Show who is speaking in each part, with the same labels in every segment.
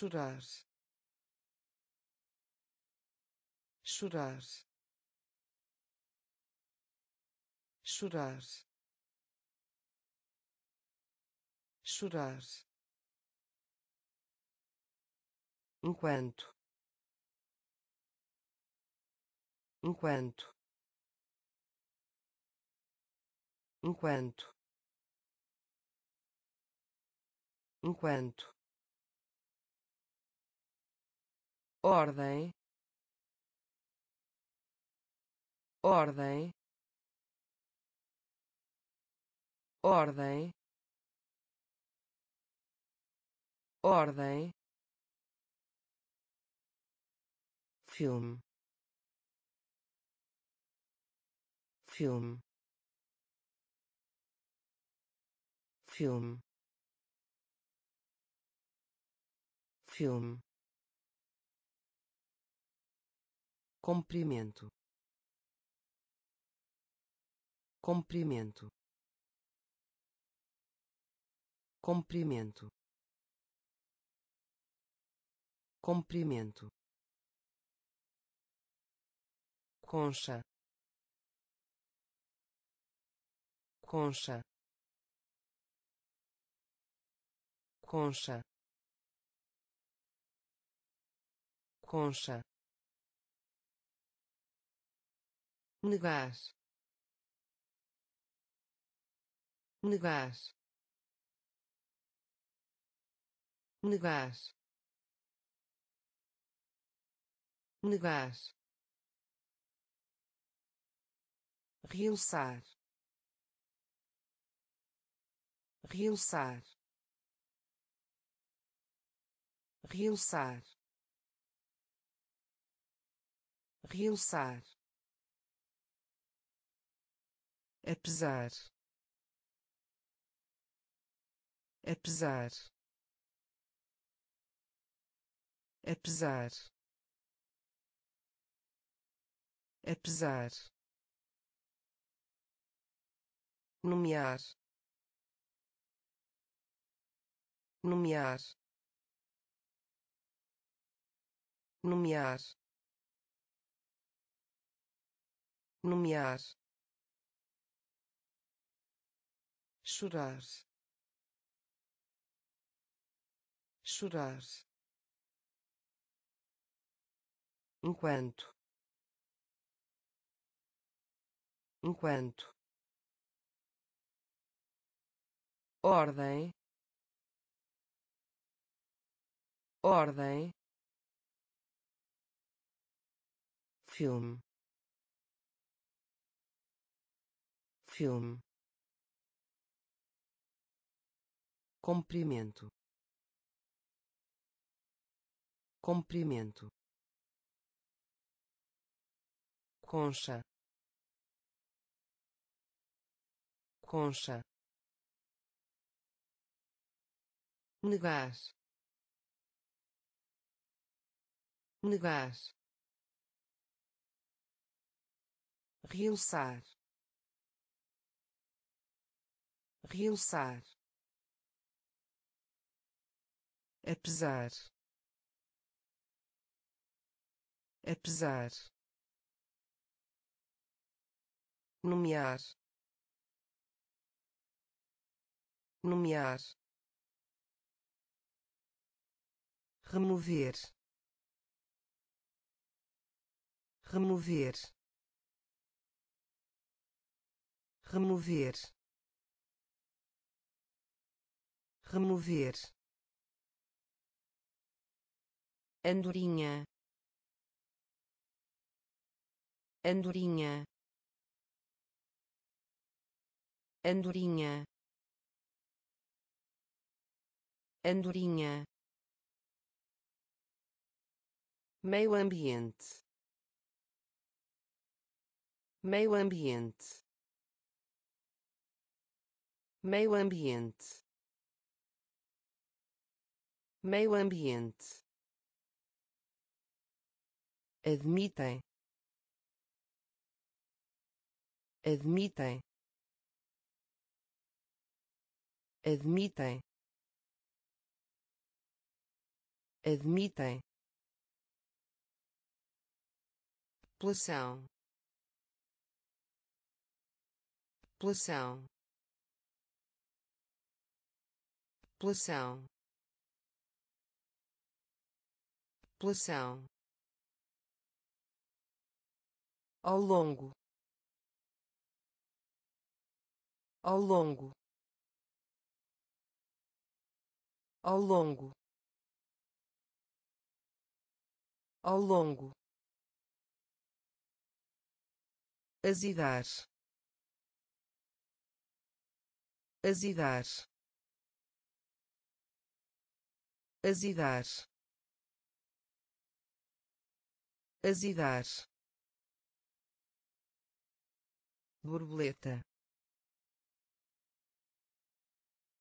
Speaker 1: chorar. Chorar. Chorar. Chorar. Enquanto. Enquanto. Enquanto. Enquanto ordem. Ordem. Ordem. Ordem. Filme filme filme filme comprimento. Comprimento. Comprimento. Comprimento. Concha. Concha. Concha. Concha negar negar negar negar realçar. Realçar. Realçar. Realçar apesar apesar apesar apesar nomear. Nomear. Nomear. Nomear chorar. Chorar. Enquanto. Enquanto. Ordem. Ordem. Filme. Filme comprimento. Comprimento. Concha. Concha. Negar. Negar. Realçar. Realçar apesar apesar nomear. Nomear. Remover. Remover. Remover. Remover andorinha. Andorinha. Andorinha. Andorinha. Meio ambiente. Meio ambiente. Meio ambiente. Meio ambiente admitem. Admitem. Admitem. Admitem. População população população população ao longo. Ao longo. Ao longo. Ao longo. Azidar. Azidar. Azidar. Azidar borboleta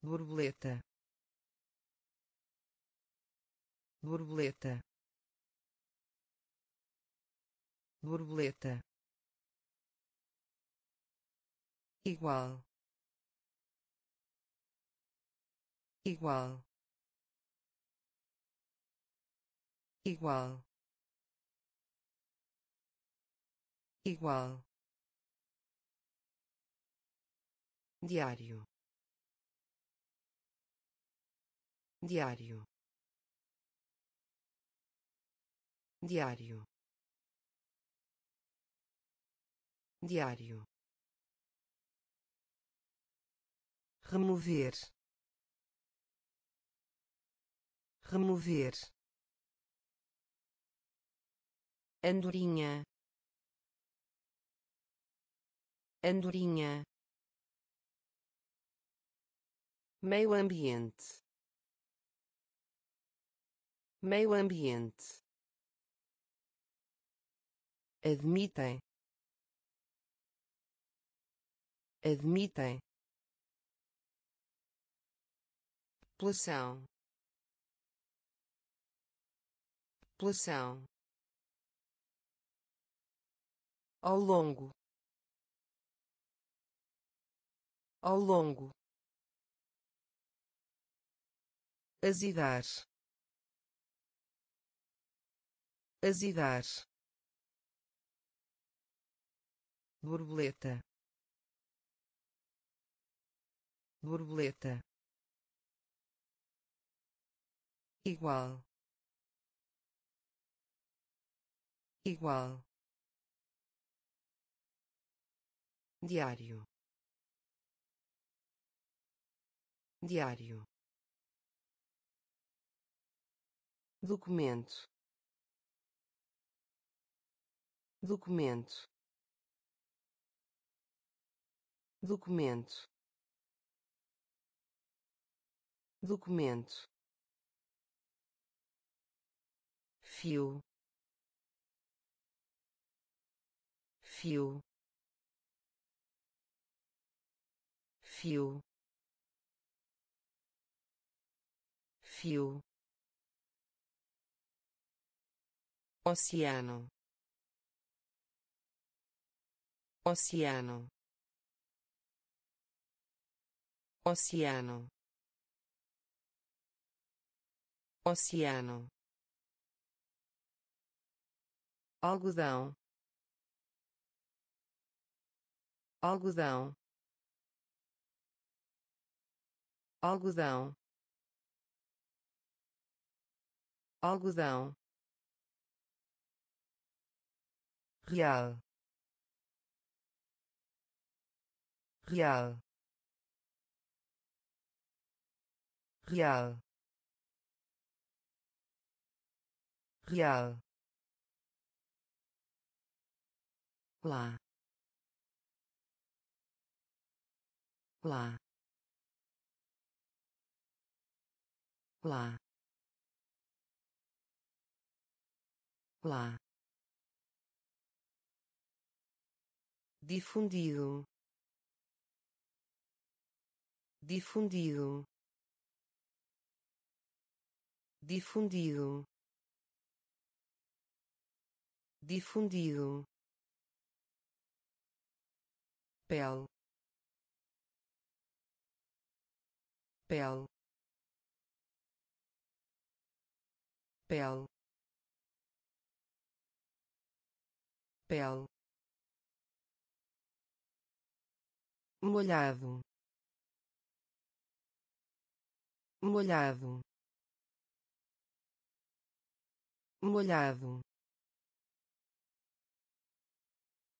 Speaker 1: borboleta borboleta borboleta. Igual. Igual. Igual. Igual diário. Diário. Diário. Diário. Remover. Remover. Andorinha. Andorinha meio ambiente. Meio ambiente. Admitem. Admitem. População população ao longo. Ao longo azidar. Azidar. Borboleta. Borboleta. Igual. Igual. Diário. Diário documento. Documento. Documento. Documento. Fio. Fio. Fio. Fio oceano. Oceano. Oceano. Oceano. Algodão. Algodão. Algodão. Algodão real. Real. Real. Real. Lá. Lá. Lá. Lá difundido. Difundido. Difundido. Difundido. Pel. Pel. Pele pele molhado molhado molhado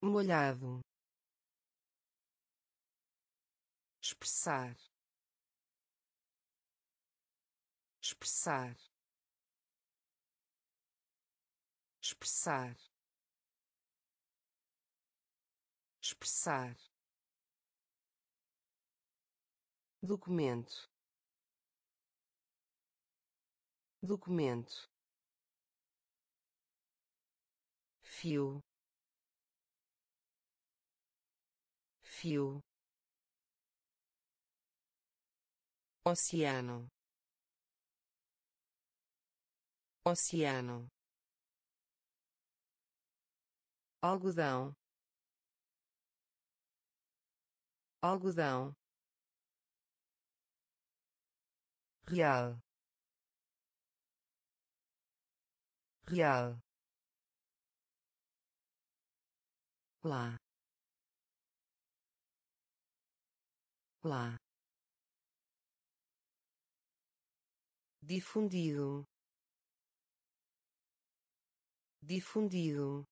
Speaker 1: molhado. Expressar expressar. Expressar expressar documento. Documento. Fio. Fio. Oceano. Oceano. Algodão. Algodão real real lá lá difundido difundido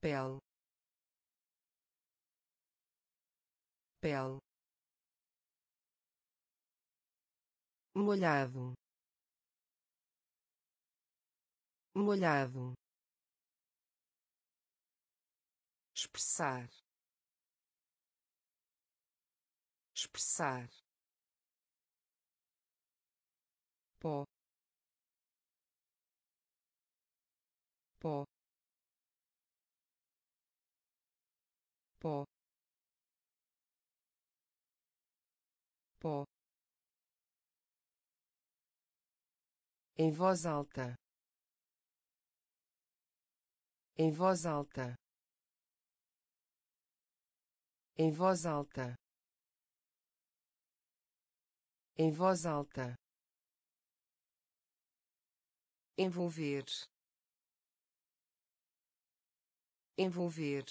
Speaker 1: pele pele molhado molhado expressar expressar pó pó pó pó em voz alta. Em voz alta. Em voz alta. Em voz alta. Envolver. Envolver.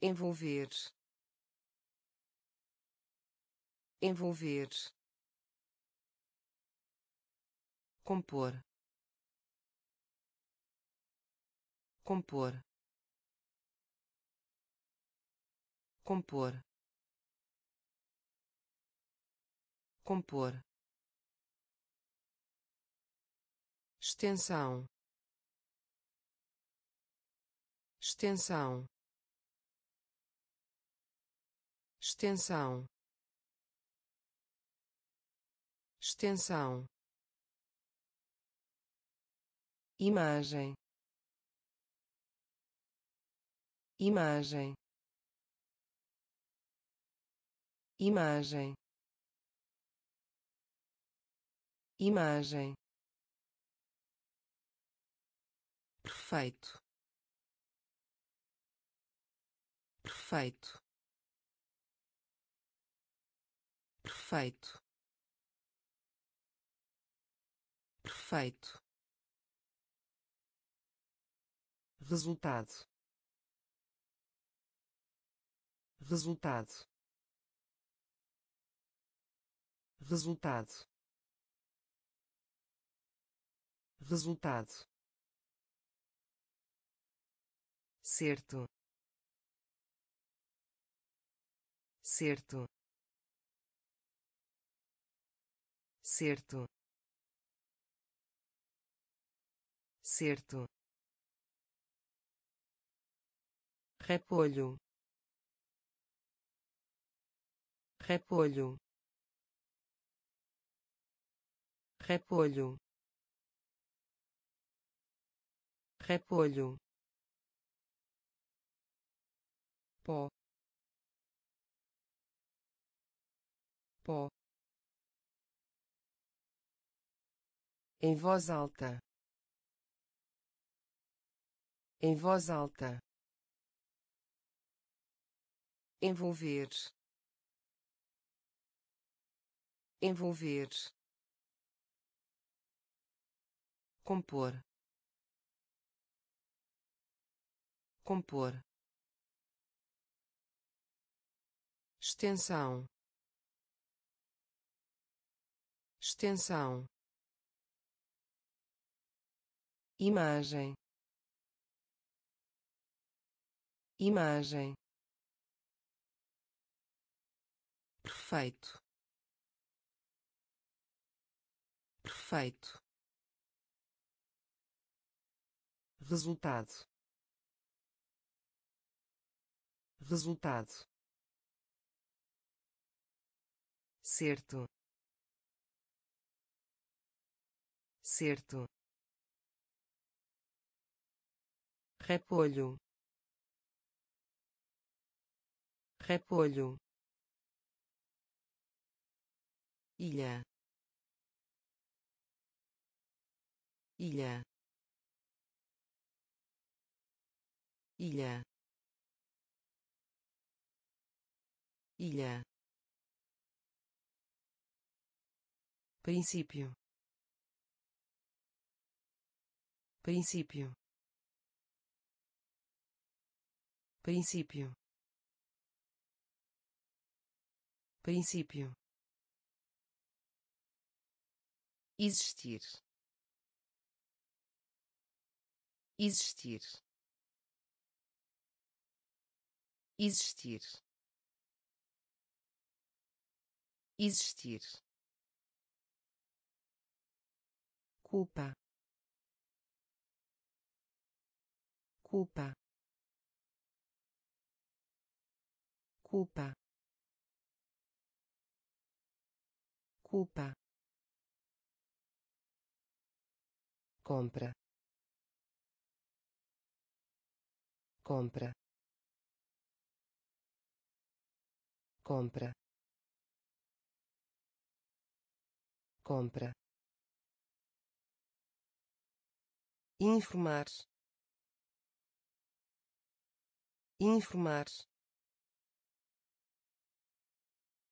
Speaker 1: Envolver. Envolver compor. Compor. Compor. Compor. Extensão. Extensão. Extensão. Extensão imagem. Imagem. Imagem. Imagem. Perfeito. Perfeito. Perfeito. Perfeito resultado. Resultado. Resultado. Resultado. Certo. Certo. Certo. Certo repolho. Repolho. Repolho. Repolho. Pó. Pó. Em voz alta. Em voz alta envolver. Envolver. Compor. Compor. Extensão. Extensão. Imagem. Imagem perfeito. Perfeito. Resultado. Resultado. Certo. Certo. Repolho. Repolho ilha. Ilha. Ilha. Ilha. Princípio. Princípio. Princípio. Princípio existir. Existir. Existir. Existir. Culpa. Culpa. Culpa. Culpa compra. Compra. Compra. Compra. Informar. Informar.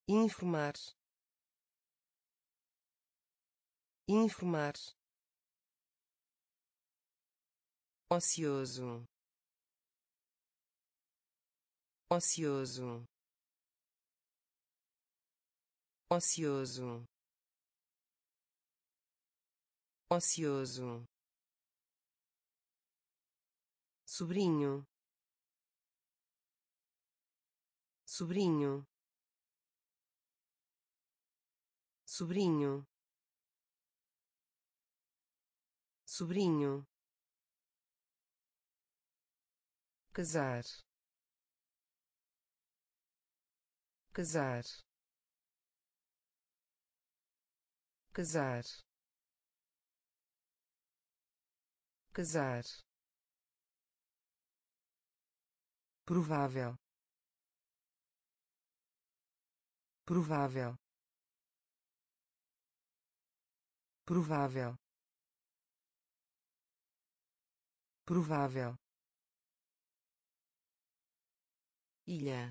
Speaker 1: Informar. Informar ocioso ocioso ocioso ocioso sobrinho. Sobrinho. Sobrinho. Sobrinho casar. Casar. Casar. Casar. Provável. Provável. Provável. Provável ilha.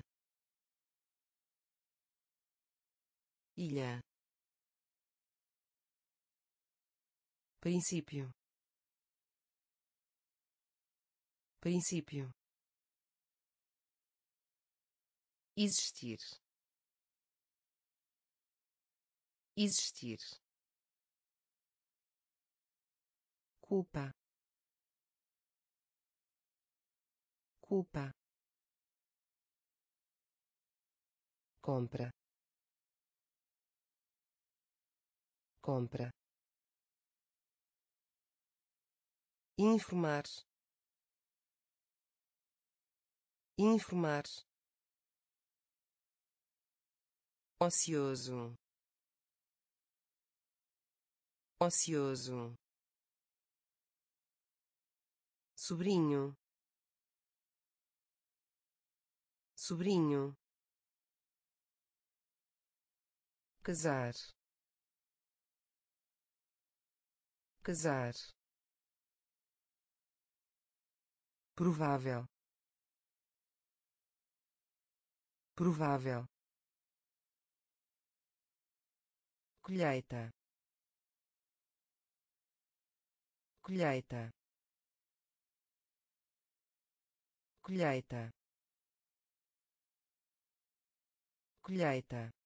Speaker 1: Ilha. Princípio. Princípio. Existir. Existir. Culpa. Culpa compra. Compra. Informar. Informar. Ocioso. Ocioso. Sobrinho. Sobrinho casar. Casar. Provável. Provável. Colheita. Colheita. Colheita. Colheita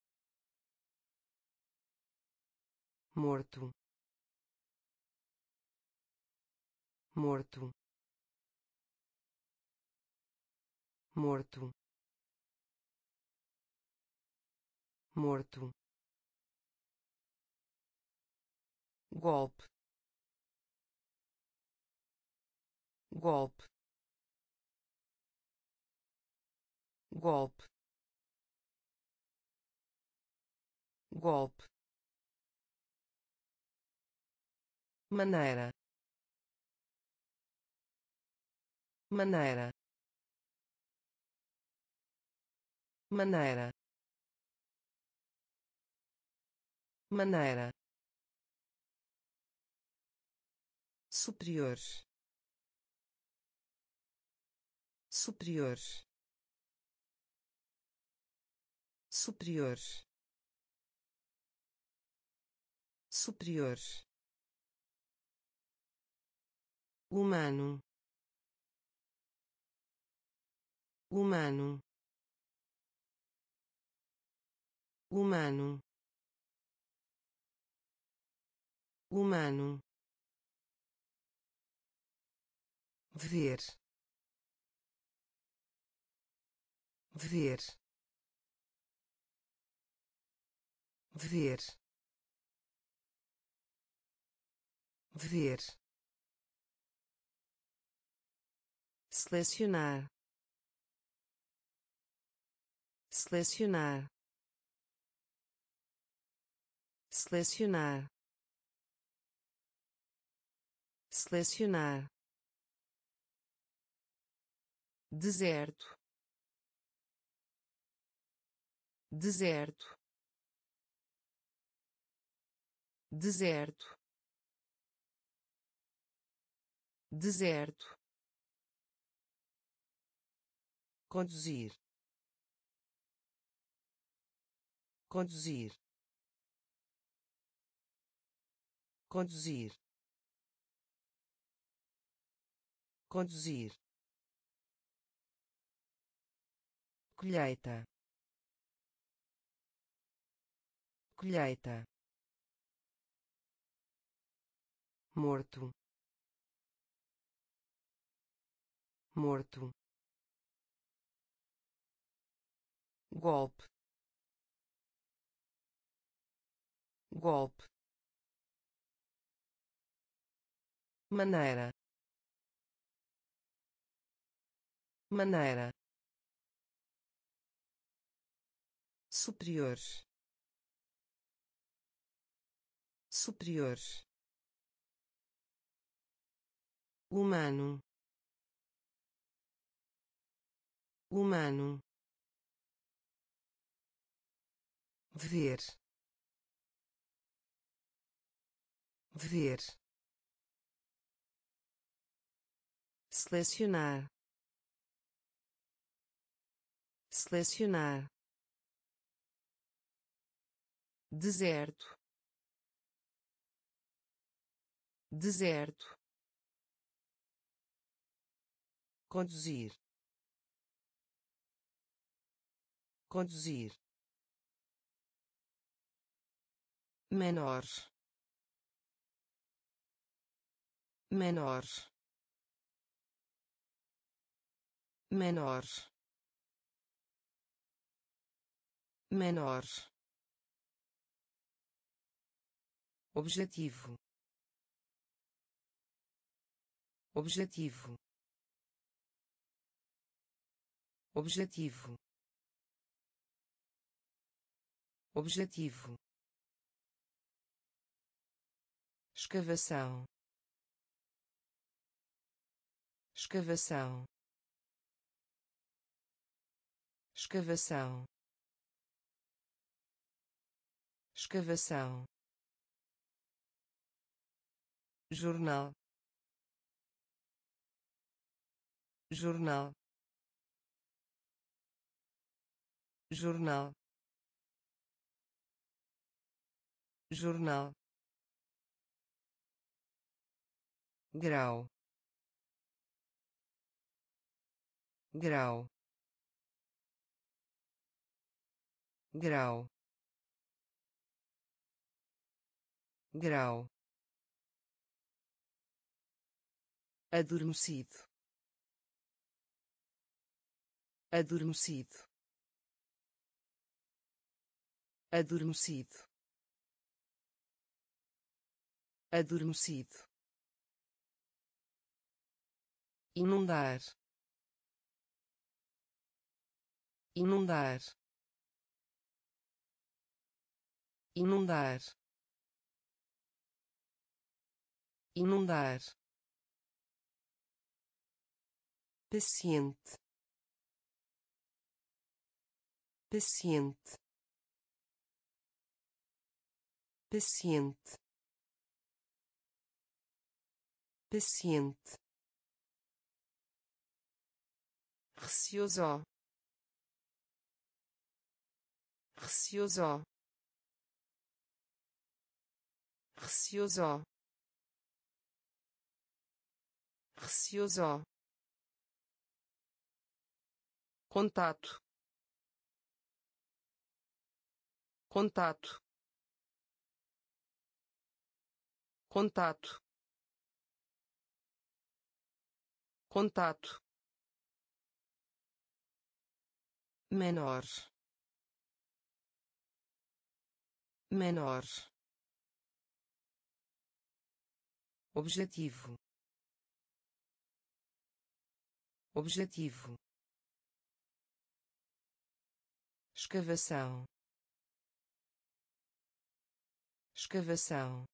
Speaker 1: morto. Morto. Morto. Morto. Golpe. Golpe. Golpe. Golpe maneira. Maneira. Maneira. Maneira. Superior. Superior. Superior. Superior humano humano humano humano. Ver. Ver. Ver. Ver selecionar selecionar selecionar selecionar. Deserto. Deserto. Deserto. Deserto conduzir. Conduzir. Conduzir. Conduzir. Colheita. Colheita. Morto. Morto golpe. Golpe. Maneira. Maneira. Superior. Superior. Humano. Humano ver ver selecionar. Selecionar. Deserto. Deserto. Conduzir. Conduzir menor menor menor menor. Objetivo. Objetivo. Objetivo. Objetivo escavação. Escavação. Escavação. Escavação. Jornal. Jornal. Jornal. Jornal grau. Grau. Grau. Grau. Adormecido. Adormecido. Adormecido. Adormecido inundar. Inundar. Inundar. Inundar. Paciente. Paciente. Paciente. Paciente receoso receoso receoso receoso contato. Contato. Contato. Contato menor menor objetivo objetivo escavação escavação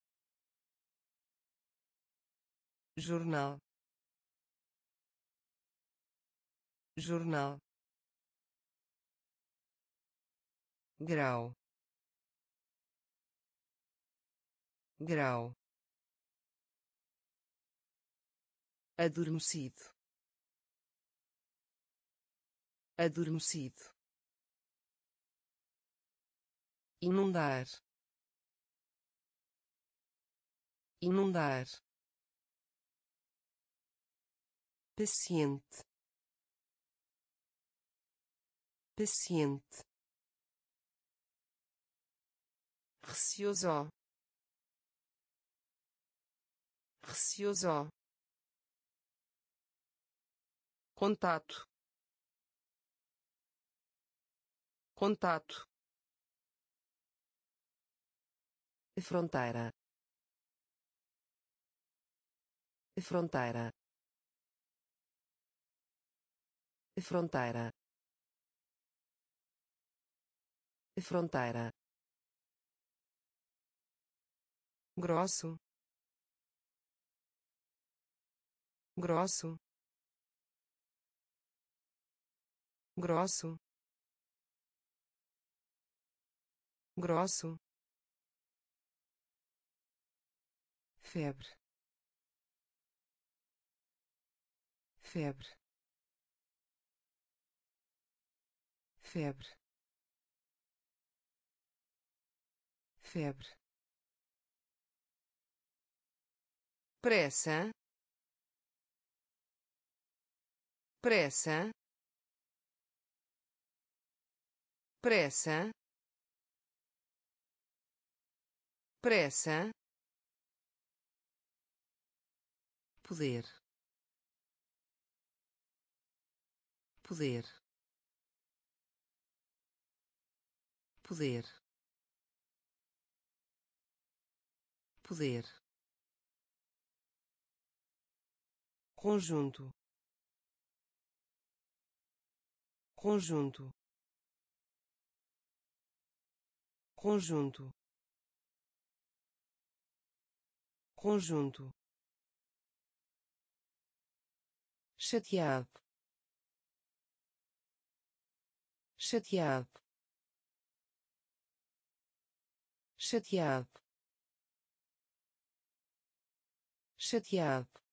Speaker 1: jornal jornal grau. Grau. Adormecido. Adormecido. Inundar. Inundar. Paciente. Paciente receoso receoso contato. Contato. Fronteira. Fronteira. Fronteira. Fronteira grosso. Grosso. Grosso. Grosso. Febre. Febre. Febre. Febre pressa. Pressa. Pressa. Pressa. Poder. Poder. Poder. Poder conjunto. Conjunto. Conjunto. Conjunto. Chateado. Chateado. Chateado. Chateado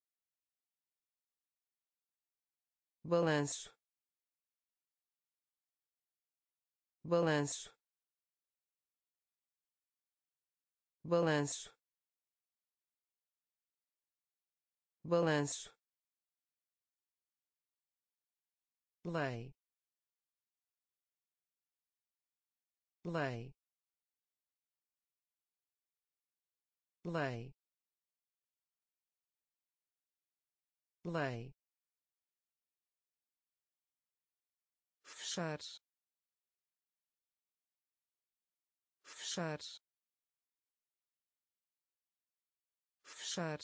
Speaker 1: balanço. Balanço. Balanço. Balanço. Lei lei lei lei fechar. Fechar. Fechar.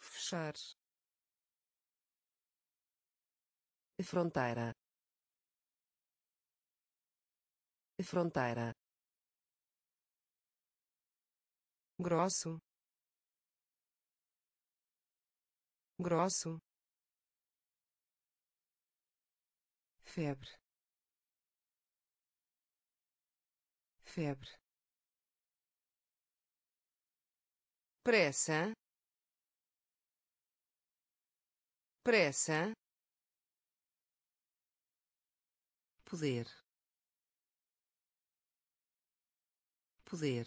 Speaker 1: Fechar. Fronteira. Fronteira. Grosso. Grosso febre. Febre. Pressa. Pressa. Poder. Poder.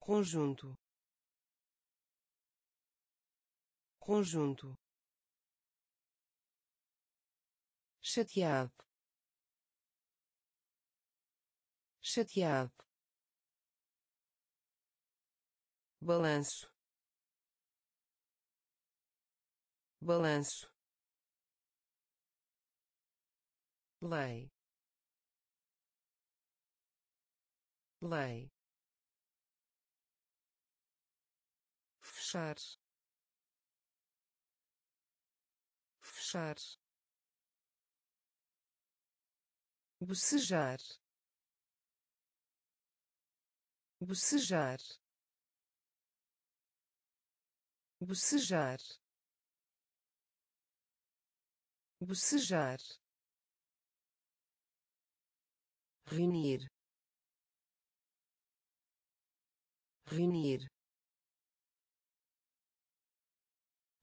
Speaker 1: Conjunto. Conjunto chateado. Chateado. Balanço. Balanço. Lei. Lei. Fechar. Fechar bocejar. Bocejar. Bocejar. Bocejar. Reunir. Reunir.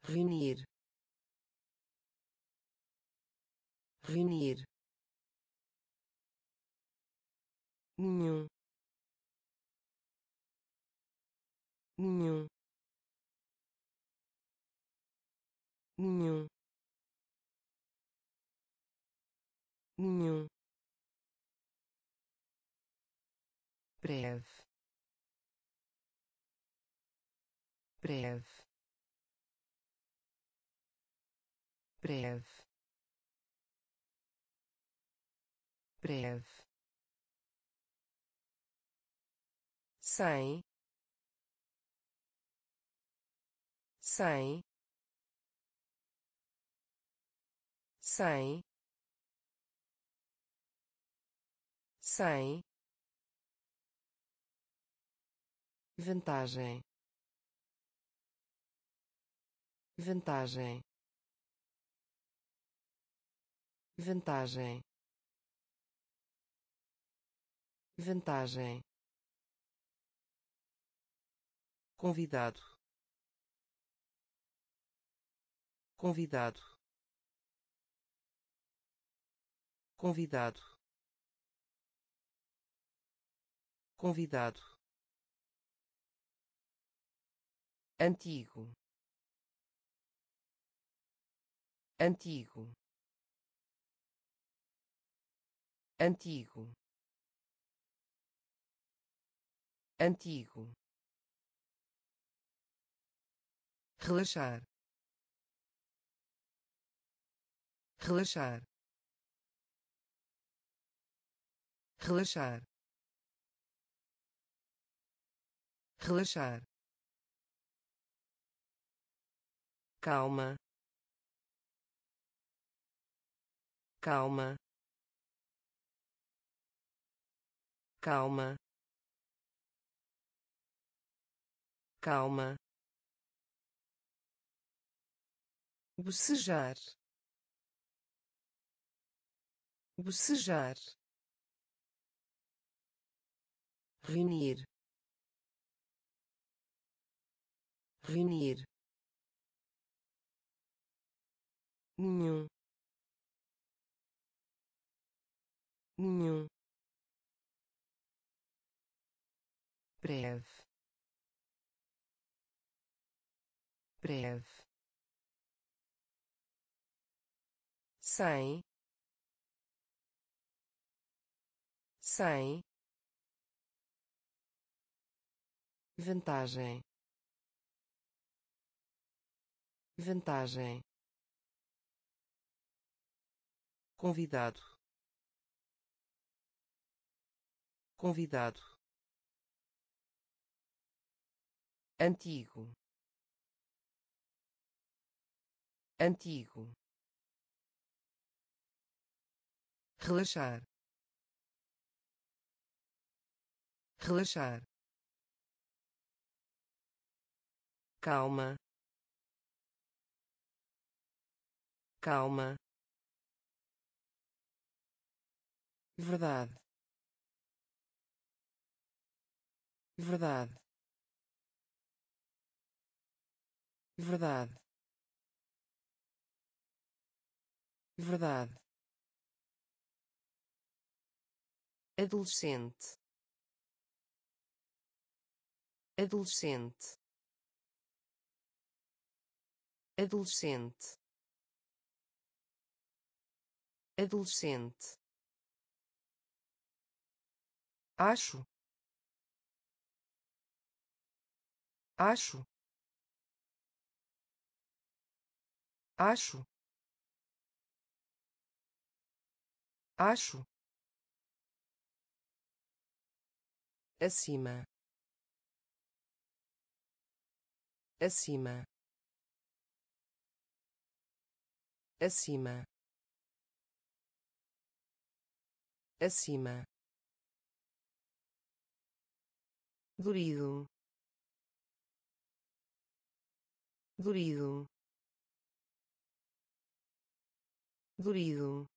Speaker 1: Reunir. Reunir nenhum. Nenhum. Nenhum. Nenhum. Breve. Breve. Breve. Breve sem sem sem sem vantagem. Vantagem. Vantagem. Vantagem convidado. Convidado. Convidado. Convidado. Antigo. Antigo. Antigo. Antigo relaxar. Relaxar. Relaxar. Relaxar. Calma. Calma. Calma. Calma bocejar. Bocejar. Reunir. Reunir. Nenhum. Nenhum. Breve. Breve sem sem vantagem vantagem convidado convidado antigo antigo relaxar. Relaxar. Calma. Calma. Verdade. Verdade. Verdade. Verdade adolescente. Adolescente. Adolescente. Adolescente. Acho. Acho. Acho. Acho acima. Acima. Acima. Acima. Durido durido durido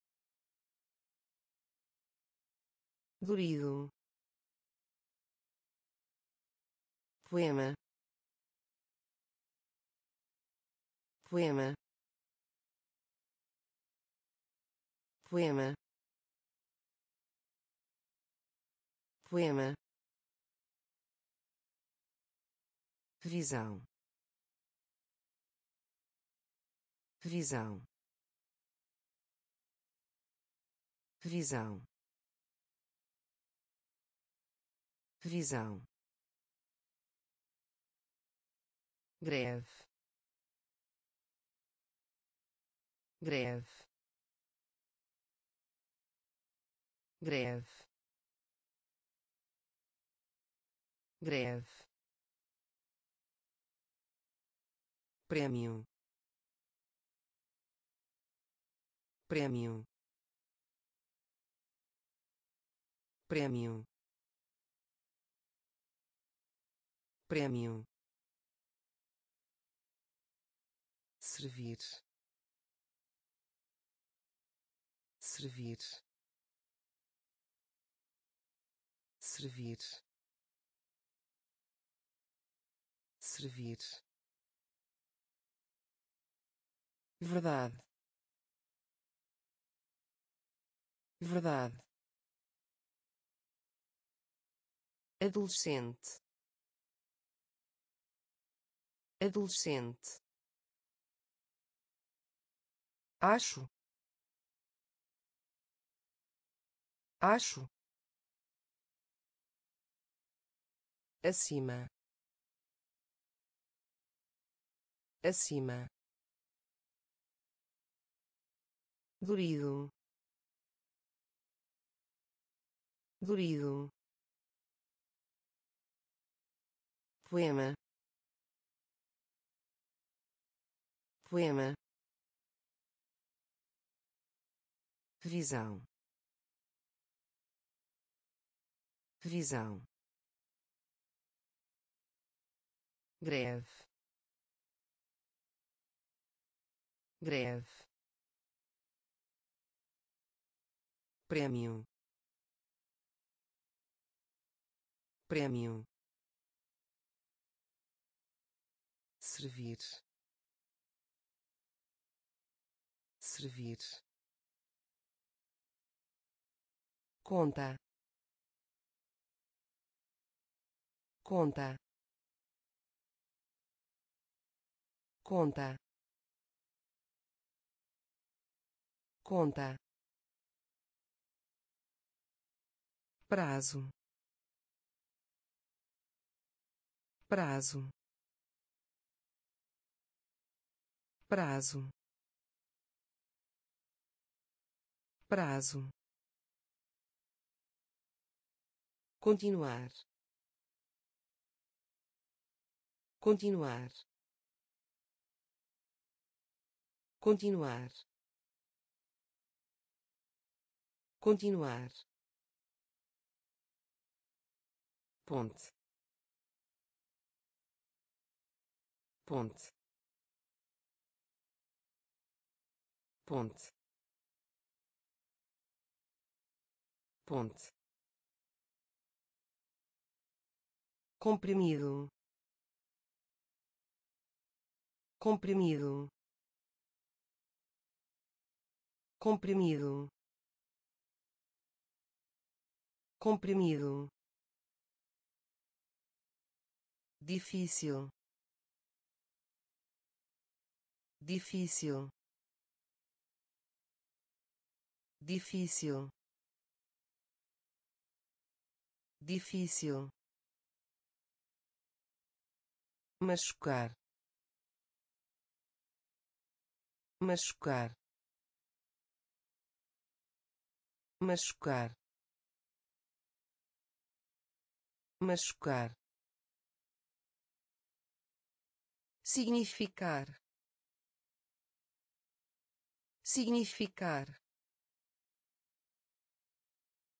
Speaker 1: durido poema. Poema. Poema. Poema. Visão visão visão visão greve greve greve greve. Prêmio. Prêmio. Prêmio. Prêmio servir. Servir. Servir. Servir. Verdade. Verdade. Adolescente. Adolescente acho. Acho. Acima. Acima. Durido durido poema. Poema visão. Visão. Greve. Greve. Prêmio. Prêmio. Servir. Servir conta. Conta. Conta. Conta. Prazo. Prazo. Prazo. Prazo continuar. Continuar. Continuar. Continuar. Ponte. Ponte. Ponte. Ponte comprimido. Comprimido. Comprimido. Comprimido. Difícil. Difícil. Difícil. Difícil machucar. Machucar. Machucar. Machucar. Significar. Significar.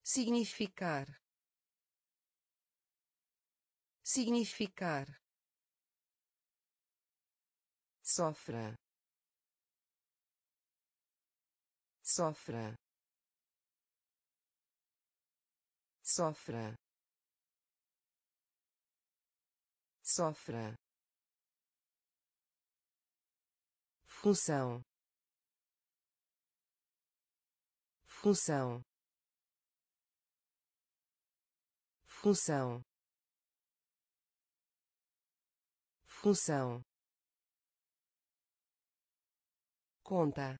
Speaker 1: Significar. Significar sofra. Sofra. Sofra. Sofra. Função. Função. Função. Função conta.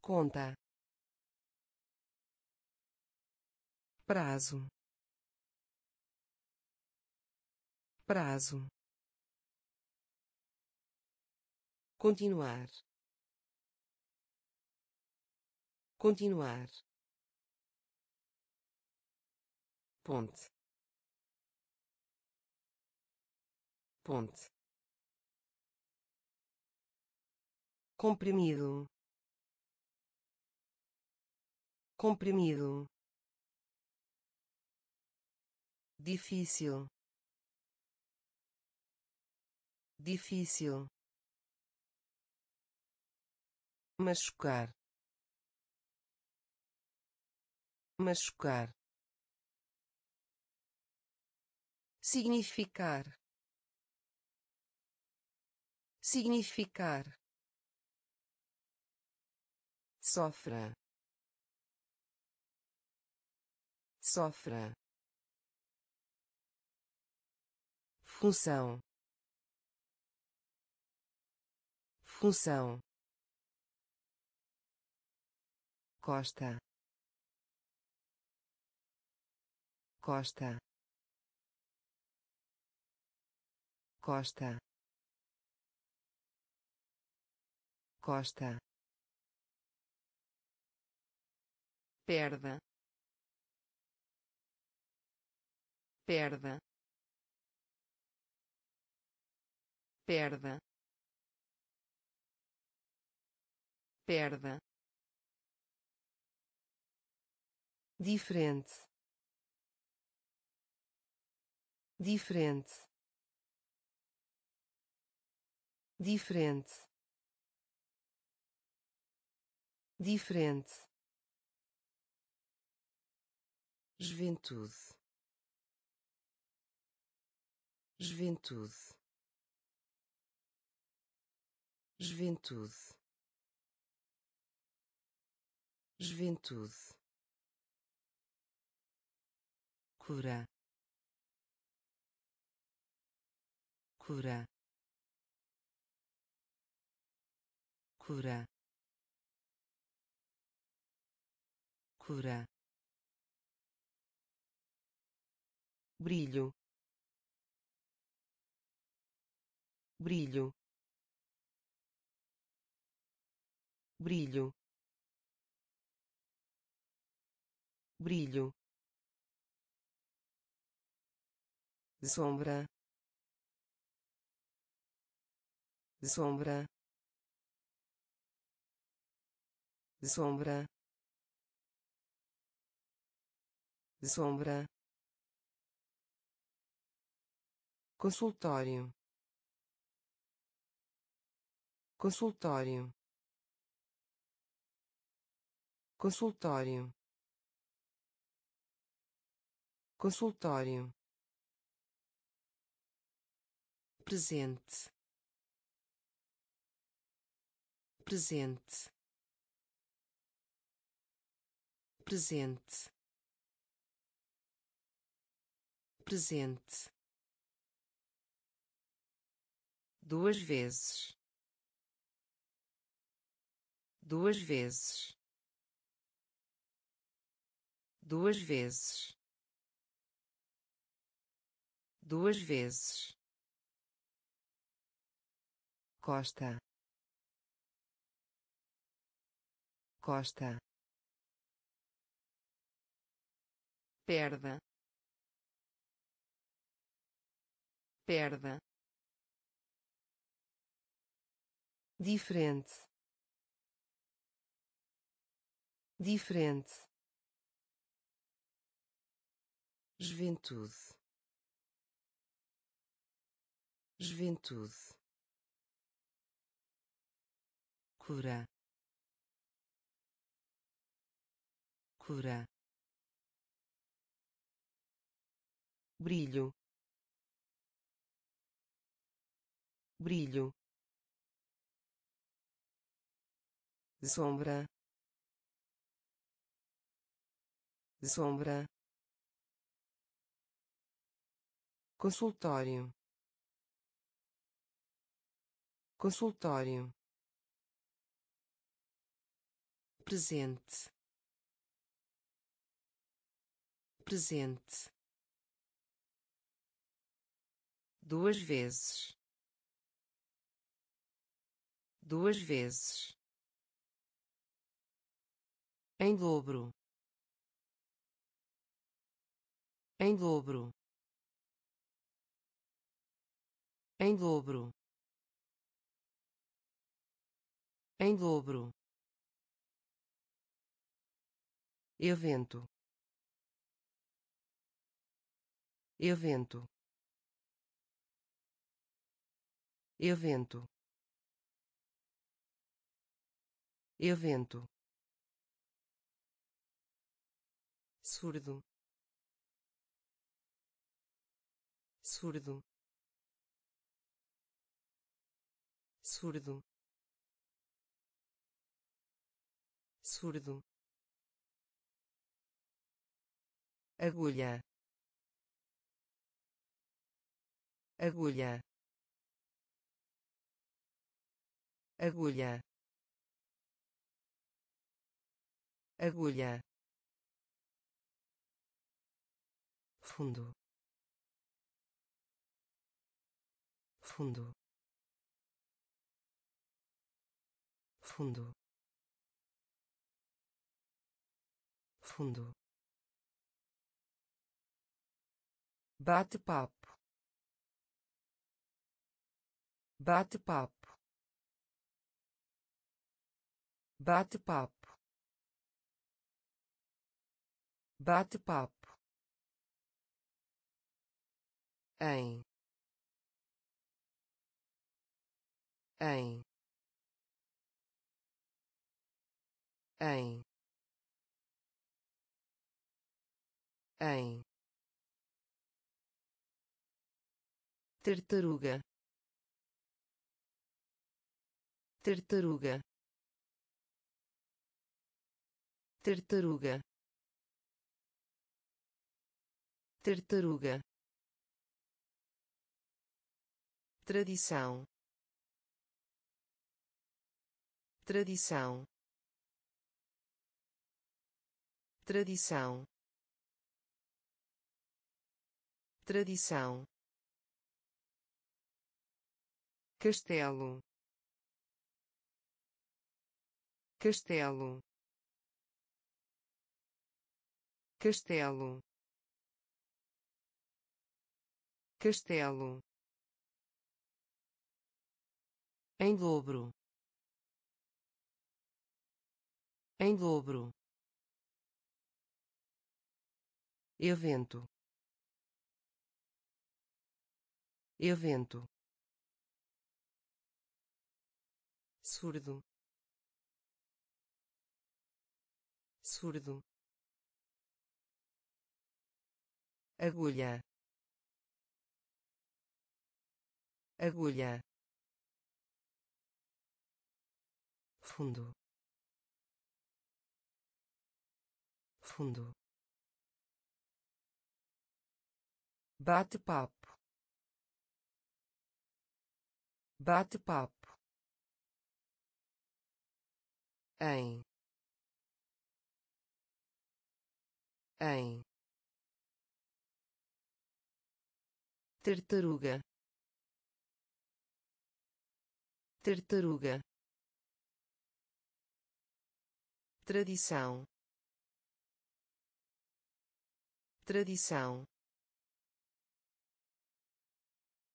Speaker 1: Conta. Prazo. Prazo. Continuar. Continuar. Ponte. Ponte comprimido. Comprimido. Difícil. Difícil. Machucar. Machucar. Significar. Significar sofra. Sofra. Função. Função. Costa. Costa. Costa. Costa perda perda perda perda. Diferente. Diferente. Diferente. Diferente juventude. Juventude. Juventude. Juventude. Cura. Cura. Cura. Cura brilho brilho brilho brilho sombra sombra sombra sombra consultório. Consultório. Consultório. Consultório. Presente. Presente. Presente. Presente duas vezes. Duas vezes. Duas vezes. Duas vezes. Costa. Costa. Perda. Perda diferente. Diferente. Juventude. Juventude. Cura. Cura. Brilho. Brilho sombra. Sombra. Consultório. Consultório. Presente. Presente. Duas vezes. Duas vezes em dobro. Em dobro. Em dobro. Em dobro. Evento. Evento. Evento. Evento surdo. Surdo. Surdo. Surdo. Agulha. Agulha. Agulha. Agulha fundo. Fundo. Fundo. Fundo. Bate-papo. Bate-papo. Bate-papo. Bate-papo em. Em. Em. Em. Tartaruga. Tartaruga. Tartaruga. Tartaruga tradição. Tradição. Tradição. Tradição. Castelo. Castelo. Castelo. Castelo em dobro. Em dobro. Evento. Evento. Surdo. Surdo. Agulha. Agulha fundo. Fundo. Bate-papo. Bate-papo. Em. Em. Tartaruga. Tartaruga tradição. Tradição.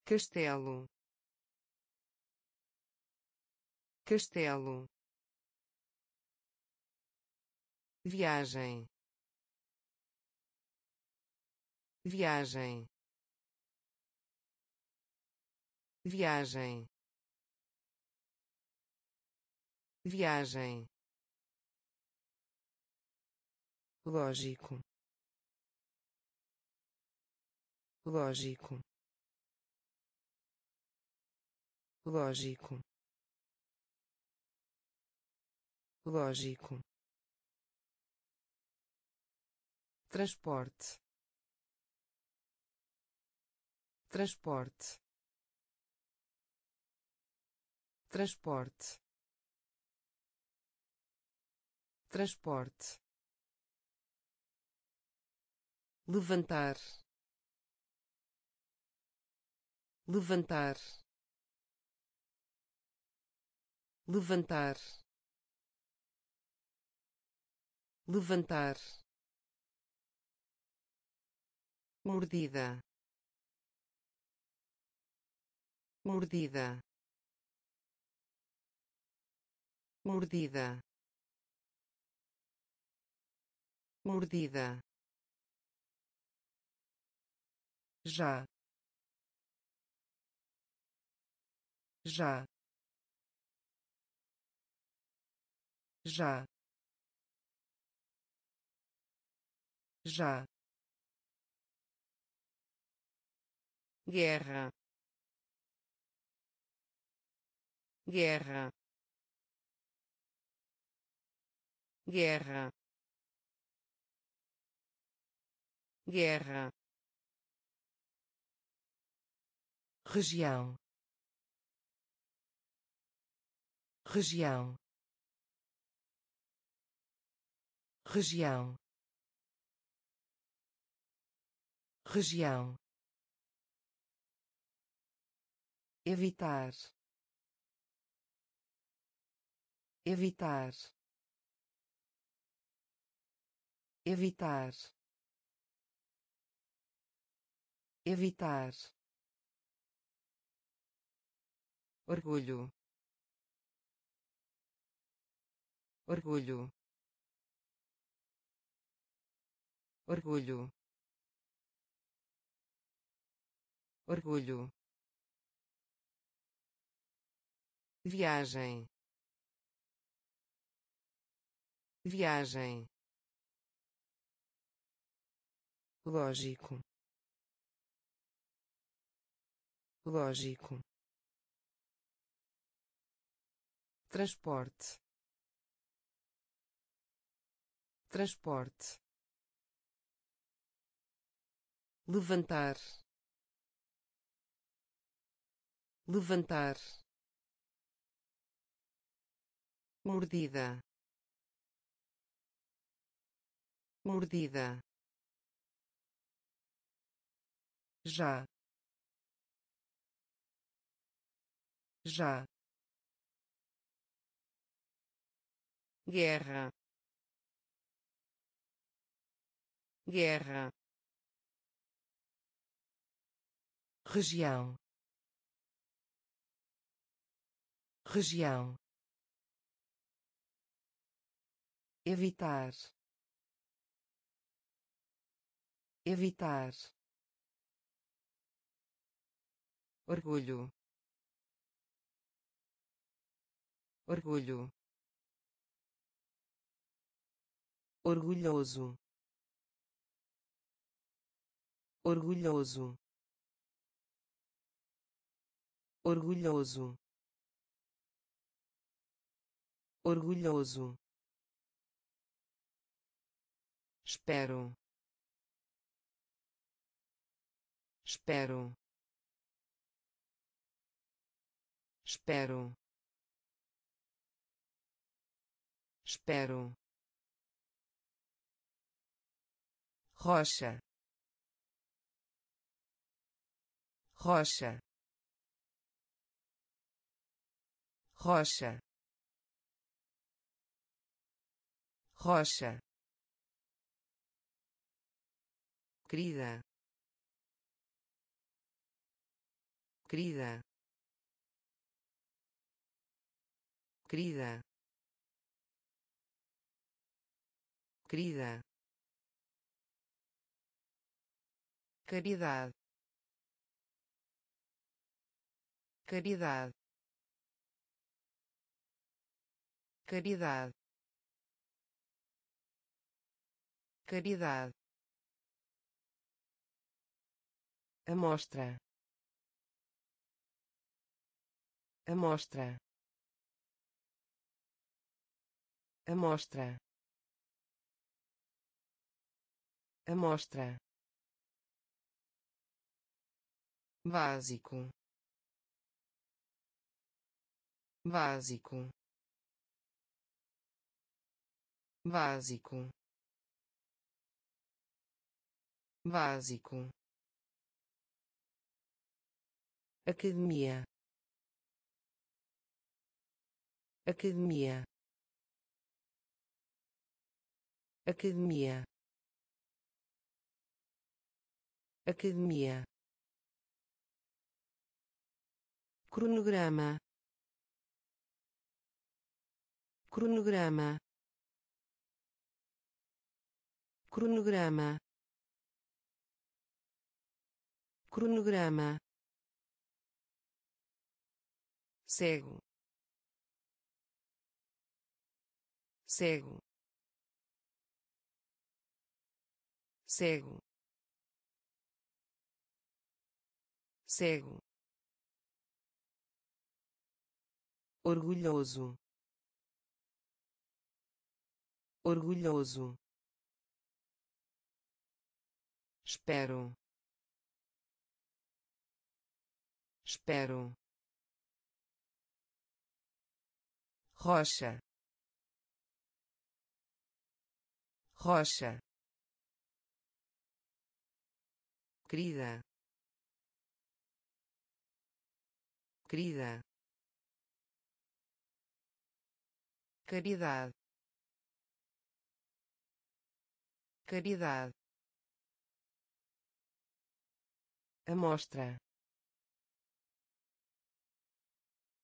Speaker 1: Castelo. Castelo. Viagem. Viagem. Viagem. Viagem lógico. Lógico. Lógico. Lógico. Transporte. Transporte. Transporte. Transporte levantar. Levantar. Levantar. Levantar. Mordida. Mordida. Mordida. Mordida já. Já. Já. Já. Guerra. Guerra. Guerra. Guerra região. Região. Região. Região. Evitar. Evitar. Evitar. Evitar orgulho. Orgulho. Orgulho. Orgulho. Viagem. Viagem. Lógico. Lógico transporte. Transporte. Levantar. Levantar. Mordida. Mordida. Já. Já guerra. Guerra. Região. Região. Evitar. Evitar. Orgulho. Orgulho orgulhoso. Orgulhoso. Orgulhoso. Orgulhoso. Espero. Espero. Espero. Espero rocha. Rocha. Rocha. Rocha. Querida. Querida. Querida. Querida caridade. Caridade. Caridade. Caridade. Amostra. Amostra. Amostra. Amostra básico. Básico. Básico. Básico. Academia. Academia. Academia. Academia cronograma. Cronograma. Cronograma. Cronograma. Cego. Cego. Cego. Cego orgulhoso. Orgulhoso. Espero. Espero. Rocha. Rocha. Querida. Querida caridade. Caridade. Amostra.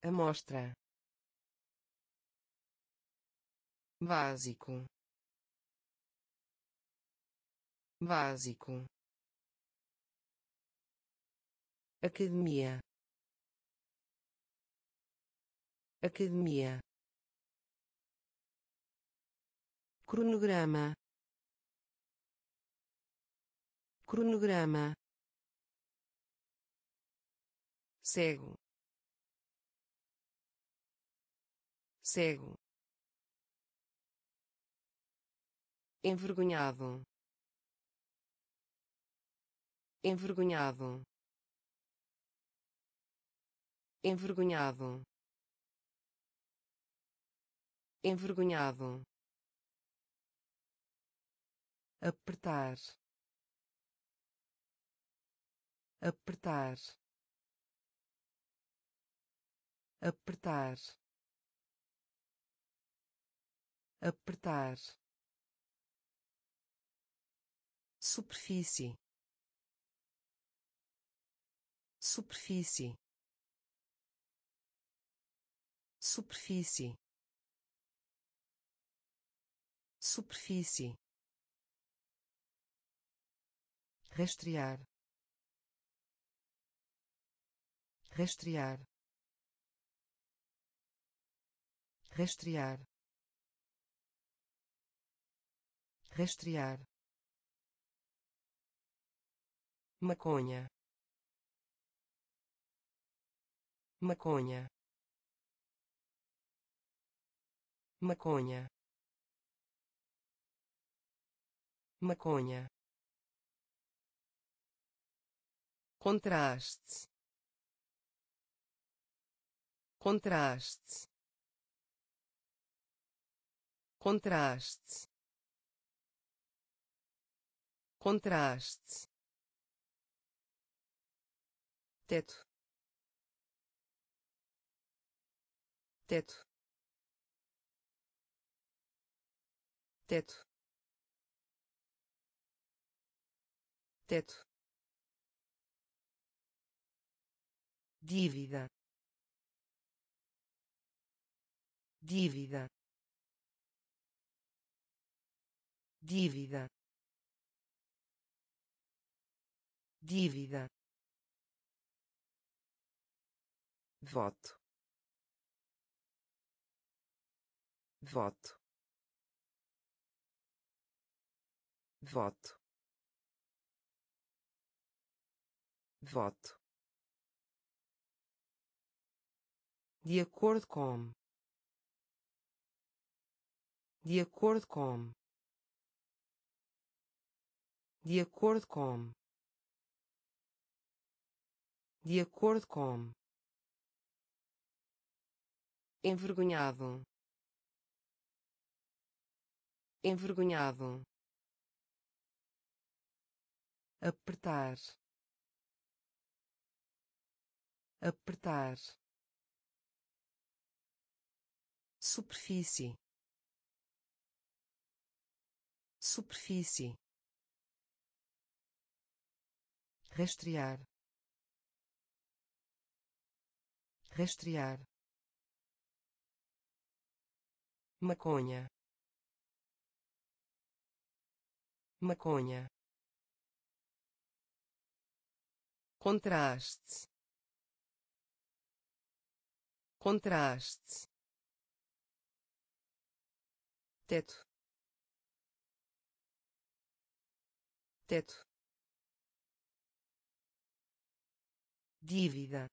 Speaker 1: Amostra. Básico. Básico. Academia. Academia cronograma. Cronograma. Cego. Cego. Envergonhado. Envergonhado. Envergonhado. Envergonhado apertar. Apertar. Apertar. Apertar. Superfície. Superfície. Superfície. Superfície rastrear. Rastrear. Rastrear. Rastrear. Maconha. Maconha. Maconha. Maconha contraste. Contraste. Contraste. Contraste. Teto. Teto. Teto. Teto dívida. Dívida. Dívida. Dívida. Voto. Voto. Voto. Voto de acordo com. De acordo com. De acordo com. De acordo com. Envergonhado. Envergonhado. Apertar. Apertar superfície. Superfície. Rastrear. Rastrear. Maconha. Maconha. Contraste. Contraste teto. Teto. Dívida.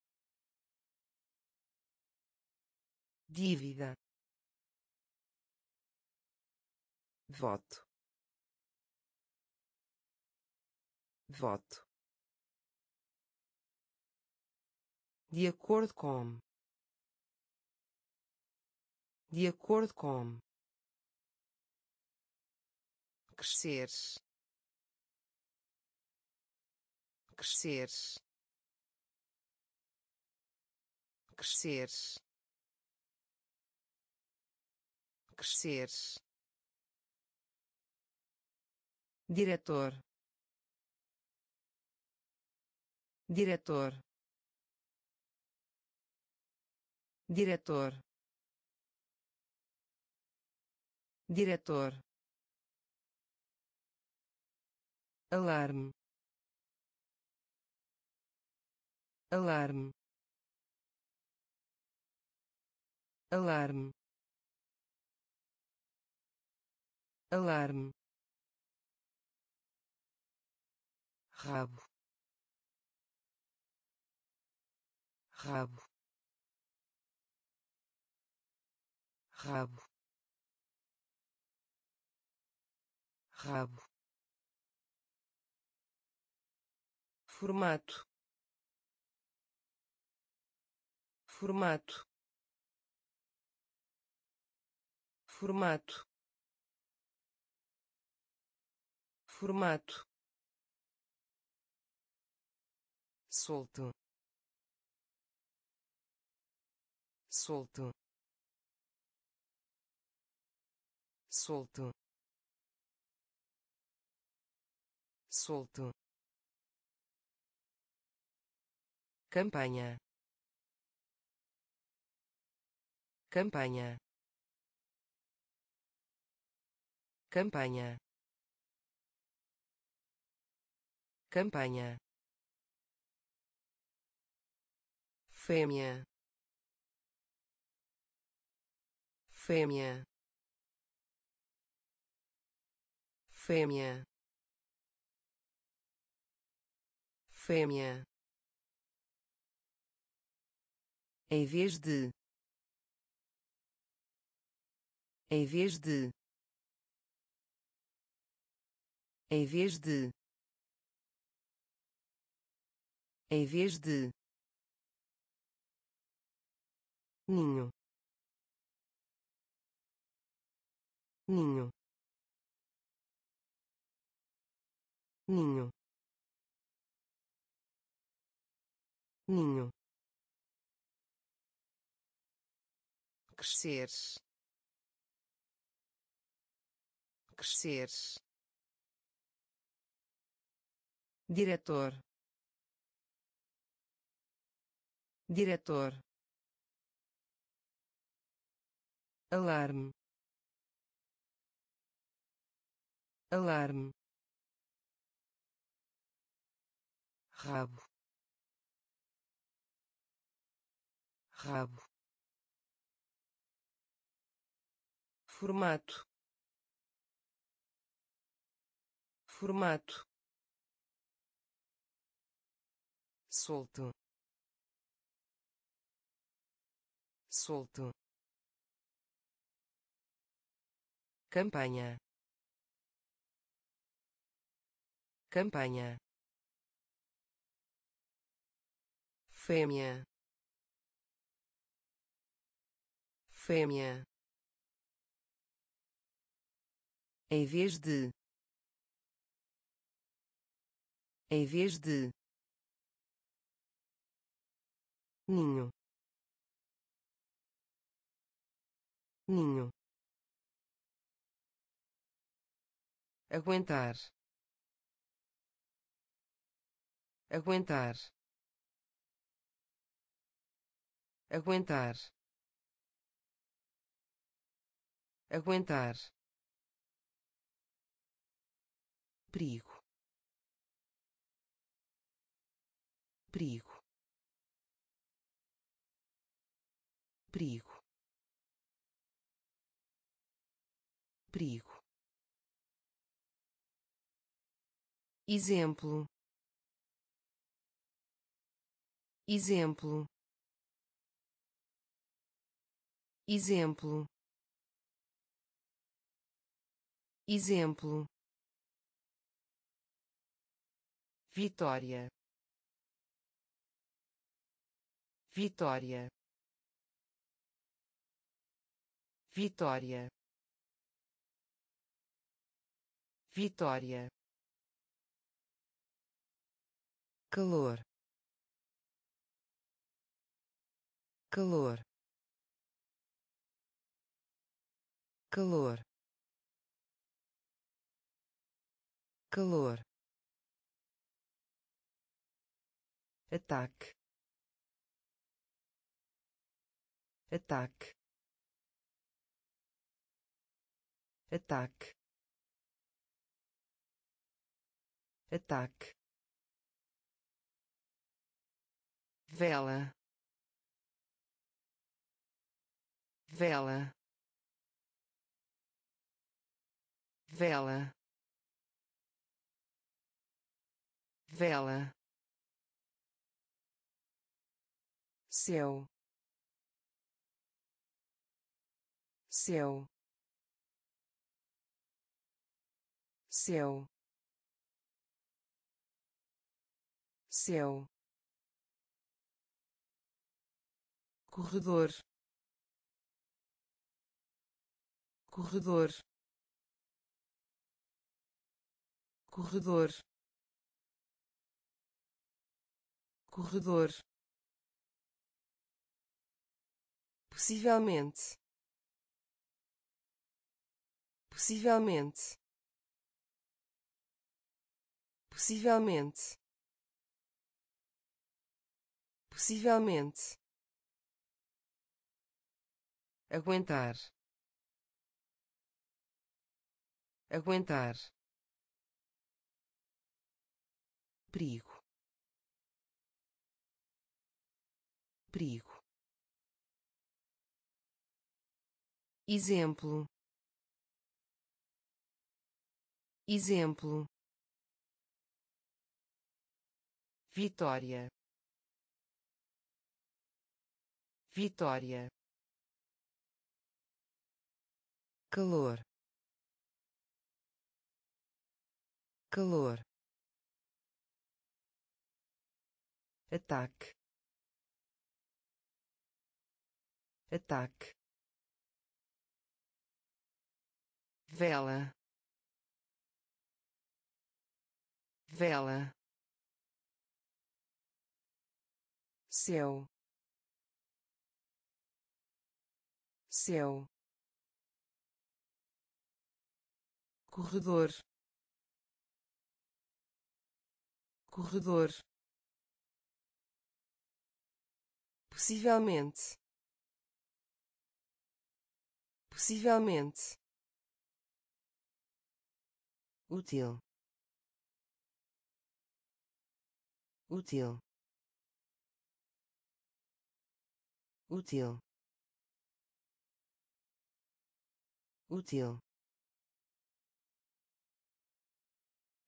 Speaker 1: Dívida. Voto. Voto. De acordo com. De acordo com crescer. crescer. Crescer. Crescer. Diretor. Diretor. Diretor. Diretor alarme. Alarme. Alarme. Alarme. Rabo. Rabo. Rabo. Rabo formato. Formato. Formato. Formato. Solto. Solto. Solto. Solto campanha. Campanha. Campanha. Campanha. Fêmea. Fêmea. Fêmea. Fêmea em vez de em vez de em vez de em vez de. Ninho. Ninho. Ninho. Ninho crescer. crescer. Diretor. Diretor. Alarme. Alarme. Rabo. Rabo formato. Formato. Solto. Solto. Campanha. Campanha. Fêmea. Fêmea em vez de em vez de ninho ninho aguentar aguentar aguentar aguentar perigo. Perigo. Perigo. Perigo. Exemplo. Exemplo. Exemplo. Exemplo Vitória. Vitória. Vitória. Vitória. Calor. Calor. Calor. Calor ataque ataque ataque ataque vela. Vela. Vela. Vela céu céu céu céu corredor. Corredor. Corredor. Corredor possivelmente. Possivelmente. Possivelmente. Possivelmente. Aguentar. Aguentar. Perigo. Perigo exemplo. Exemplo. Vitória. Vitória. Calor. Calor. Ataque. Ataque vela. Vela. Céu céu corredor. Corredor. Possivelmente. Possivelmente útil. Útil. Útil. Útil.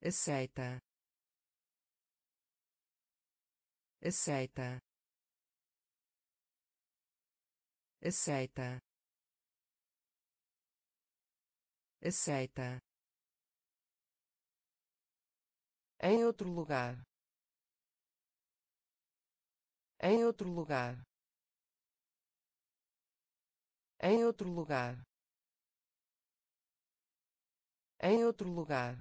Speaker 1: Aceita. Aceita. Aceita. Aceita em outro lugar. Em outro lugar. Em outro lugar. Em outro lugar.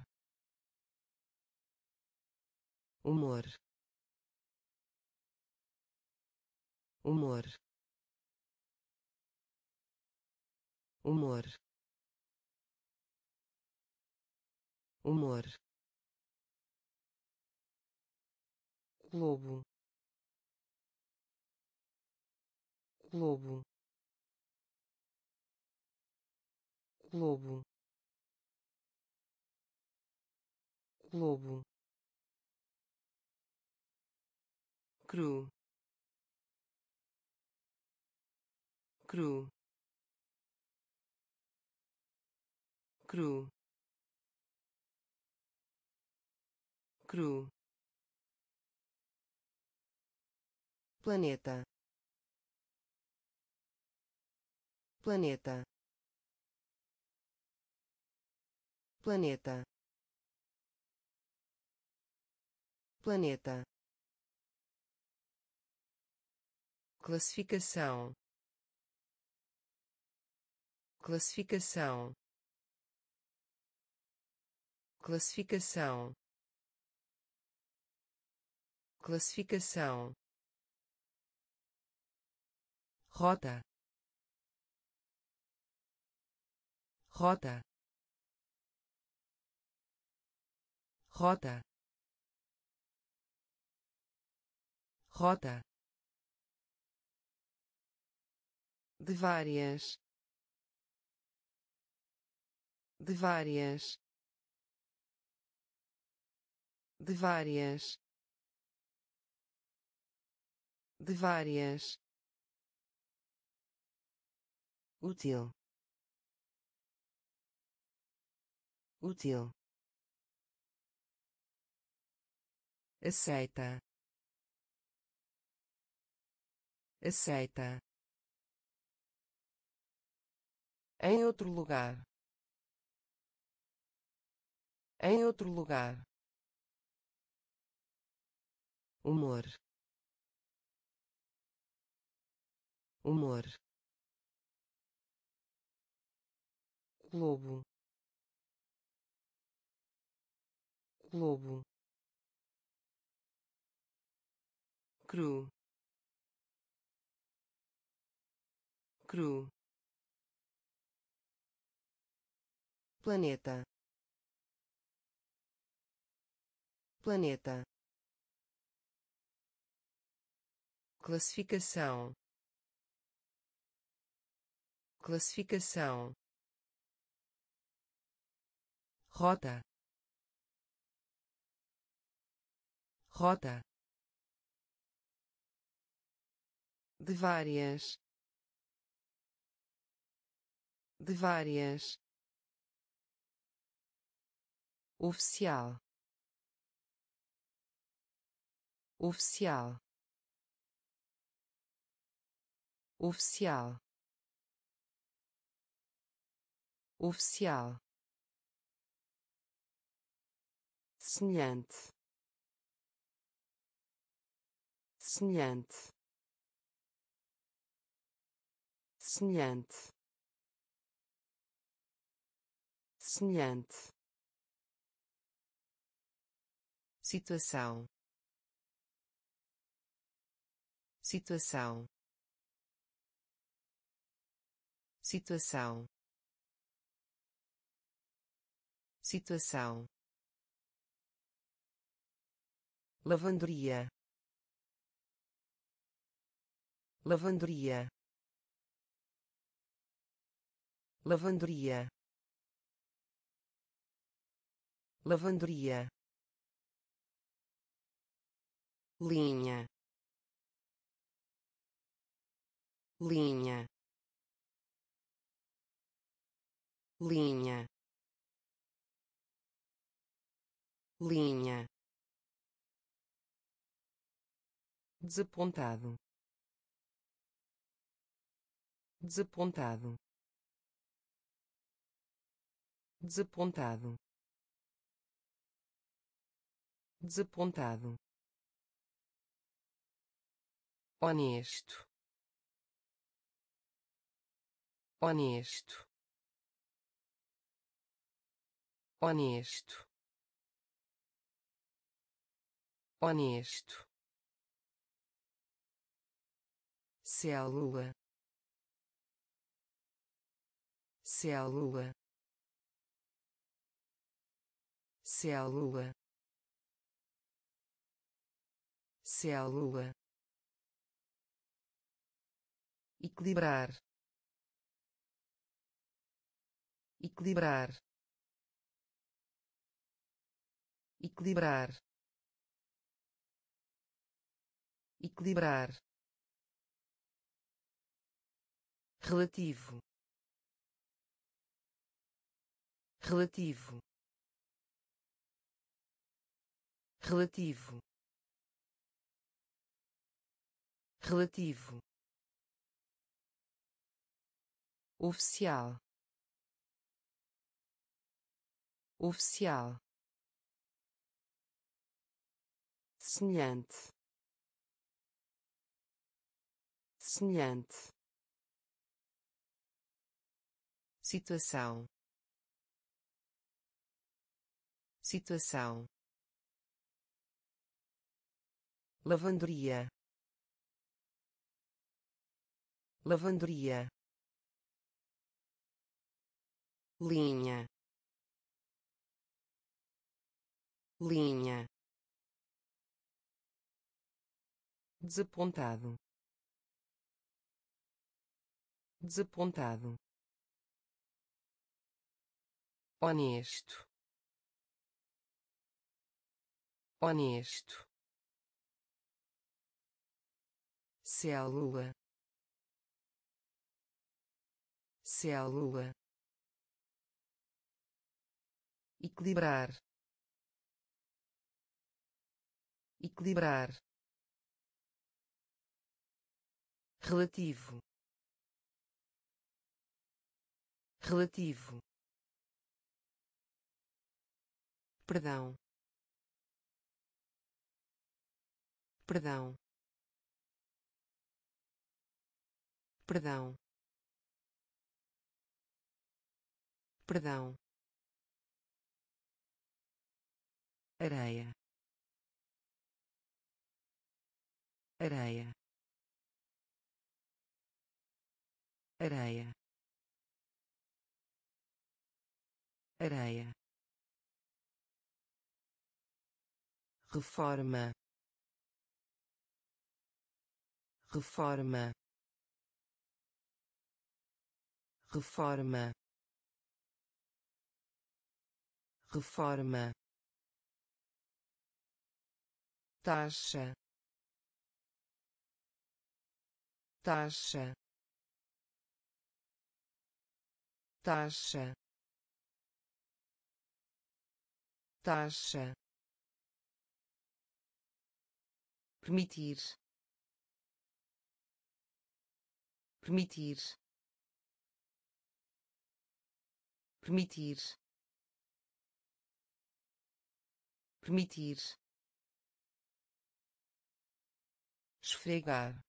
Speaker 1: Humor. Humor. Humor. Humor globo. Globo. Globo. Globo. Cru. Cru. Cru. Cru planeta. Planeta. Planeta. Planeta. Classificação. Classificação. Classificação. Classificação rota. Rota. Rota. Rota. De várias. De várias. De várias. De várias útil útil aceita aceita em outro lugar Em outro lugar. Humor. Humor. Globo. Globo. cru. Cru. Planeta. Planeta. Classificação. Classificação rota. Rota. De várias. De várias. Oficial. Oficial. Oficial. Oficial semelhante. Semelhante. Semelhante. Semelhante. Situação. Situação. Situação. Situação lavanderia. Lavanderia. Lavanderia. Lavanderia. Linha. Linha. Linha. Linha desapontado. Desapontado. Desapontado. Desapontado. Honesto. Honesto. Honesto. Honesto célula. Célula. Célula. Célula. Equilibrar. Equilibrar. Equilibrar. Equilibrar relativo. Relativo. Relativo. Relativo. Oficial. Oficial. Semelhante. Semelhante situação. Situação. Lavanderia. Lavanderia. Linha. Linha. Desapontado. Desapontado honesto. Honesto. Célula. Célula. Equilibrar. Equilibrar. Relativo. Relativo perdão. Perdão. Perdão. Perdão. Areia. Areia. Areia. Areia reforma. Reforma. Reforma. Reforma. Taxa. Taxa. Taxa. Taxa permitir. Permitir. Permitir. Permitir. Esfregar.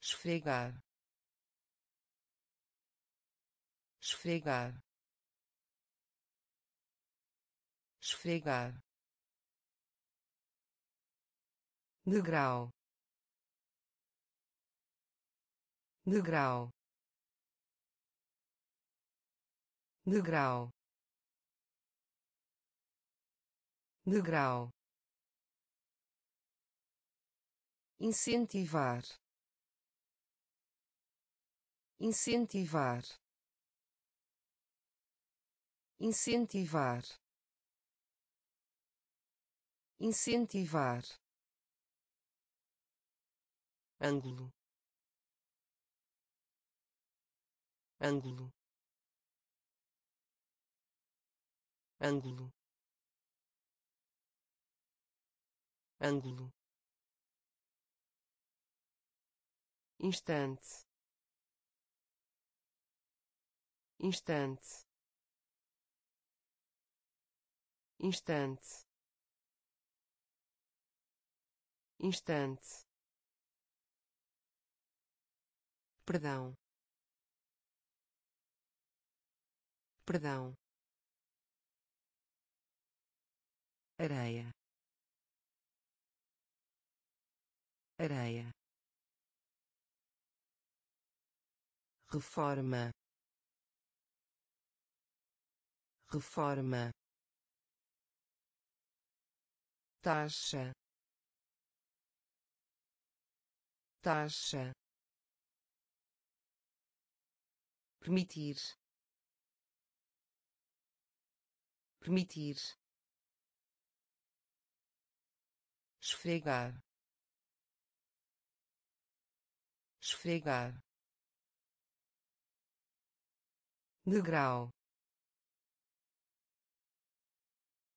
Speaker 1: Esfregar. Esfregar. Esfregar degrau. Degrau. Degrau. Degrau. Incentivar. Incentivar. Incentivar. Incentivar ângulo. Ângulo. Ângulo. Ângulo. Instante. Instante. Instante. Instante perdão. Perdão. Areia. Areia. Reforma. Reforma. Taxa. Taxa permitir. Permitir. Esfregar. Esfregar. Degrau.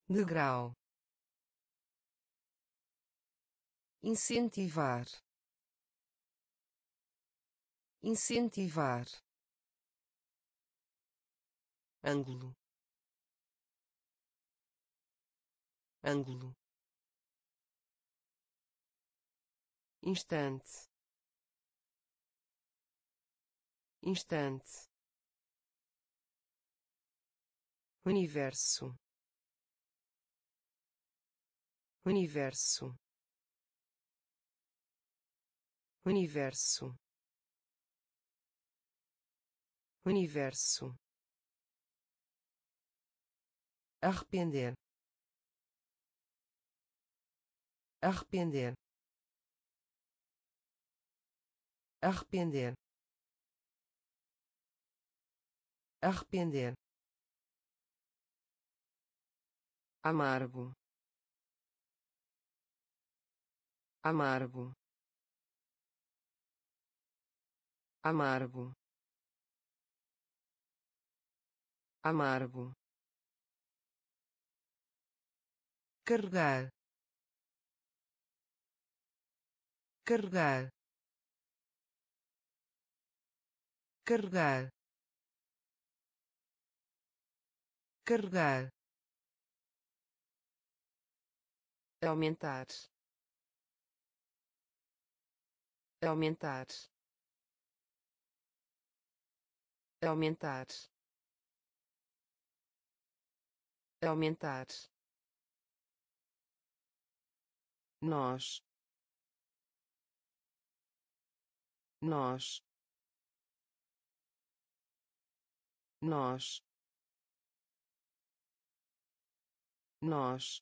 Speaker 1: Degrau. Incentivar. Incentivar ângulo. Ângulo. Instante. Instante. Universo. Universo. Universo. Universo arrepender. Arrepender. Arrepender. Arrepender. Amargo. Amargo. Amargo. Amargo carregar. Carregar. Carregar. Carregar. Aumentar. Aumentar. Aumentar. Aumentar nós. Nós. Nós. Nós.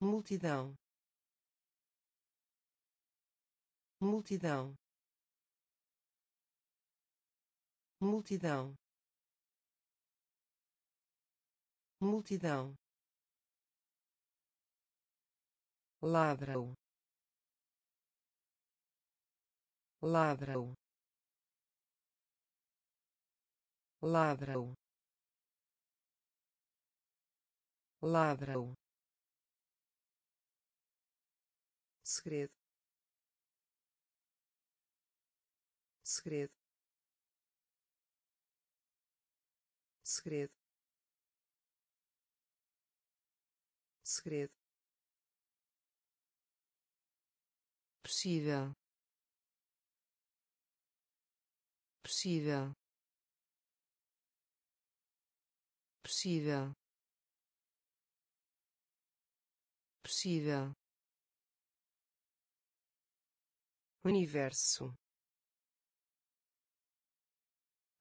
Speaker 1: Multidão. Multidão. Multidão. Multidão ladrão. Ladrão. Ladrão. Ladrão. Segredo. Segredo. Segredo. Segredo possível. Possível. Possível. Possível. Universo.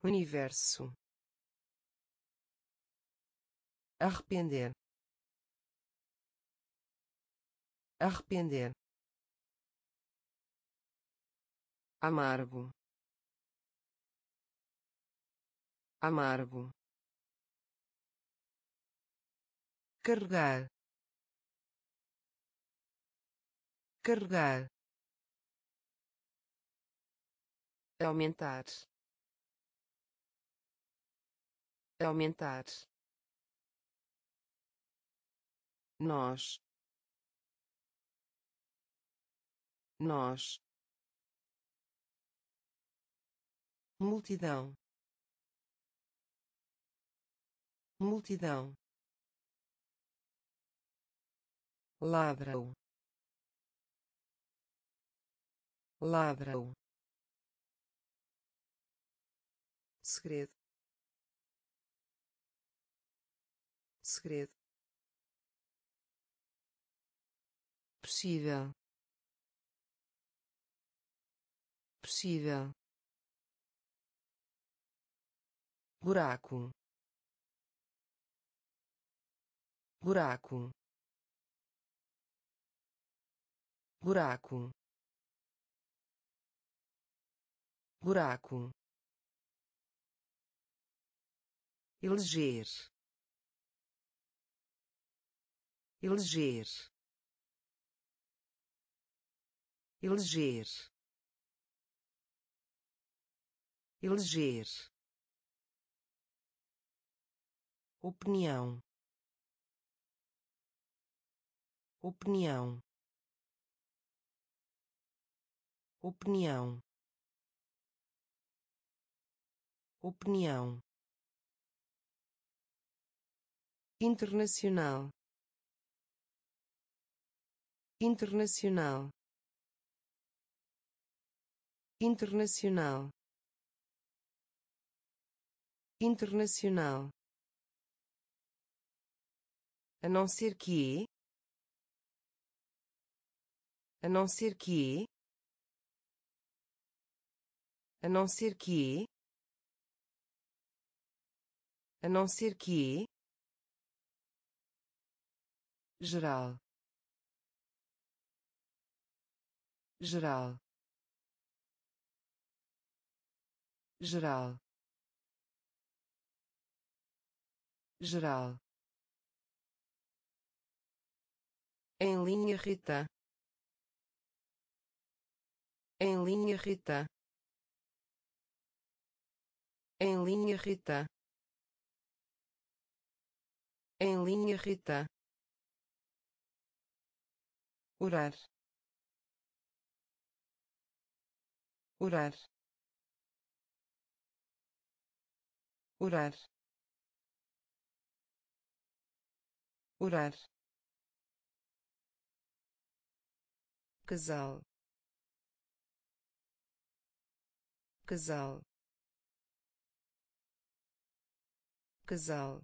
Speaker 1: Universo. Arrepender. Arrepender amargo. Amargo. Carregar. Carregar. Aumentar. Aumentar. Nós. Nós multidão. Multidão. Ladrão. Ladrão. Segredo. Segredo. Possível. Possível buraco. Buraco. Buraco. Buraco. Eleger. Eleger. Eleger. Eleger opinião. Opinião. Opinião. Opinião. Internacional. Internacional. Internacional. Internacional a não ser que a não ser que a não ser que a não ser que geral. Geral. Geral. Geral em linha Rita em linha Rita em linha Rita em linha Rita orar. Orar. Orar. Orar casal. Casal. Casal.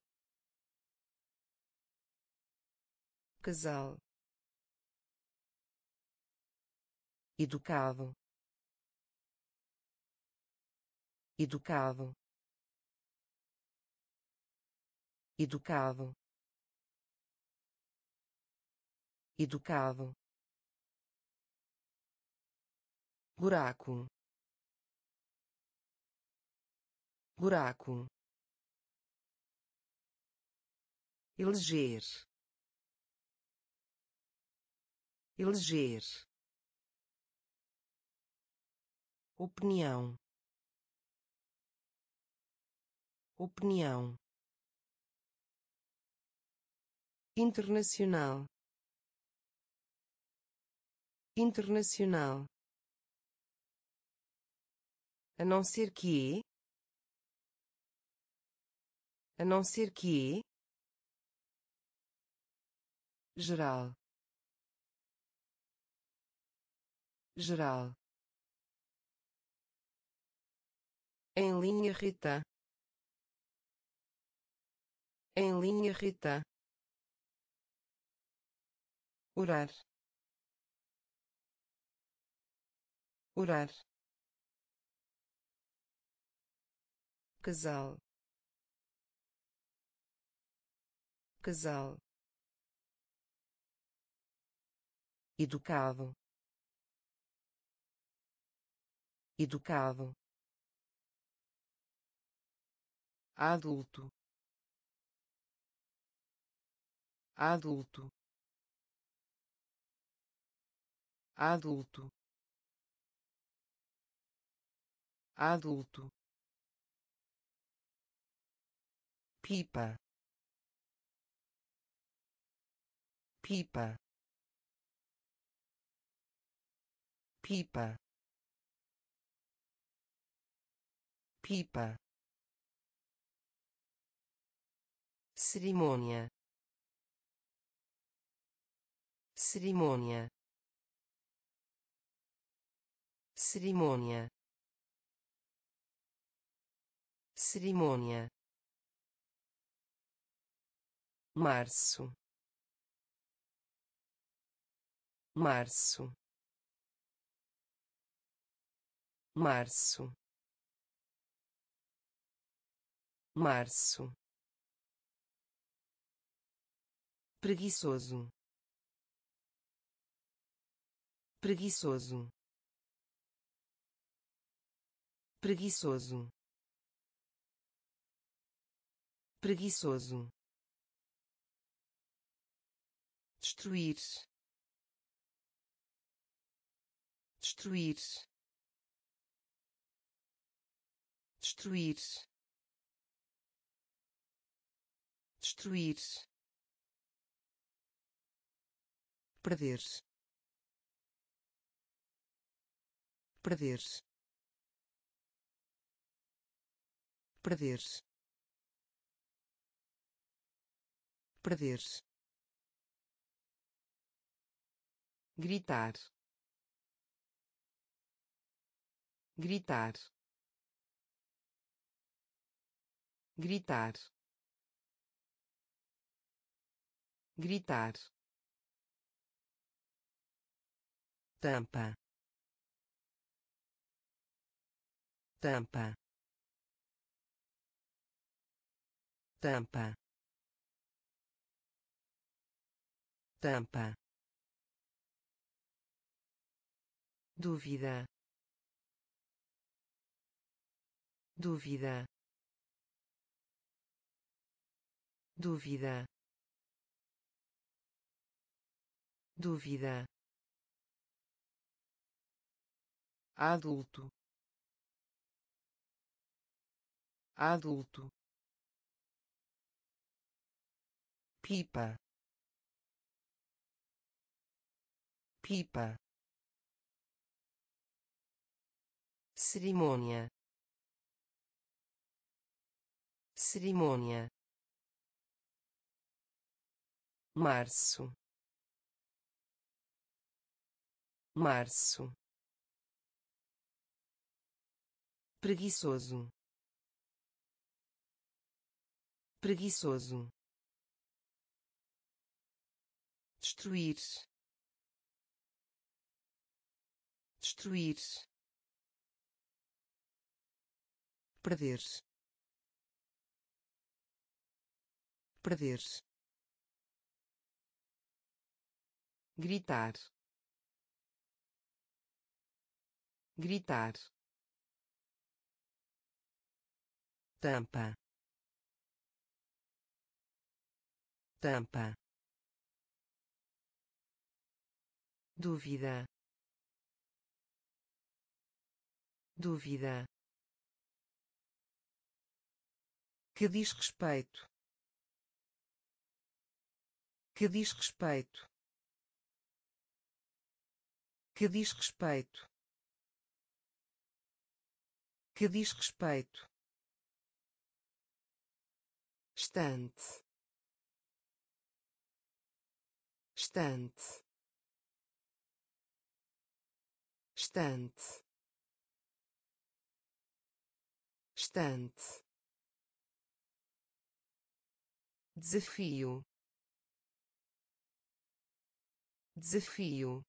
Speaker 1: Casal. Educado. Educado. Educado. Educado buraco. Buraco. Eleger. Eleger. Opinião. Opinião. Internacional. Internacional a não ser que a não ser que geral. Geral. Em linha Rita em linha Rita orar. Orar casal. Casal. Educado. Educado. Adulto. Adulto. Adulto. Adulto pipa. Pipa. Pipa. Pipa. Cerimônia cerimônia cerimônia cerimônia março. Março. Março. Março. Preguiçoso. Preguiçoso. Preguiçoso. Preguiçoso destruir. Destruir. Destruir. Destruir. Perder. Perder. Perder. Perder gritar. Gritar. Gritar. Gritar. Tampa. Tampa. Tampa. Tampa dúvida. Dúvida. Dúvida. Dúvida. Adulto. Adulto. Pipa. Pipa cerimônia. Cerimônia. Março. Março. Preguiçoso. Preguiçoso. Destruir. Destruir perder. Perder. Gritar. Gritar. Tampa. Tampa. Dúvida. Dúvida que diz respeito. Que diz respeito. Que diz respeito. Que diz respeito. Estante. Estante. Estante. Estante desafio. Desafio.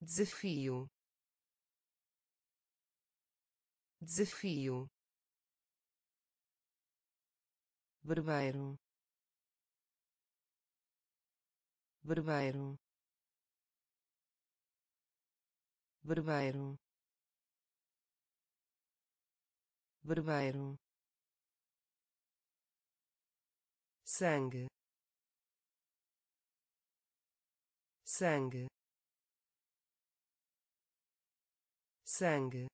Speaker 1: Desafio. Desafio. Barbeiro. Barbeiro. Barbeiro. Barbeiro sangue. Sangue. Sangue.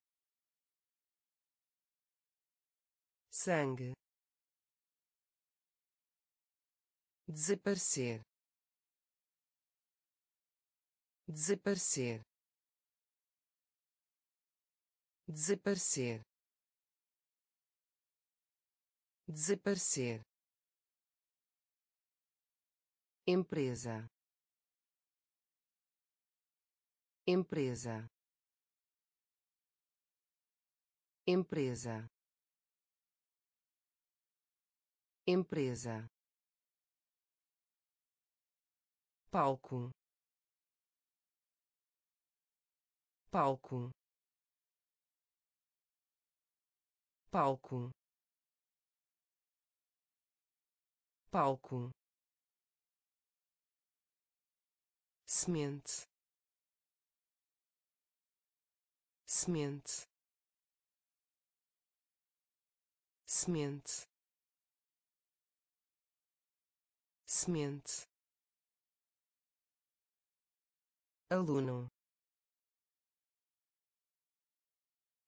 Speaker 1: Sangue. Desaparecer. Desaparecer. Desaparecer. Desaparecer empresa. Empresa. Empresa. Empresa. Palco. Palco. Palco. Palco semente. Semente. Semente. Semente. Aluno.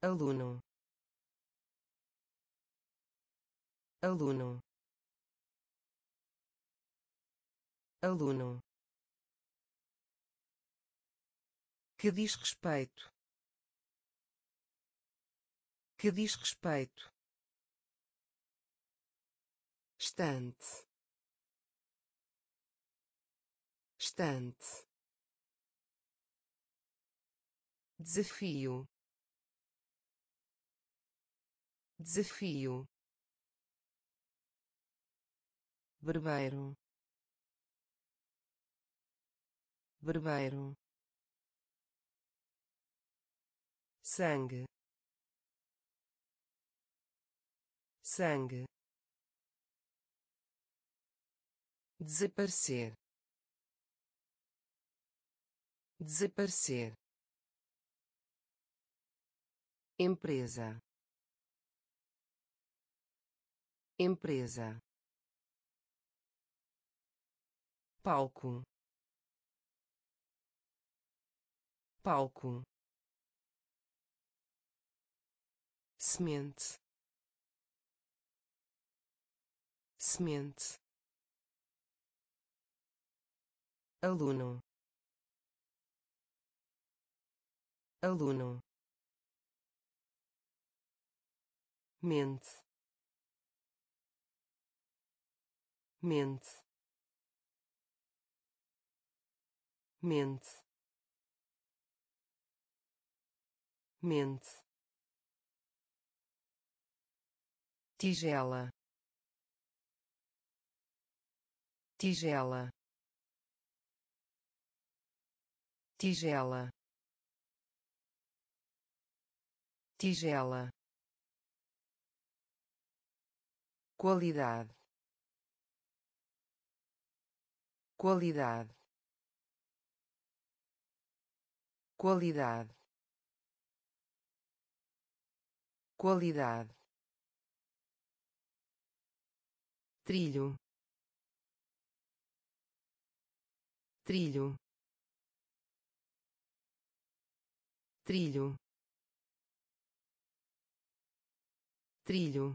Speaker 1: Aluno. Aluno. Aluno que diz respeito. Que diz respeito. Estante. Estante. Desafio. Desafio. Barbeiro. Barbeiro sangue. Sangue. Desaparecer. Desaparecer. Empresa. Empresa. Palco. Palco semente. Semente. Aluno. Aluno. Mente. Mente. Mente. Mente tigela. Tigela. Tigela. Tigela. Qualidade. Qualidade. Qualidade. Qualidade trilho. Trilho. Trilho. Trilho.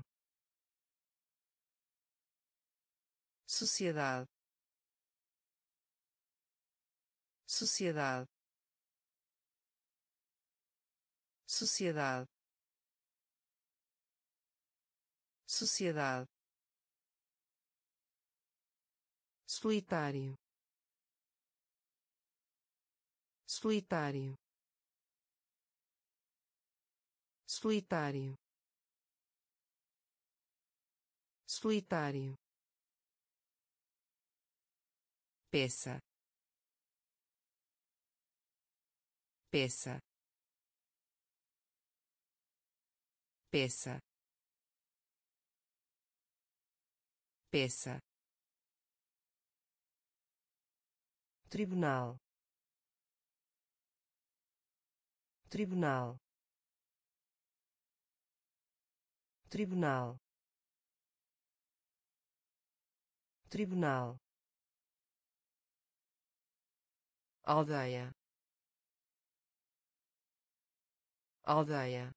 Speaker 1: Sociedade. Sociedade. Sociedade. Sociedade solitário. Solitário. Solitário. Solitário. Peça. Peça. Peça. Peça tribunal. Tribunal. Tribunal. Tribunal. Aldeia. Aldeia.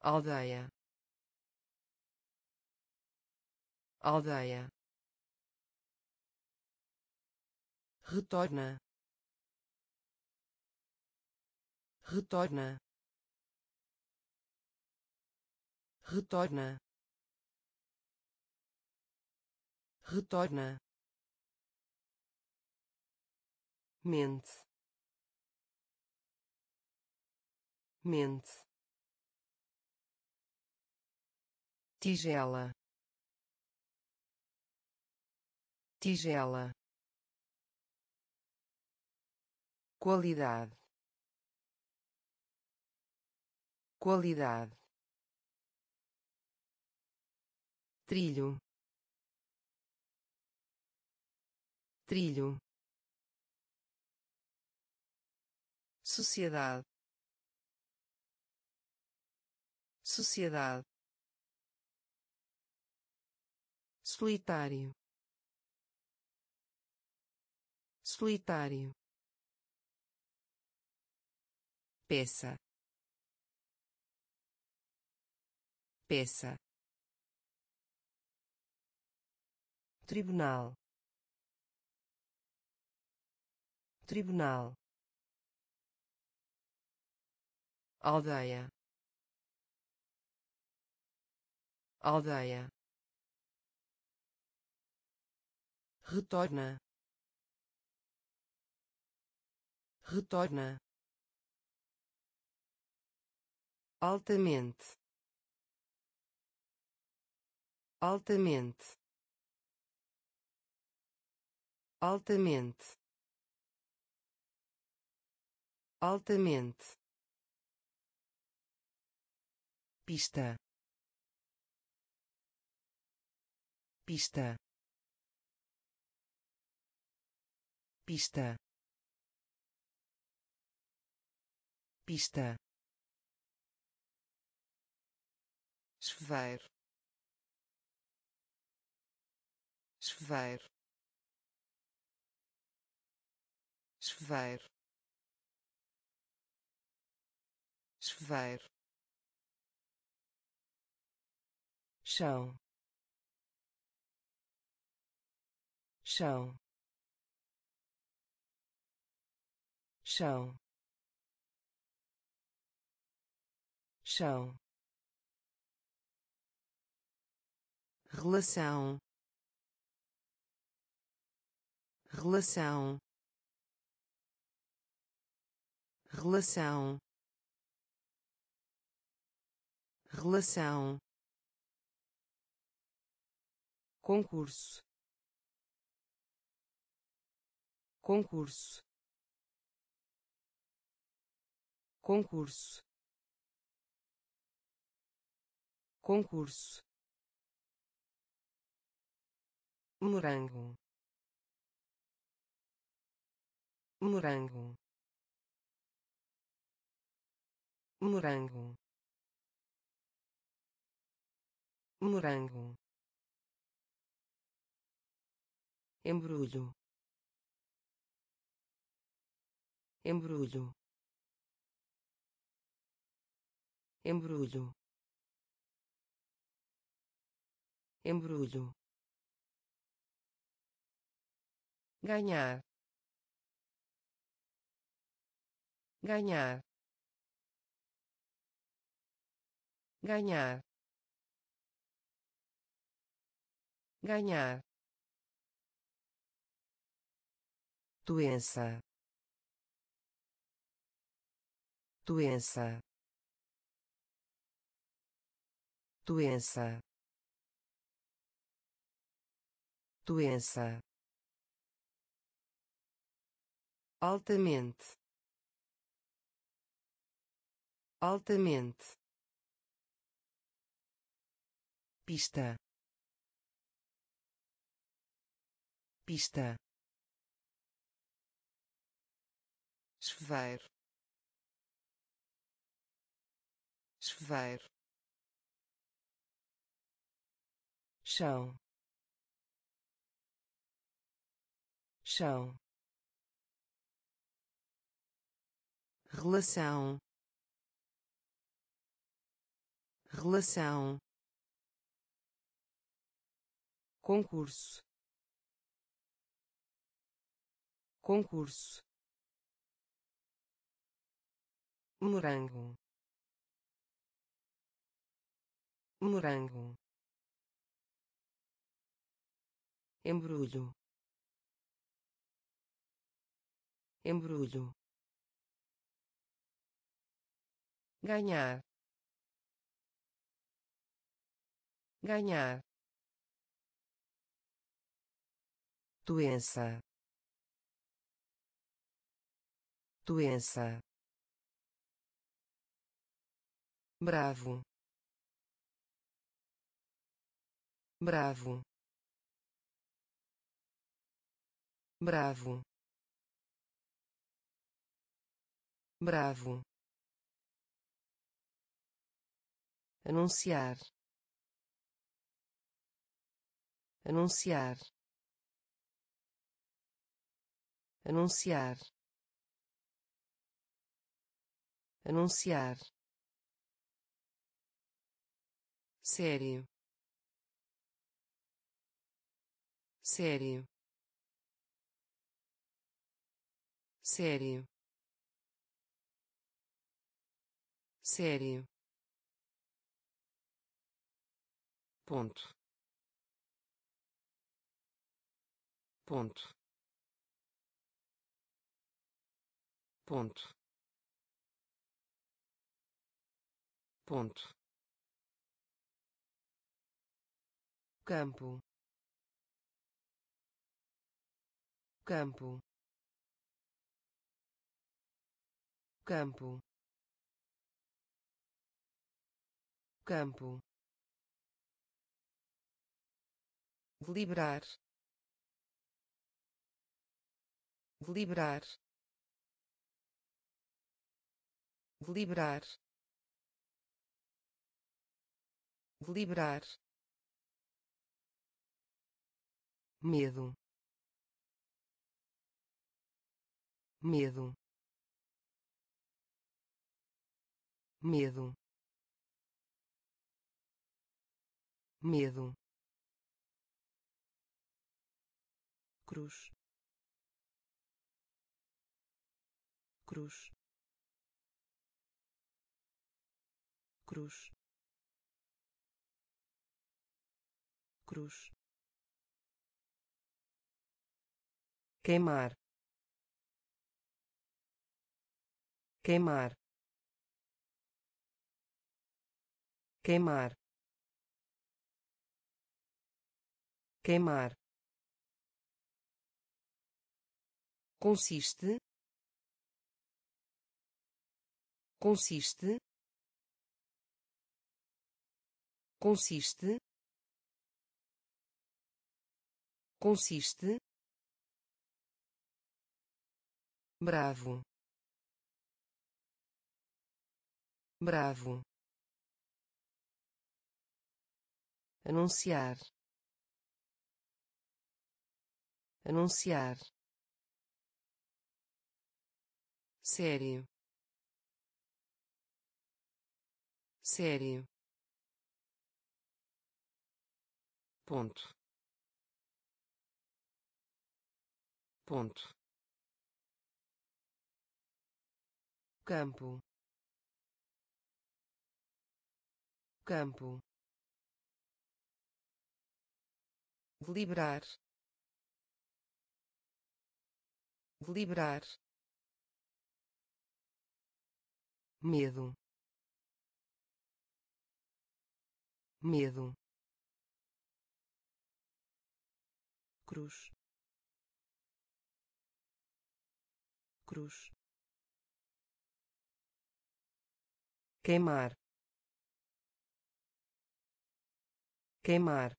Speaker 1: Aldeia. Aldeia retorna retorna retorna retorna. Mente. Mente. Tigela. Tigela qualidade. Qualidade. Trilho. Trilho. Sociedade. Sociedade. Solitário. Solitário peça. Peça. Tribunal. Tribunal. Aldeia. Aldeia. Retorna. Retorna altamente altamente altamente altamente. Pista. Pista. Pista. Pista chuveiro. Chuveiro. Chuveiro. Chuveiro. Chão. Chão. Chão. Chão relação. Relação. Relação. Relação. Concurso. Concurso. Concurso. Concurso morango. Morango. Morango. Morango. Embrulho. Embrulho. Embrulho. Embrulho ganhar. Ganhar. Ganhar. Ganhar. Doença. Doença. Doença. Doença altamente. Altamente. Pista. Pista. Chuveiro. Chuveiro. Chão. Chão relação. Relação. Concurso. Concurso. Morango. Morango. Embrulho. Embrulho ganhar. Ganhar. Doença. Doença. Bravo. Bravo. Bravo. Bravo anunciar. Anunciar. Anunciar. Anunciar. Série série série série ponto. Ponto. Ponto. Ponto. Campo. Campo. Campo. Campo deliberar. Deliberar. Deliberar. Deliberar. Medo. Medo. Medo. Medo cruz. Cruz. Cruz. Cruz. Queimar. Queimar. Queimar. Queimar consiste. Consiste. Consiste. Consiste. Bravo. Bravo. Anunciar. Anunciar sério. Sério. Ponto. Ponto. Campo. Campo. Deliberar. Deliberar medo. Medo. Cruz. Cruz. Queimar. Queimar.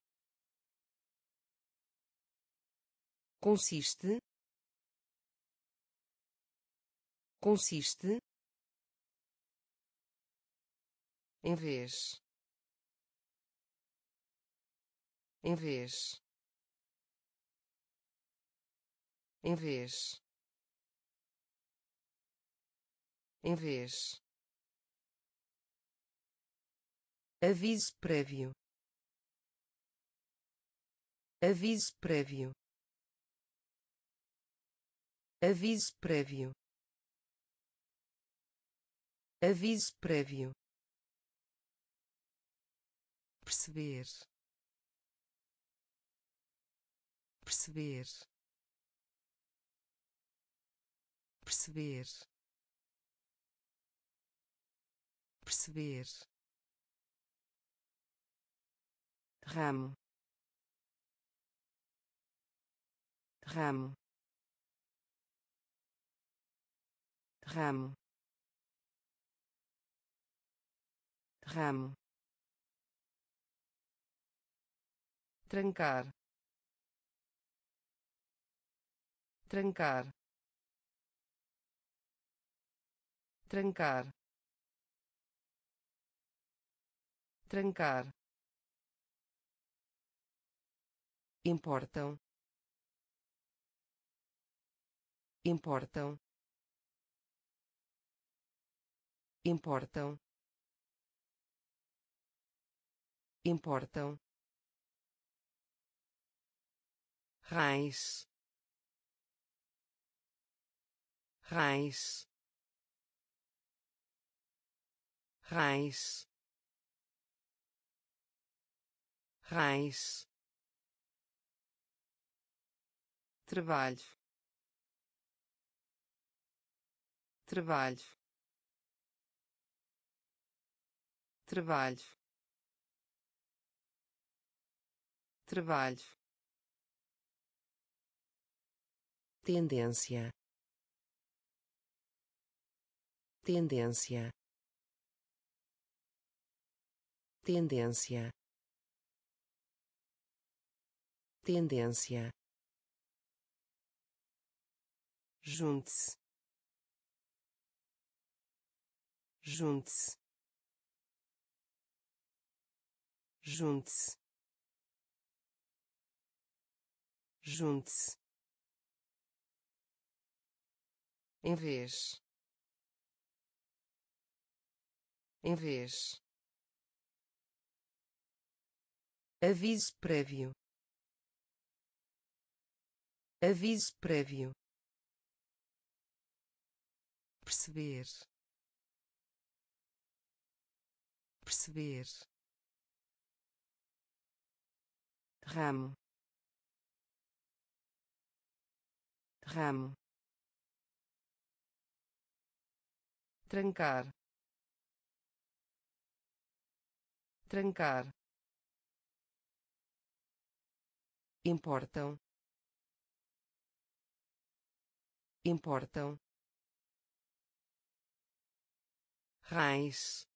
Speaker 1: Consiste. Consiste em vez. Em vez. Em vez. Em vez. Aviso prévio. Aviso prévio. Aviso prévio. Aviso prévio perceber. Perceber. Perceber. Perceber. Ramo. Ramo. Ramo. Ramo trancar. Trancar. Trancar. Trancar. Importam. Importam. Importam. Importam raiz raiz raiz raiz trabalho. Trabalho. Trabalho. Trabalho tendência. Tendência. Tendência. Tendência. Junte-se. Junte-se. Junte-se. Junte-se em vez. Em vez. Aviso prévio. Aviso prévio. Perceber. Perceber. Ramo. Ramo trancar. Trancar. Importam. Importam. Raiz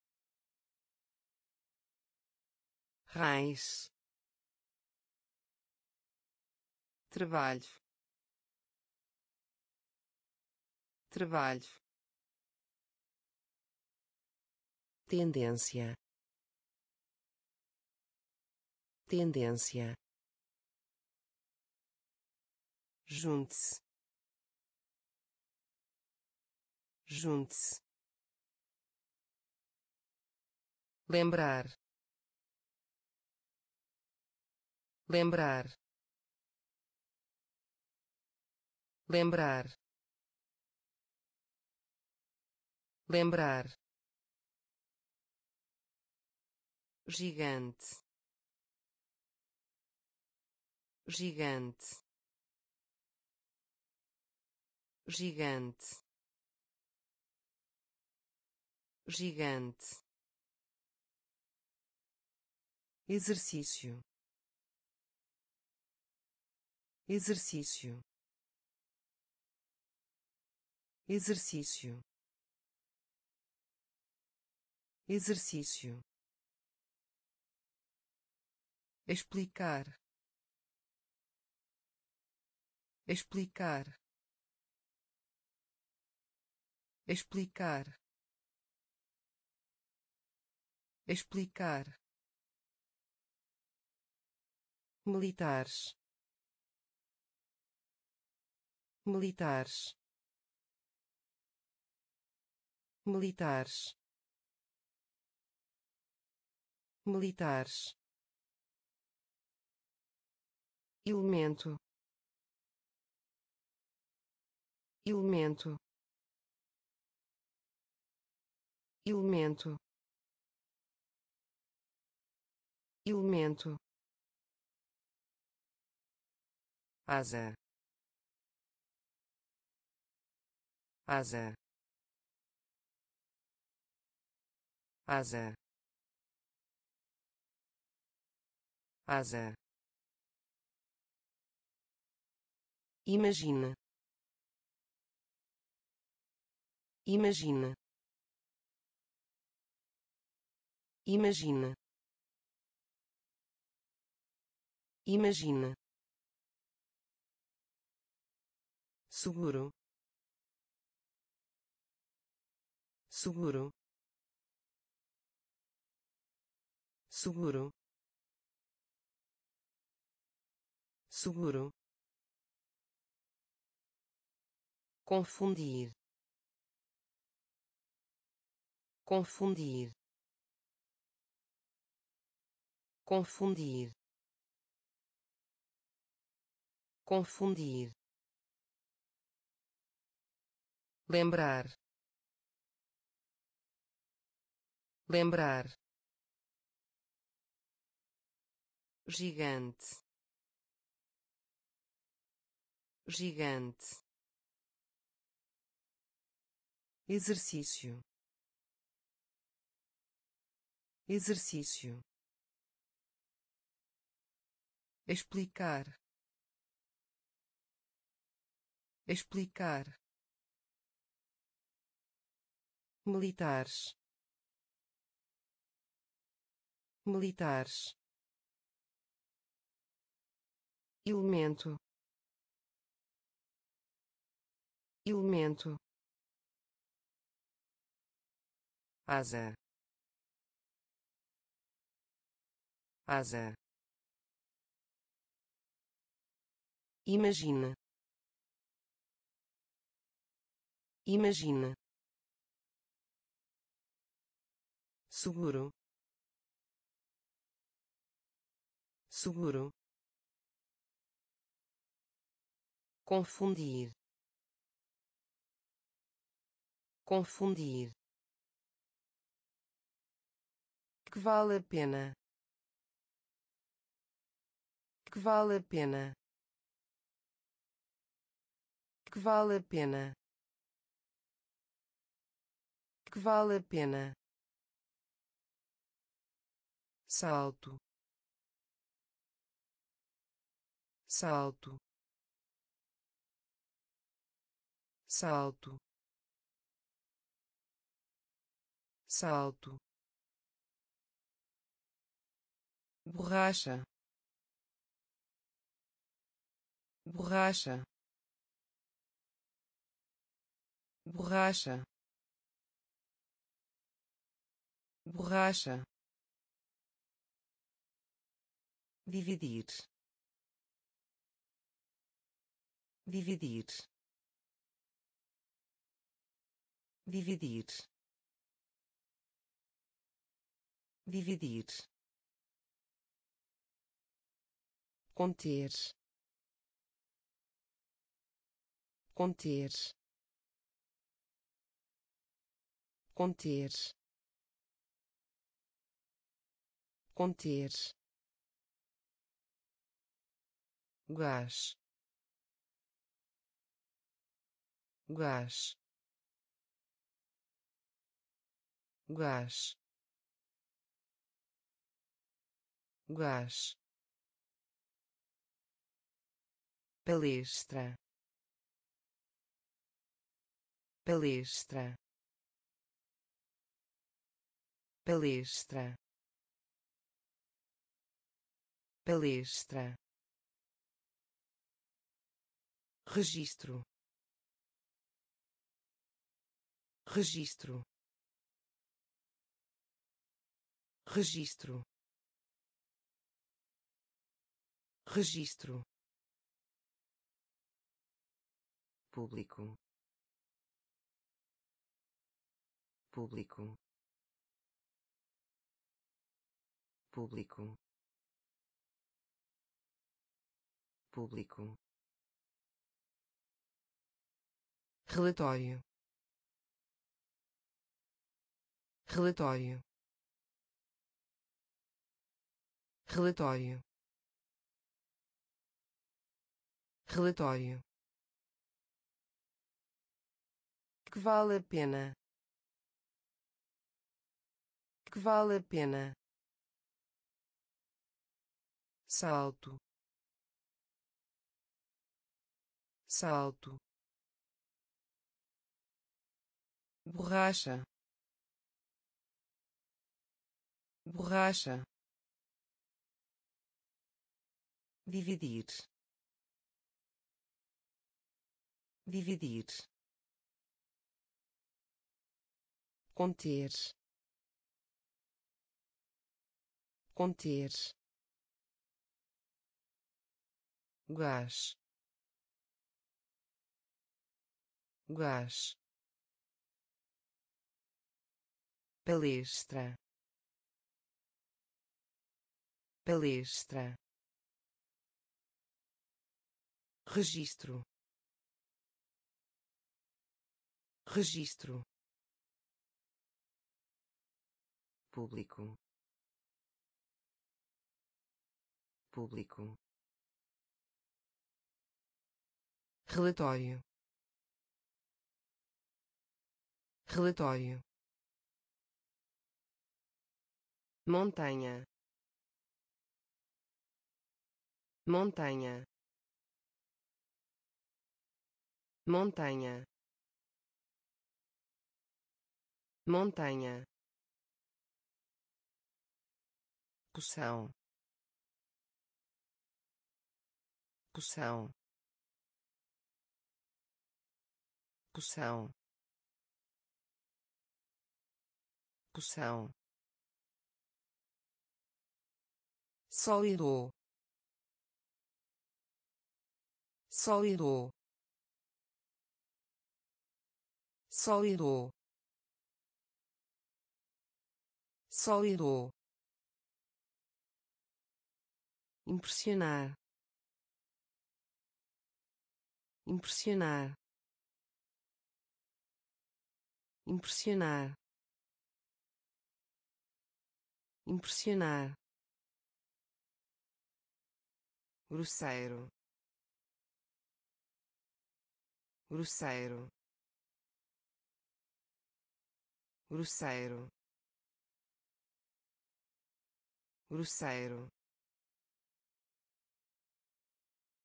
Speaker 1: raiz trabalho. Trabalho tendência. Tendência. Junte-se. Junte-se. Lembrar. Lembrar. Lembrar. Lembrar gigante. Gigante. Gigante. Gigante. Exercício. Exercício. Exercício. Exercício explicar. Explicar. Explicar. Explicar. Militares. Militares. Militares. Militares elemento. Elemento. Elemento. Elemento. Asa. Asa. Asa. Asa Imagina. Imagina. Imagina. Imagina. seguro seguro seguro seguro confundir. Confundir. Confundir. Confundir. Lembrar. Lembrar. Gigante. Gigante exercício. Exercício. Explicar. Explicar. Militares. Militares. Elemento. Elemento asa. Asa. Imagina. Imagina. seguro. Seguro. Confundir. Confundir que vale a pena? Que vale a pena? Que vale a pena? Que vale a pena? Salto. Salto. Salto. Salto borracha. Borracha. Borracha. Borracha. Dividir. Dividir. Dividir. Dividir conter. Conter. Conter. Conter. Gás gás gás gás palestra. Palestra. Palestra. Palestra. Registro. Registro. Registro. Registro público. Público. Público. Público. Relatório. Relatório. Relatório. Relatório que vale a pena? Que vale a pena? Salto. Salto. Borracha. Borracha. Dividir. Dividir conter. Conter. Gás. Gás. Palestra. Palestra. Registro. Registro público. Público. Relatório. Relatório. Montanha. Montanha. Montanha. Montanha poção. Poção. Poção. Poção. Sólido. Sólido. Sólido. Sólido impressionar. Impressionar. Impressionar. Impressionar. Grosseiro. Grosseiro. Grosseiro. Grosseiro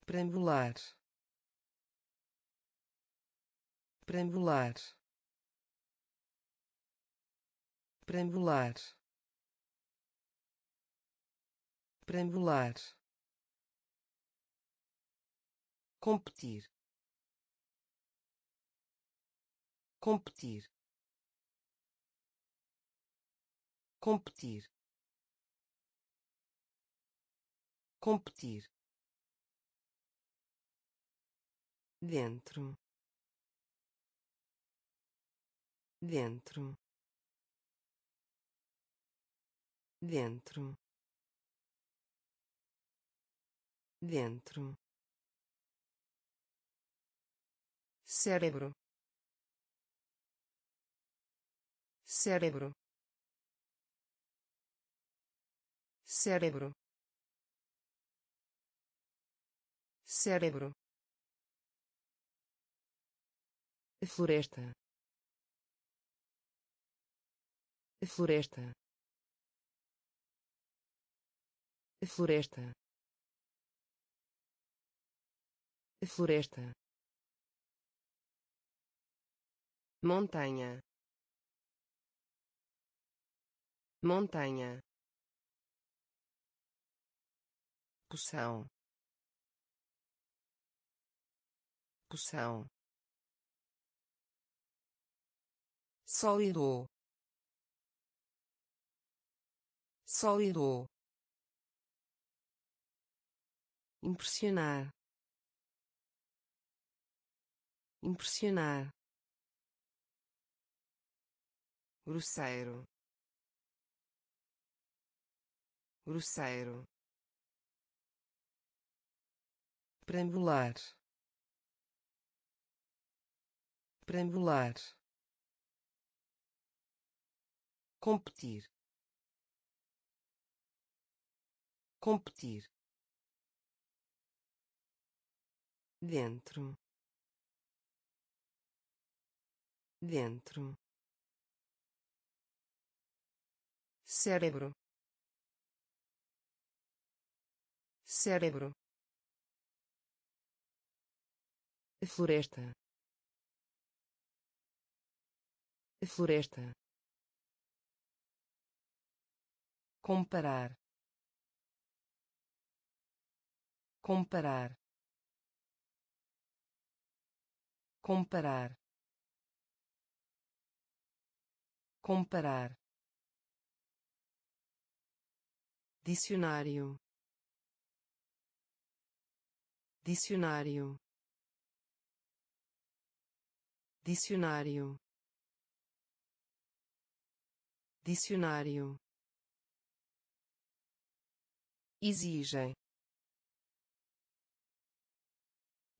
Speaker 1: preambular. Preambular. Preambular. Preambular. Competir. Competir. Competir. Competir dentro. Dentro. Dentro. Dentro. Cérebro. Cérebro. Cérebro. Cérebro floresta. Floresta. Floresta. Floresta. Montanha. Montanha. Poção. Poção sólido. Sólido. Impressionar. Impressionar. Grosseiro. Grosseiro. Preambular. Preambular competir. Competir. Dentro. Dentro. Cérebro. Cérebro. Floresta. Floresta comparar. Comparar. Comparar. Comparar. Dicionário. Dicionário. Dicionário. Dicionário exigem.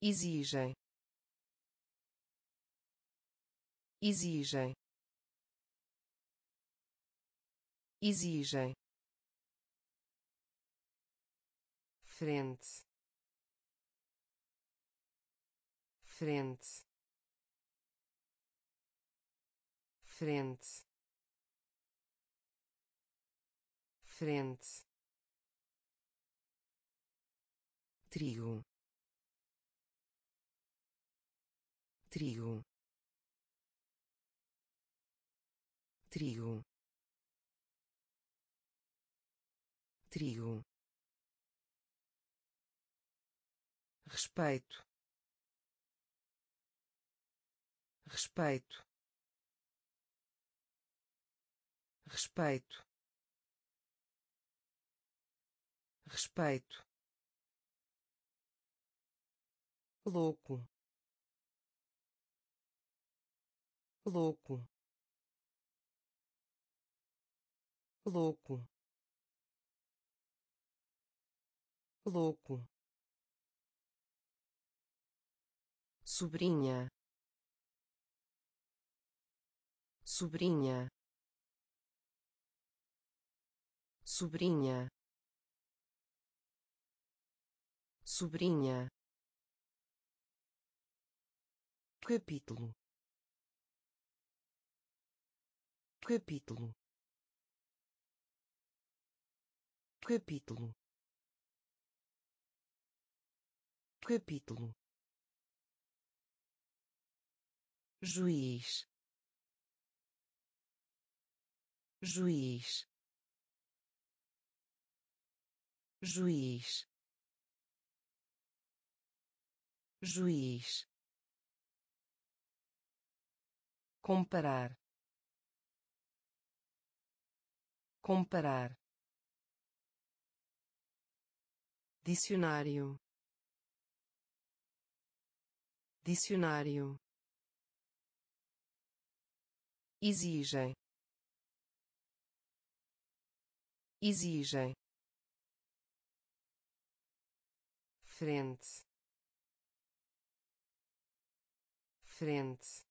Speaker 1: Exigem. Exigem. Exigem. Frente. Frente. Frente. Frente trigo. Trigo. Trigo. Trigo. Respeito. Respeito. Respeito. Respeito louco. Louco. Louco. Louco. Sobrinha. Sobrinha. Sobrinha. Sobrinha capítulo. Capítulo. Capítulo. Capítulo. Juiz. Juiz. Juiz. Juiz comparar. Comparar. Dicionário. Dicionário. Exigem. Exigem. Frente. Frente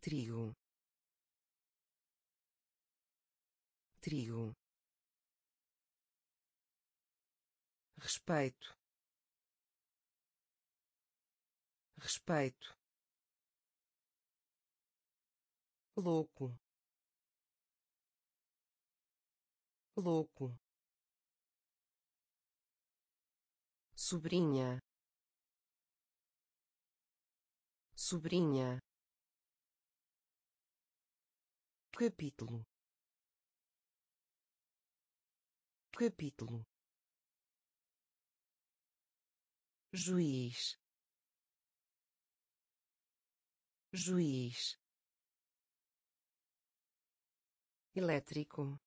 Speaker 1: trigo. Trigo. Respeito. Respeito. Louco. Louco. Sobrinha. Sobrinha capítulo. Capítulo. Juiz. Juiz. Elétrico.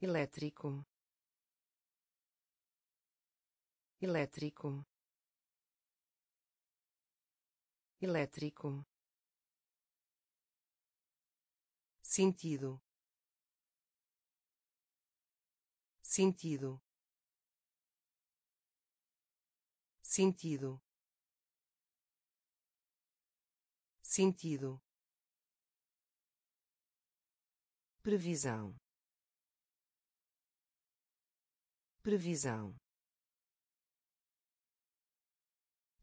Speaker 1: Elétrico. Elétrico. Elétrico sentido. Sentido. Sentido. Sentido. Previsão. Previsão.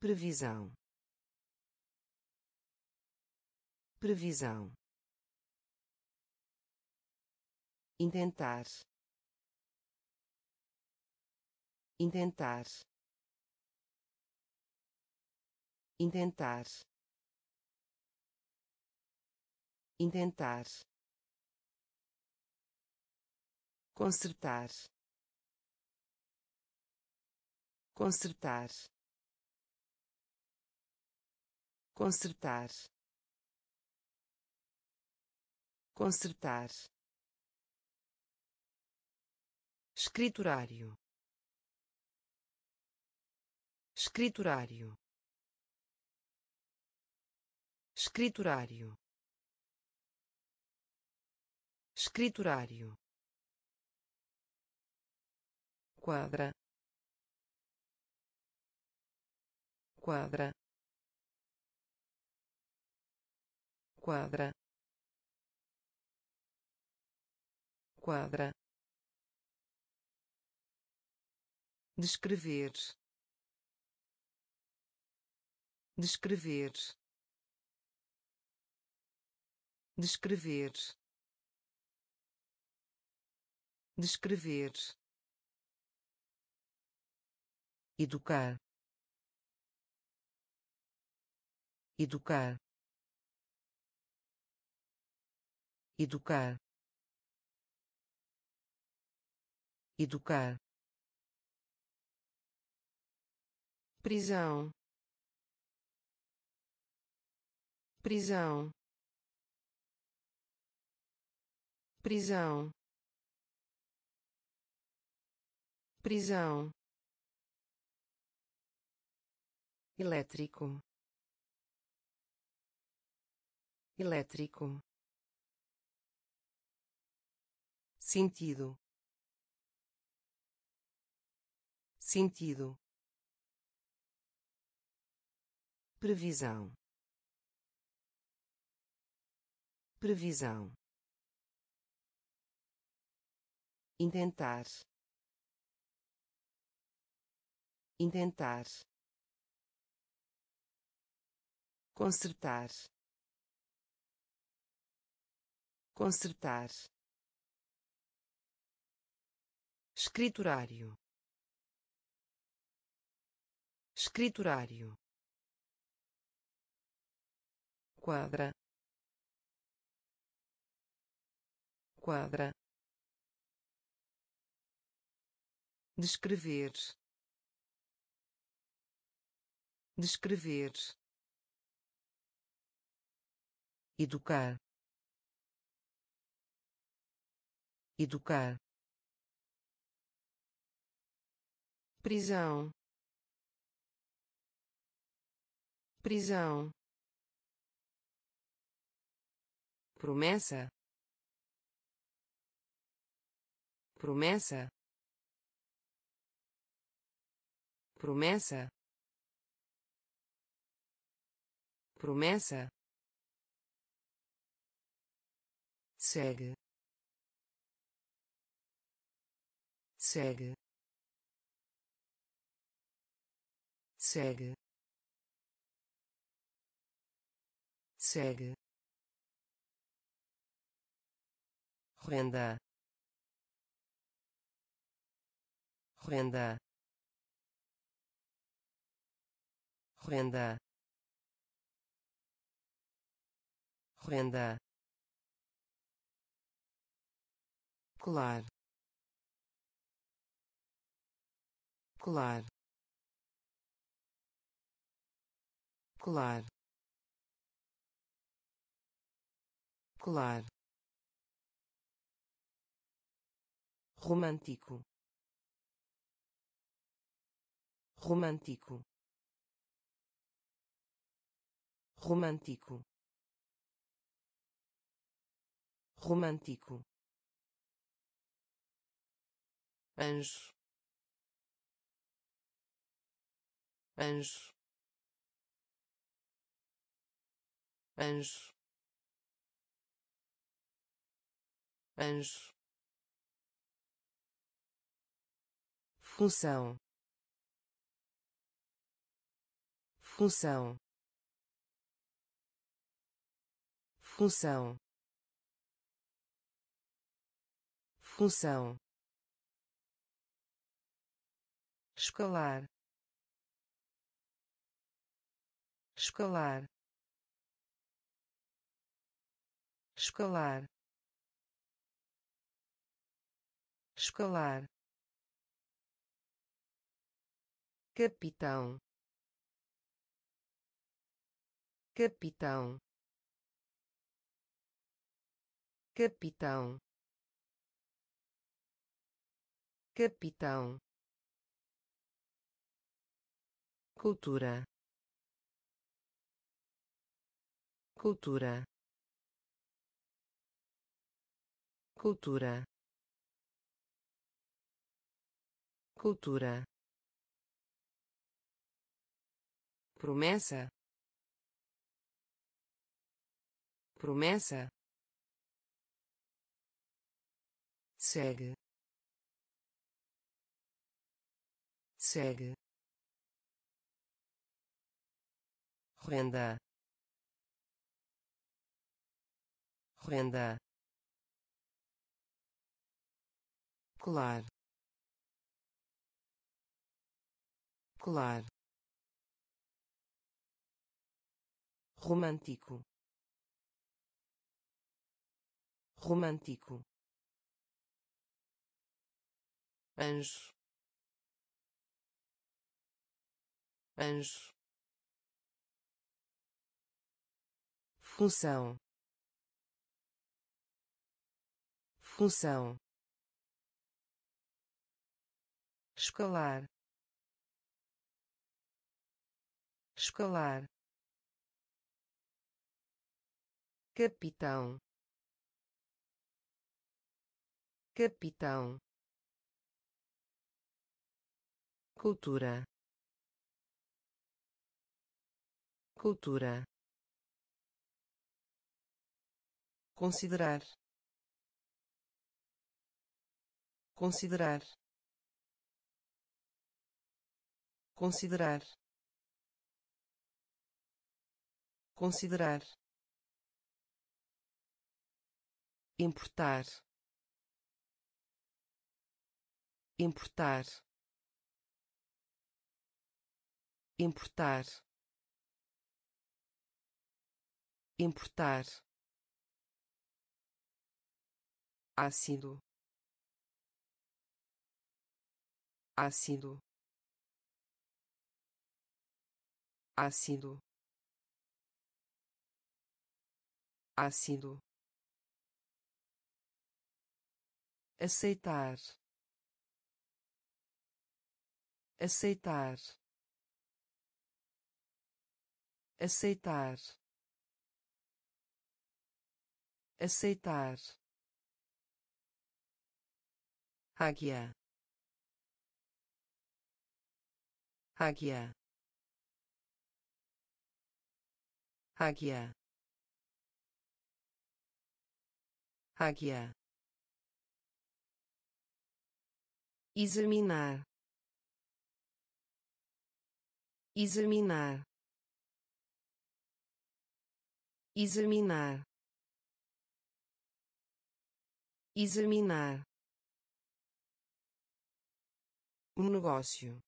Speaker 1: Previsão. Previsão intentar. Intentar. Intentar. Intentar. Consertar. Consertar. Consertar. Consertar escriturário escriturário escriturário escriturário quadra. Quadra. Quadra. Quadra descrever. Descrever. Descrever. Descrever. Educar. Educar. Educar. Educar prisão. Prisão. Prisão. Prisão. Elétrico. Elétrico. Sentido. Sentido previsão. Previsão. Intentar. Intentar. Consertar. Consertar. Escriturário. Escriturário quadra. Quadra. Descrever. Descrever. Educar. Educar. Prisão. Prisão promessa? Promessa? Promessa? Promessa? Segue. Segue. Segue. Segue renda. Renda. Renda. Renda. Colar. Colar. Colar. Colar romântico. Romântico. Romântico. Romântico. Anjo. Anjo. Anjo. Anjo função. Função. Função. Função. Escalar escalar escalar escalar capitão. Capitão. Capitão. Capitão. Cultura. Cultura. Cultura. Cultura promessa? Promessa? Segue. Segue. Renda. Renda. Colar. Colar romântico. Romântico. Anjo. Anjo. Função. Função. Escalar escalar capitão. Capitão. Cultura. Cultura. Considerar. Considerar. Considerar. Considerar importar. Importar. Importar. Importar. Ácido. Ácido. Ácido. Ácido aceitar. Aceitar. Aceitar. Aceitar. Águia. Águia. Águia. Águia examinar. Examinar. Examinar. Examinar. Um negócio.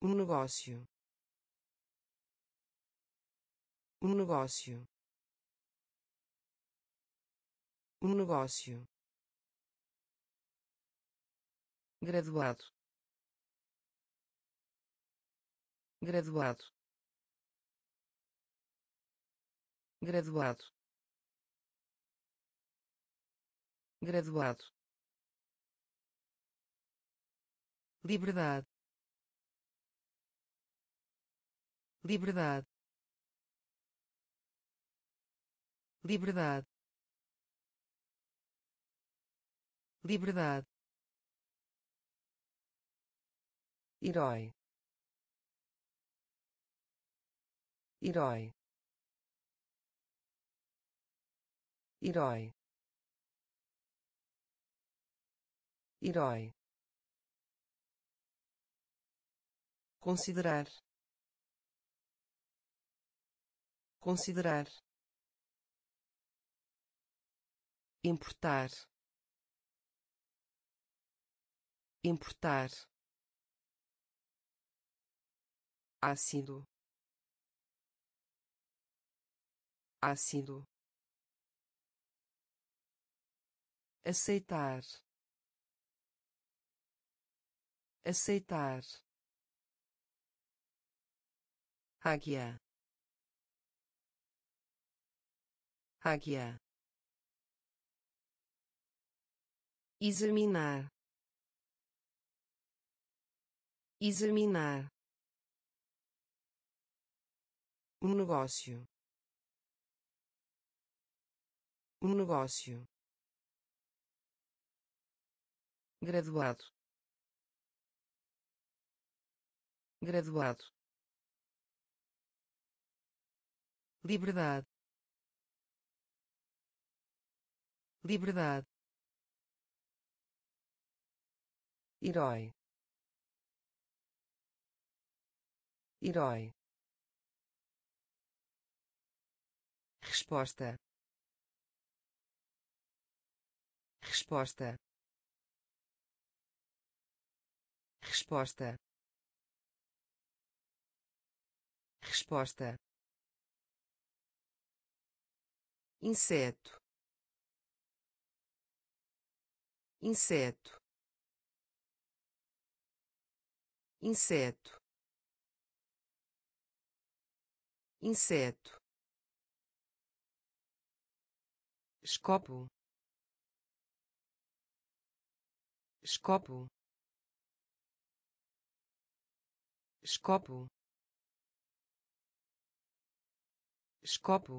Speaker 1: Um negócio. Um negócio. Um negócio graduado. Graduado. Graduado. Graduado. Liberdade. Liberdade. Liberdade. Liberdade herói. Herói. Herói. Herói. Considerar. Considerar. Importar. Importar ácido. Ácido. Aceitar. Aceitar. Águia. Águia. Examinar. Examinar um negócio. Um negócio. Graduado. Graduado. Liberdade. Liberdade. Herói. Herói resposta. Resposta. Resposta. Resposta. Inseto. Inseto. Inseto. Inseto escopo escopo escopo escopo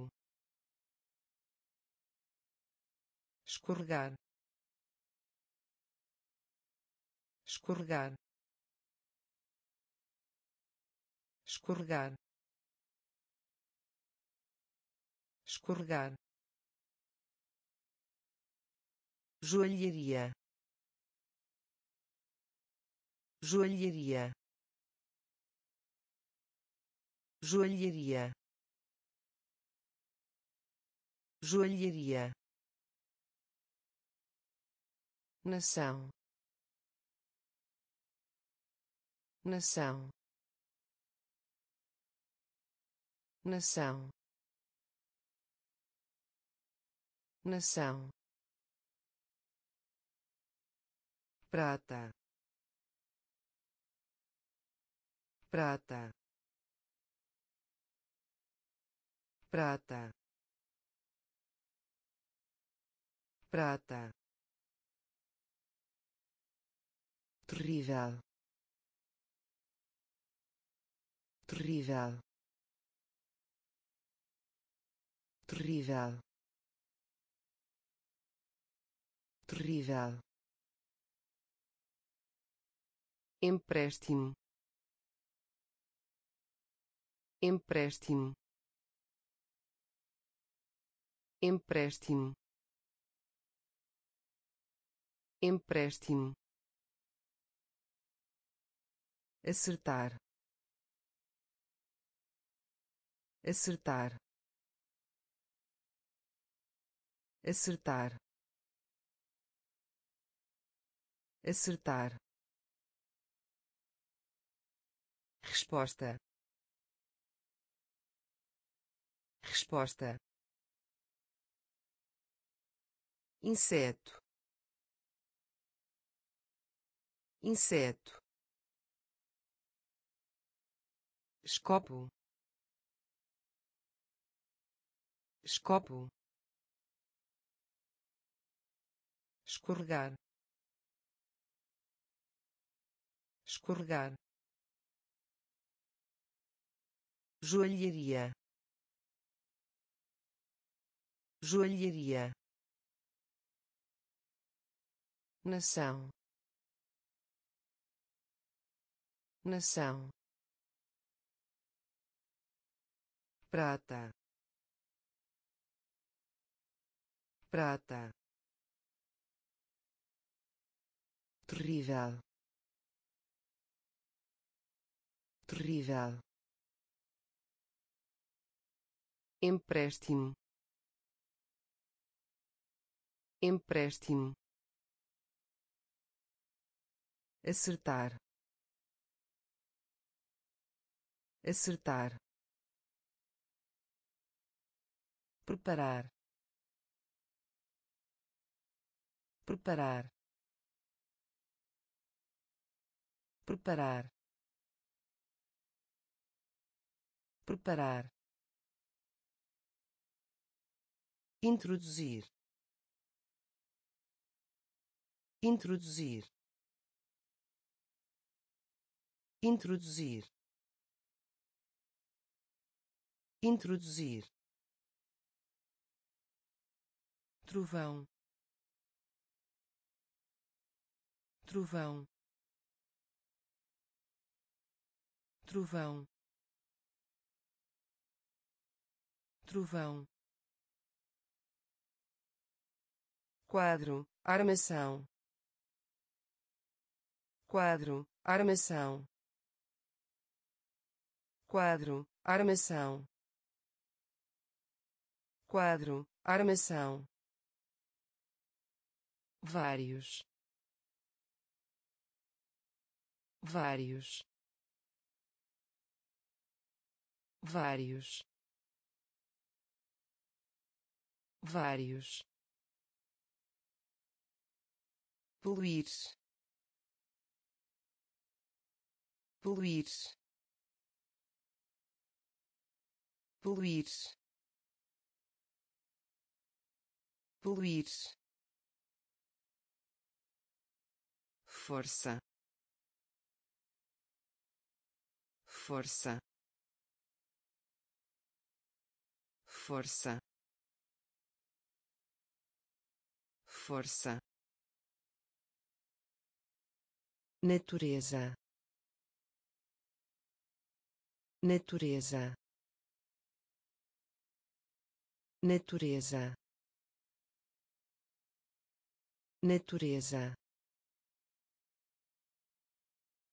Speaker 1: escorregar escorregar escorregar escorregar joalheria. Joalheria. Joalheria. Joalheria. Nação. Nação. Nação. Nação prata. Prata. Prata. Prata. Terrível terrível terrível terrível empréstimo. Empréstimo. Empréstimo. Empréstimo. Acertar. Acertar. Acertar. Acertar resposta. Resposta. Inseto. Inseto. Escopo. Escopo. Escorregar. Escorregar joalheria. Joalheria. Nação. Nação. Prata. Prata. Terrível. Terrível empréstimo. Empréstimo. Acertar. Acertar. Preparar. Preparar. Preparar. Preparar introduzir. Introduzir. Introduzir. Introduzir. Trovão. Trovão. Trovão. Trovão quadro, armação, quadro, armação, quadro, armação, quadro, armação, vários, vários, vários, vários poluir. Poluir. Poluir. Poluir. Força. Força. Força. Força natureza. Natureza. Natureza. Natureza.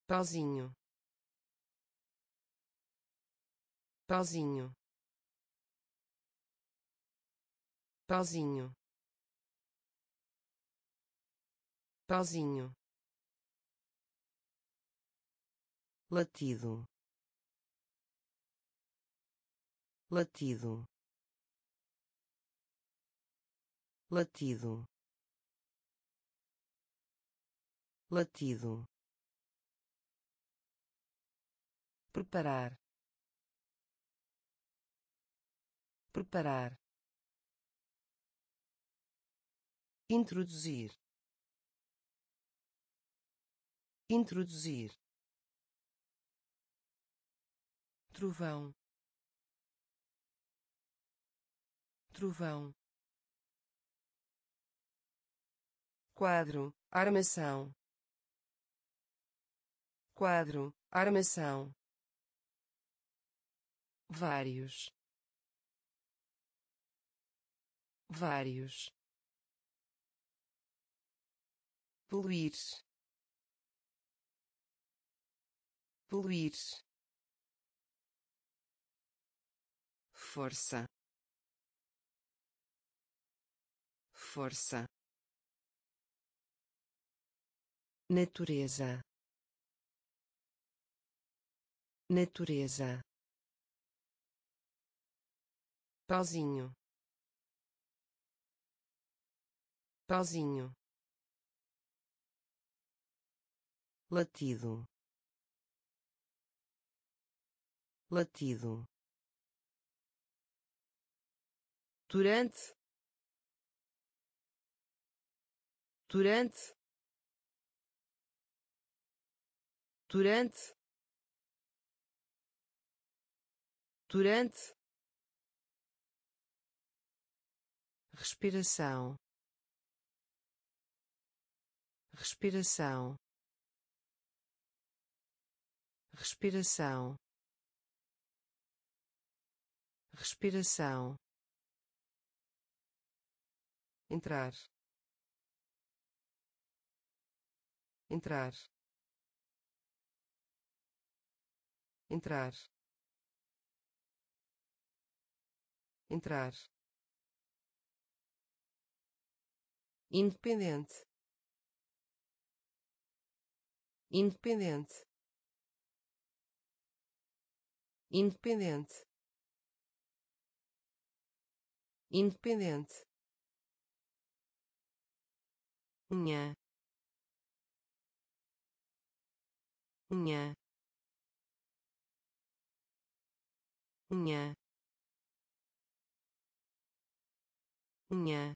Speaker 1: Pauzinho pauzinho pauzinho pauzinho latido. Latido. Latido. Latido. Preparar. Preparar. Introduzir. Introduzir trovão. Trovão. Quadro armação. Quadro armação. Vários. Vários. Poluir. Poluir força. Força. Natureza. Natureza. Pauzinho pauzinho latido. Latido durante. Durante. Durante. Durante. Respiração. Respiração. Respiração. Respiração entrar. Entrar. Entrar. Entrar. Independente. Independente. Independente. Independente unha unha unha unha.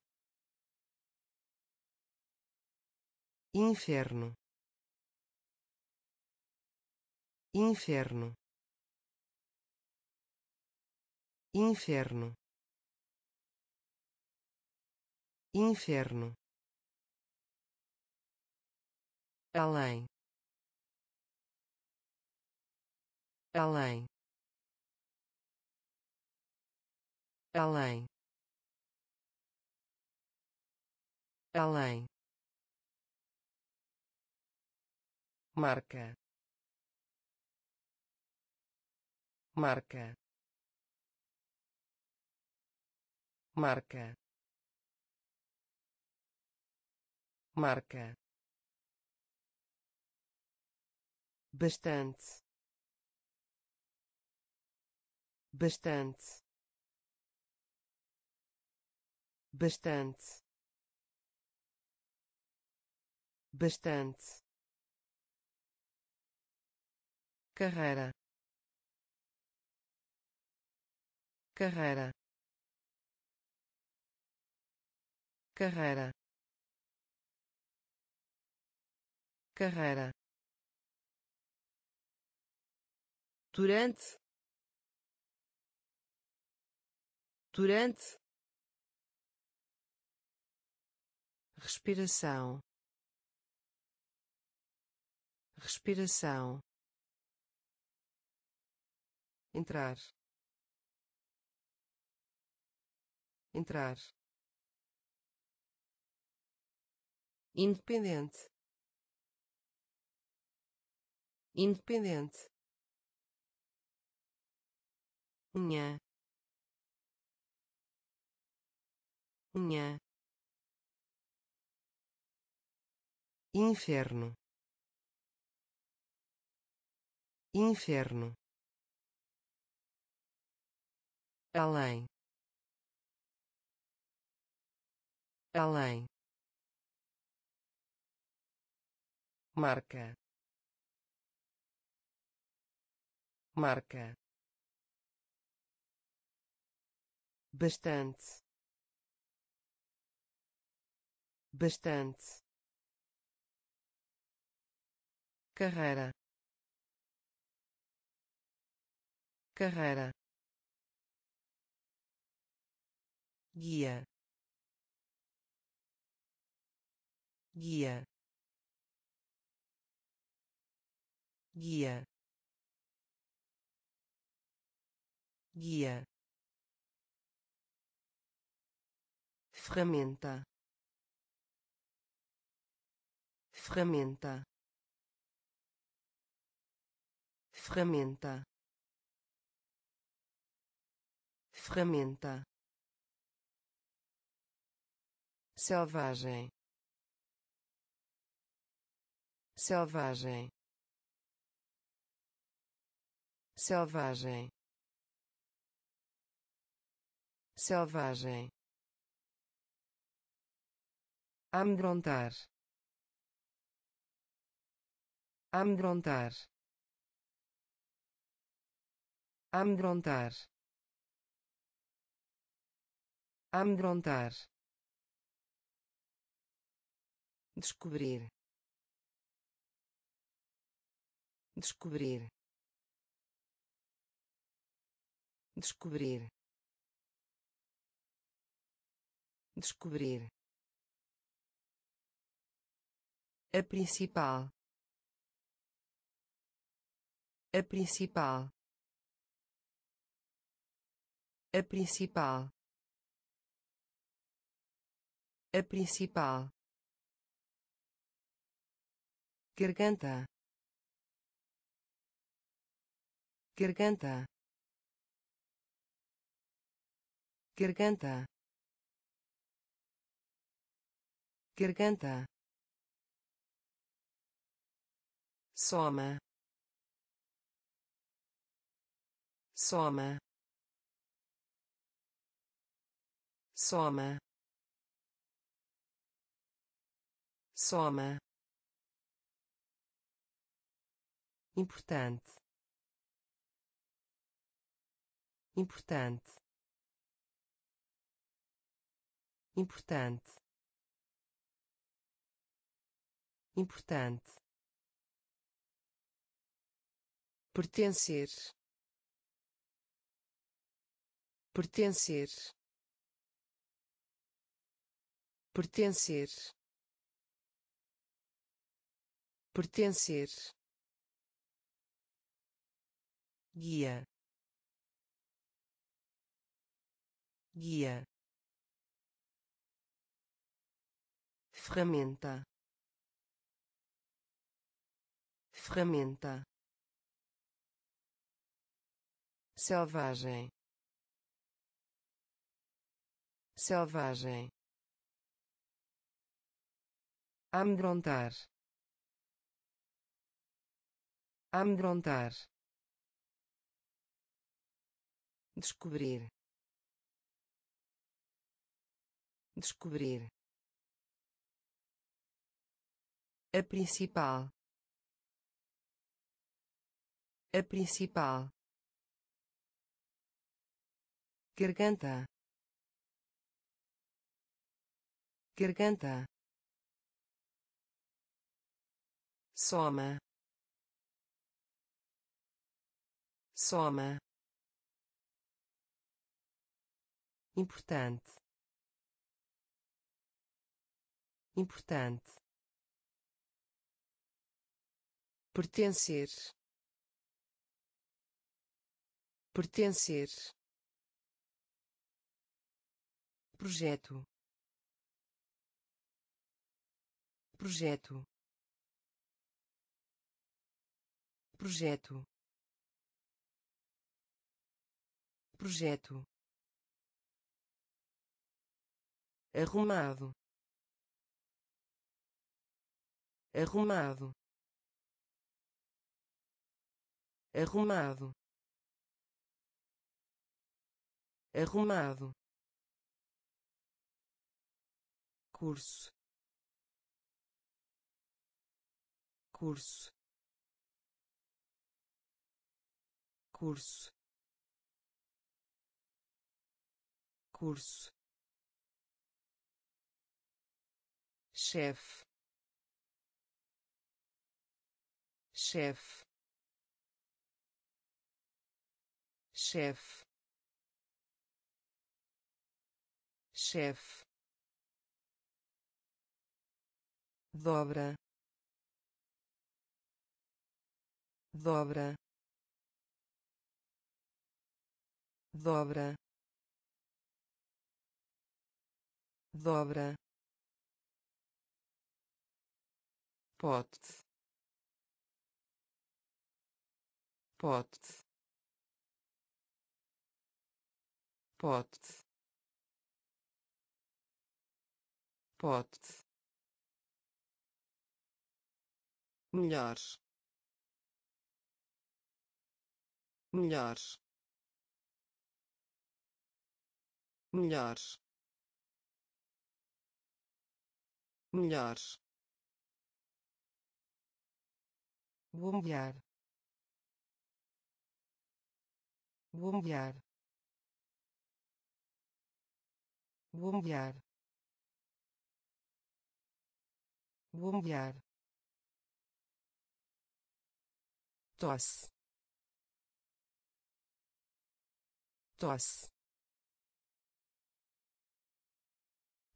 Speaker 1: Inferno. Inferno. Inferno. Inferno além. Além. Além. Além. Marca. Marca. Marca. Marca bastante. Bastante. Bastante. Bastante. Carreira. Carreira. Carreira. Carreira durante. Durante. Respiração. Respiração. Entrar. Entrar. Independente. Independente unha unha inferno inferno além além marca marca bastante. Bastante. Carreira. Carreira. Guia. Guia. Guia. Guia ferramenta. Ferramenta. Ferramenta. Ferramenta. Selvagem. Selvagem. Selvagem. Selvagem amedrontar. Amedrontar. Amedrontar. Amedrontar. Descobrir. Descobrir. Descobrir. Descobrir a principal. A principal. A principal. A principal. Garganta. Garganta. Garganta. Garganta soma. Soma. Soma. Soma. Importante. Importante. Importante. Importante pertencer. Pertencer. Pertencer. Pertencer. Guia. Guia. Ferramenta. Ferramenta selvagem. Selvagem. Amedrontar. Amedrontar. Descobrir. Descobrir. A principal. A principal garganta. Garganta. Soma. Soma. Importante. Importante. Pertencer. Pertencer projeto. Projeto. Projeto. Projeto. Arrumado. Arrumado. Arrumado. Arrumado curso. Curso. Curso. Curso. Chefe chefe chefe chefe dobra dobra dobra dobra. Pote pote pote pote melhores. Melhores. Melhores. Melhores. Bombear bombear bombear bombear tosse. Tosse.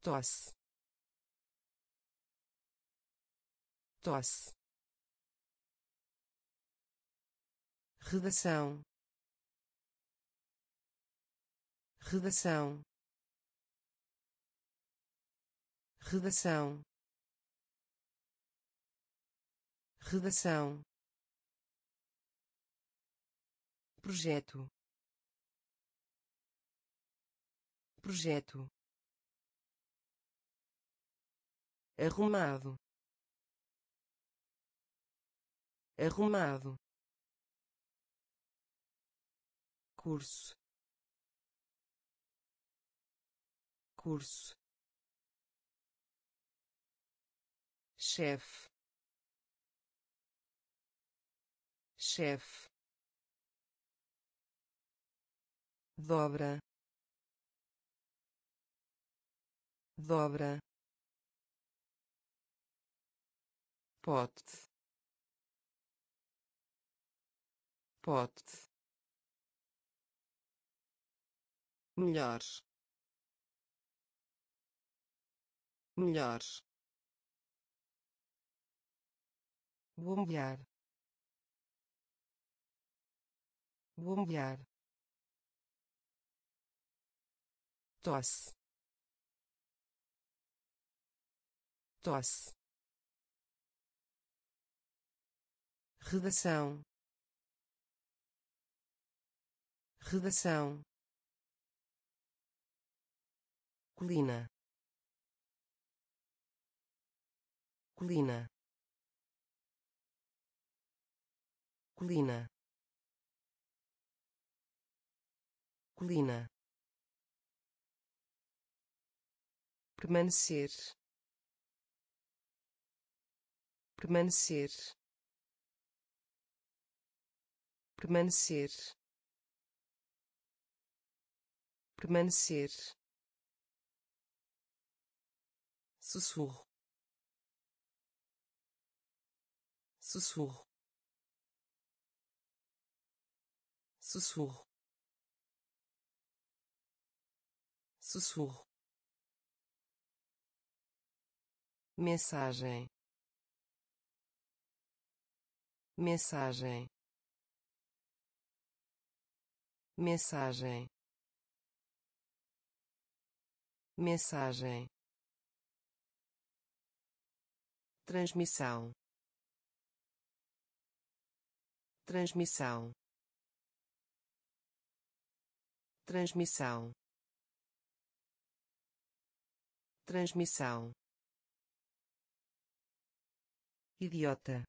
Speaker 1: Tosse. Tosse. Redação. Redação. Redação. Redação projeto. Projeto. Arrumado. Arrumado. Curso. Curso. Chefe. Chefe dobra dobra pote pote melhores melhores bombear bombear tosse. Tosse. Redação. Redação. Colina. Colina. Colina. Colina permanecer. Permanecer. Permanecer. Permanecer. Sussurro. Sussurro. Sussurro. Sussurro mensagem. Mensagem. Mensagem. Mensagem. Transmissão. Transmissão. Transmissão. Transmissão idiota.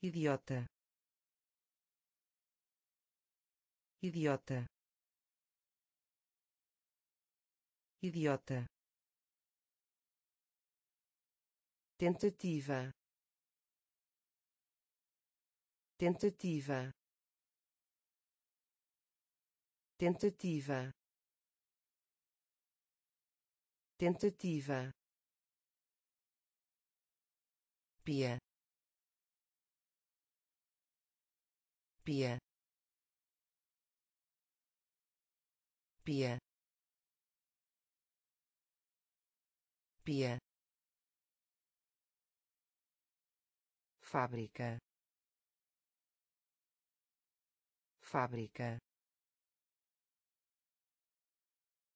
Speaker 1: Idiota. Idiota. Idiota. Tentativa. Tentativa. Tentativa. Tentativa pia. Pia. Pia. Pia. Fábrica. Fábrica.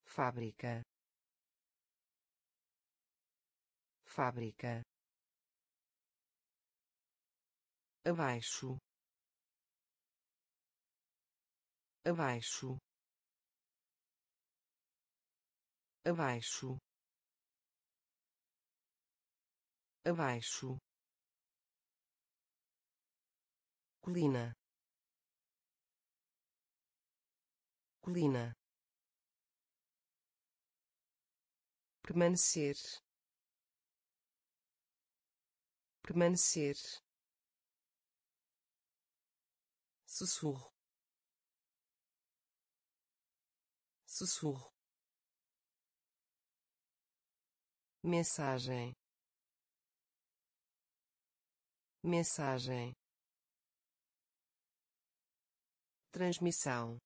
Speaker 1: Fábrica. Fábrica abaixo. Abaixo. Abaixo. Abaixo. Colina. Colina. Permanecer. Permanecer sussurro. Sussurro. Mensagem. Mensagem. Transmissão.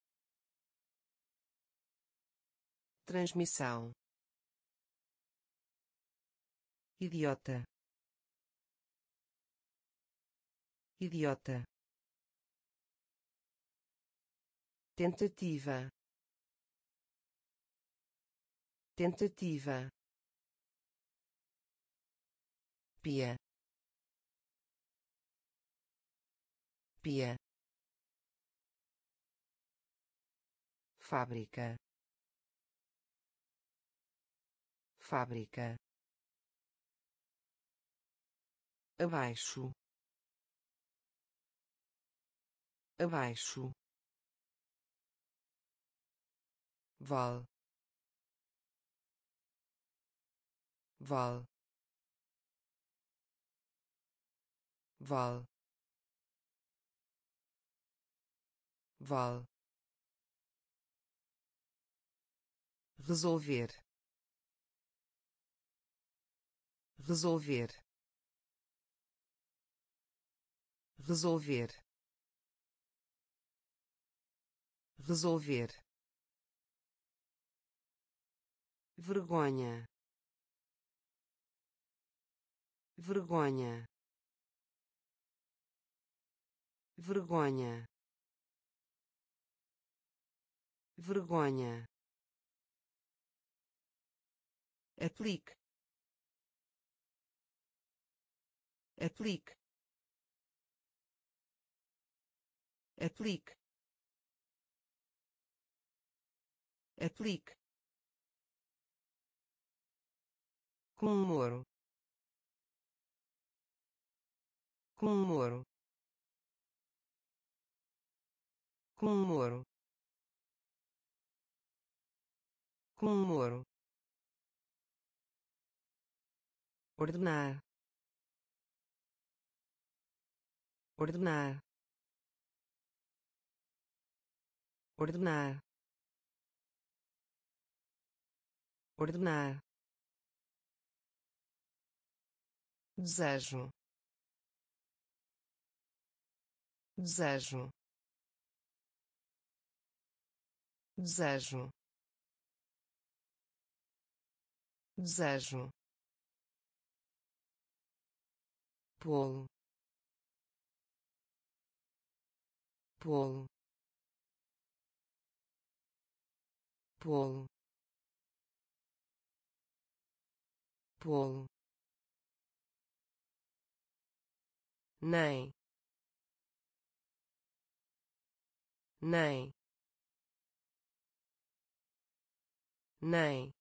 Speaker 1: Transmissão. Idiota. Idiota tentativa. Tentativa. Pia. Pia. Fábrica. Fábrica. Abaixo. Abaixo val val val val resolver resolver resolver resolver vergonha. Vergonha. Vergonha. Vergonha. Aplique. Aplique. Aplique. Aplique comemoro comemoro comemoro comemoro ordenar. Ordenar. Ordenar. Ordenar desejo. Desejo. Desejo. Desejo. Polo polo polo polo nem. Nem. Nem.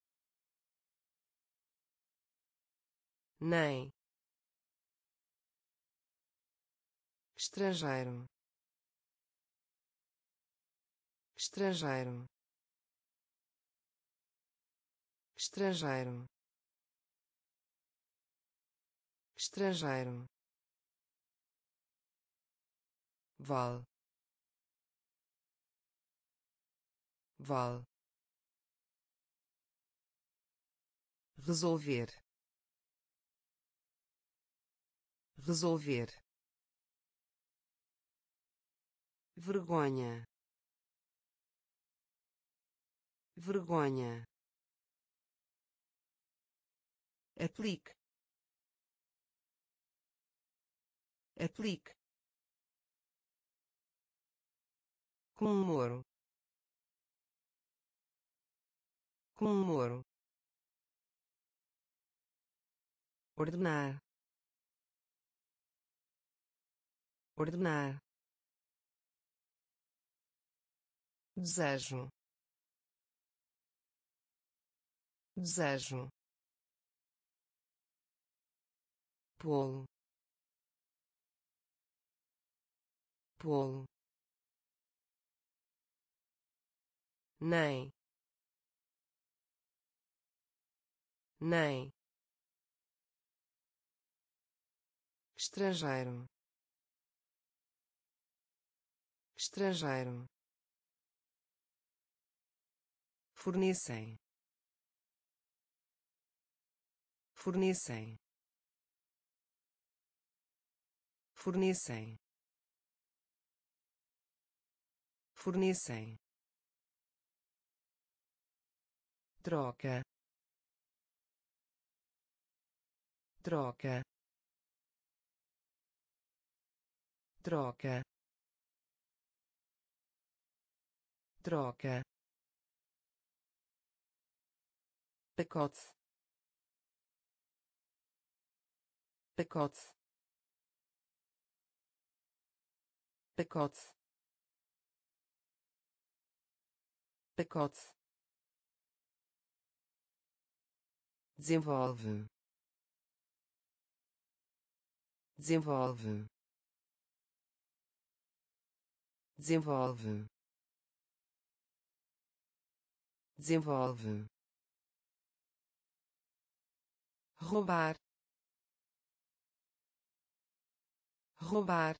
Speaker 1: Nem. Estrangeiro. Estrangeiro. Estrangeiro. Estrangeiro val. Val. Resolver. Resolver. Vergonha. Vergonha. Aplique. Aplique com moro. Com moro. Ordenar. Ordenar. Desejo. Desejo. Polo polo nem. Nem. Estrangeiro. Estrangeiro. Fornecem. Fornecem. Fornecem. Fornecem troca troca troca troca pacote pacote pacote pacote desenvolve. Desenvolve. Desenvolve. Desenvolve. Roubar. Roubar.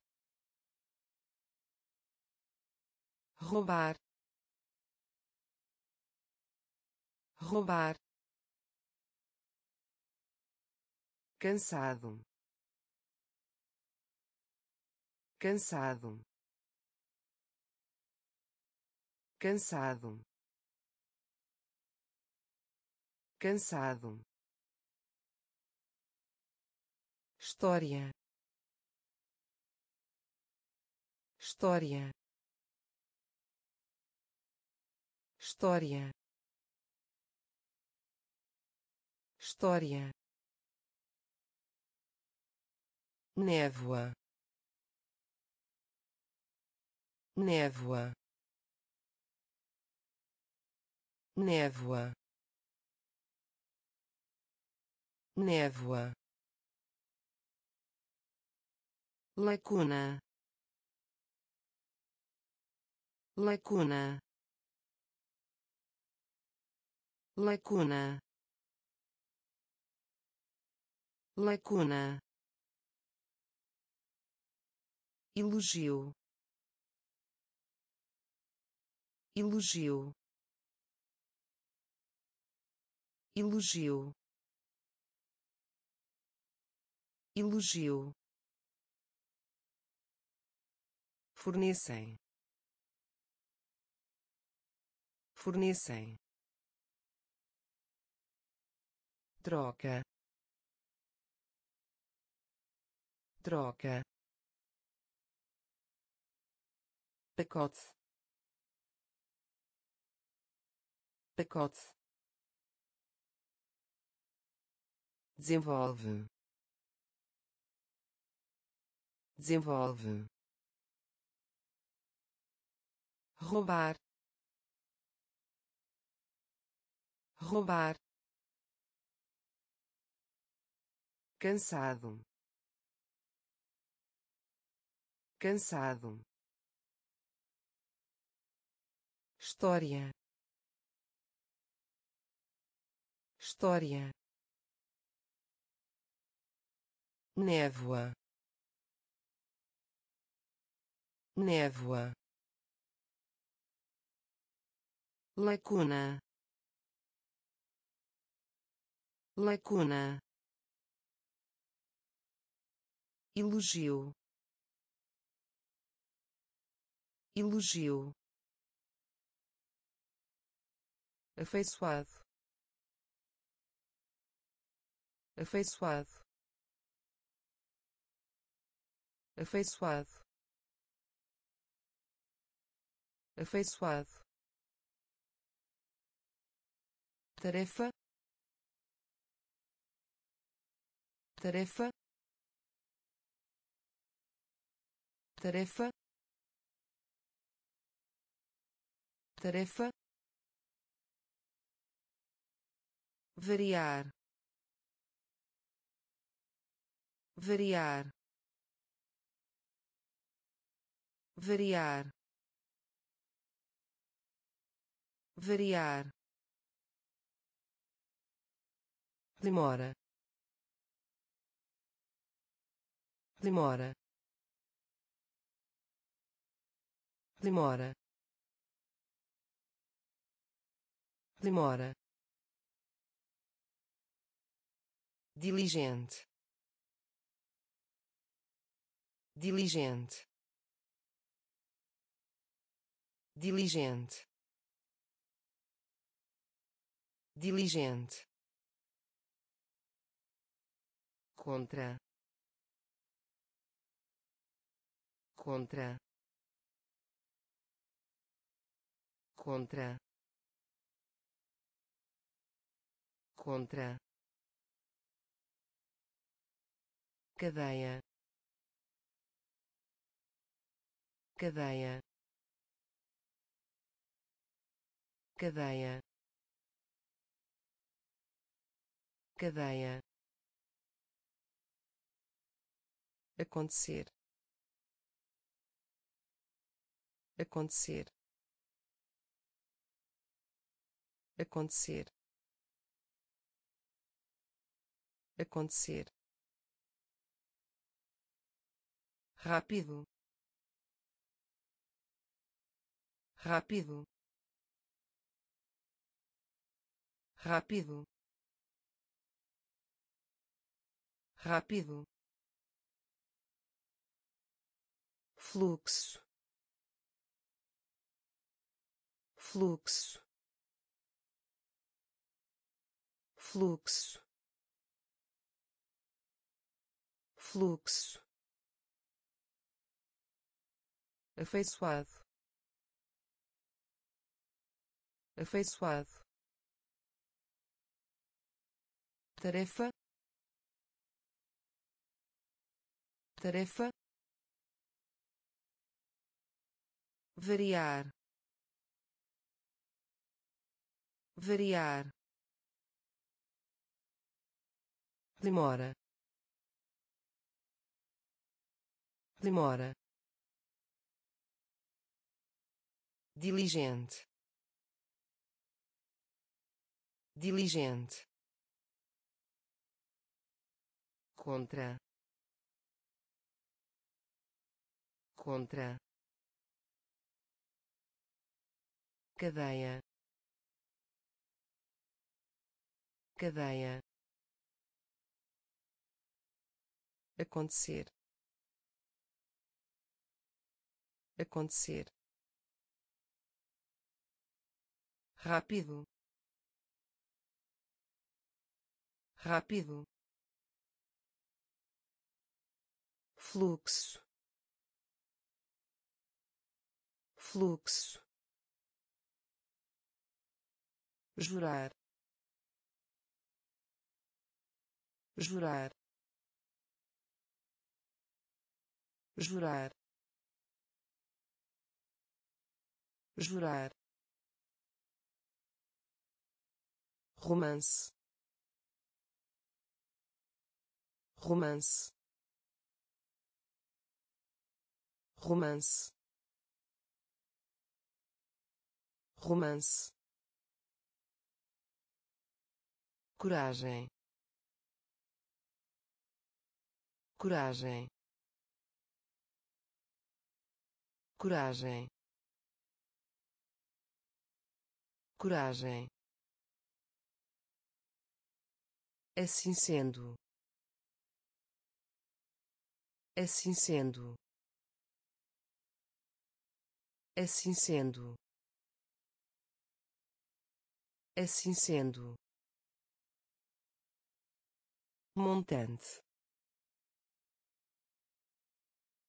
Speaker 1: Roubar. Roubar cansado. Cansado. Cansado. Cansado. História. História. História. História névoa névoa névoa névoa. Lacuna lacuna. Lacuna lacuna elogio. Elogio. Elogio. Elogio. Fornecem. Fornecem. Troca. Troca pacote. Pacote. Desenvolve. Desenvolve. Roubar. Roubar. Cansado. Cansado história. História. Névoa. Névoa. Lacuna. Lacuna. Elogio. Elogio afeiçoado. Afeiçoado. Afeiçoado. Afeiçoado. Tarefa. Tarefa. Tarefa. Tarefa variar. Variar. Variar. Variar. Demora. Demora. Demora. Demora diligente. Diligente. Diligente. Diligente. Contra. Contra. Contra. Contra cadeia. Cadeia. Cadeia. Cadeia. Acontecer. Acontecer. Acontecer. Acontecer rápido. Rápido. Rápido. Rápido. Fluxo. Fluxo. Fluxo. Fluxo afeiçoado. Afeiçoado. Tarefa. Tarefa. Variar. Variar. Demora. Demora diligente. Diligente. Contra. Contra. Cadeia. Cadeia. Acontecer. Acontecer rápido. Rápido. Fluxo. Fluxo. Jurar. Jurar. Jurar. Jurar romance. Romance. Romance. Romance. Coragem. Coragem. Coragem. Coragem assim sendo. Assim sendo. Assim sendo. Assim sendo. Montante.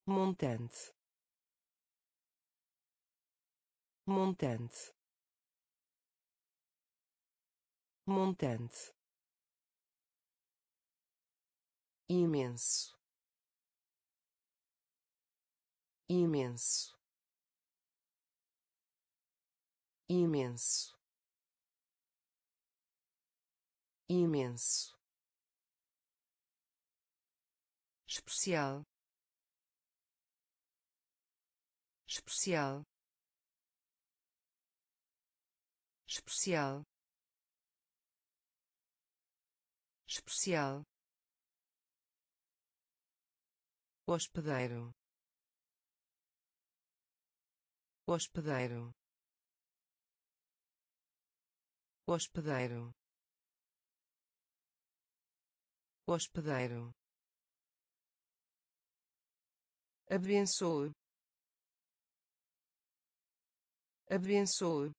Speaker 1: Montante. Montante. Montante imenso. Imenso. Imenso. Imenso. Especial. Especial. Especial. Especial hospedeiro hospedeiro hospedeiro hospedeiro. Abençoe. Abençoe.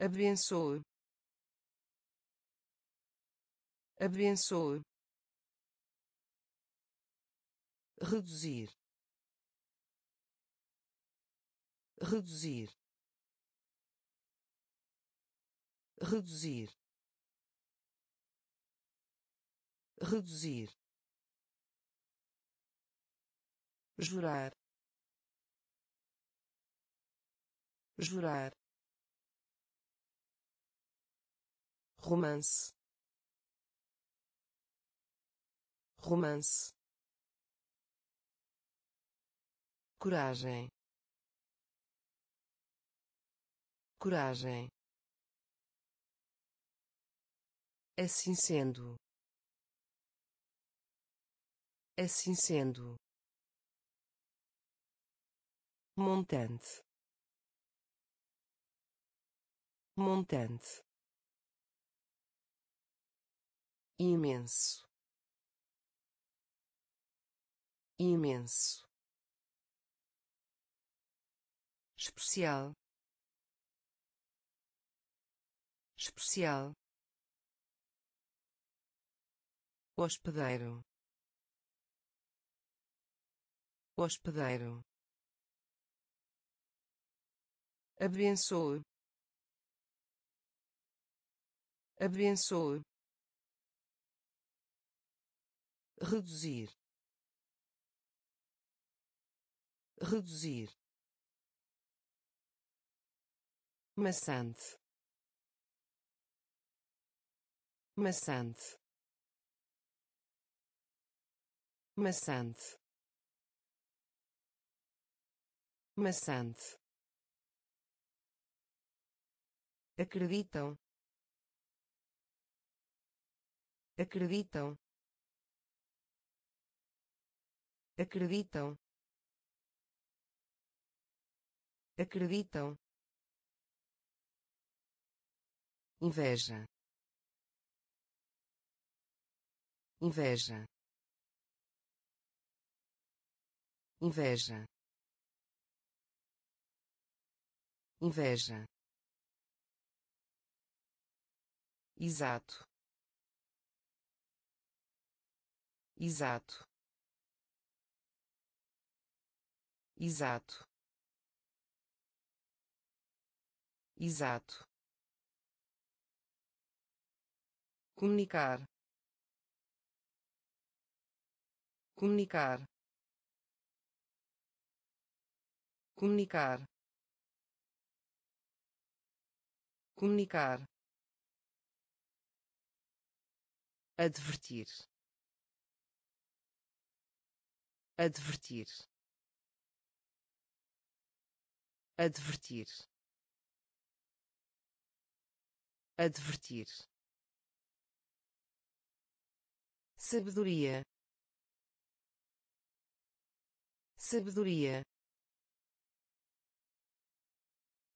Speaker 1: Abençoe. Abençoe reduzir. Reduzir. Reduzir. Reduzir. Jurar. Jurar. Romance. Romance coragem. Coragem. Assim sendo. Assim sendo. Montante. Montante. Imenso. Imenso especial. Especial. Hospedeiro. Hospedeiro. Abençoe. Abençoe. Reduzir. Reduzir maçante maçante maçante maçante acreditam acreditam acreditam acreditam inveja. Inveja. Inveja. Inveja. Exato. Exato. Exato. Exato comunicar. Comunicar. Comunicar. Comunicar. Advertir. Advertir. Advertir. Advertir sabedoria. Sabedoria.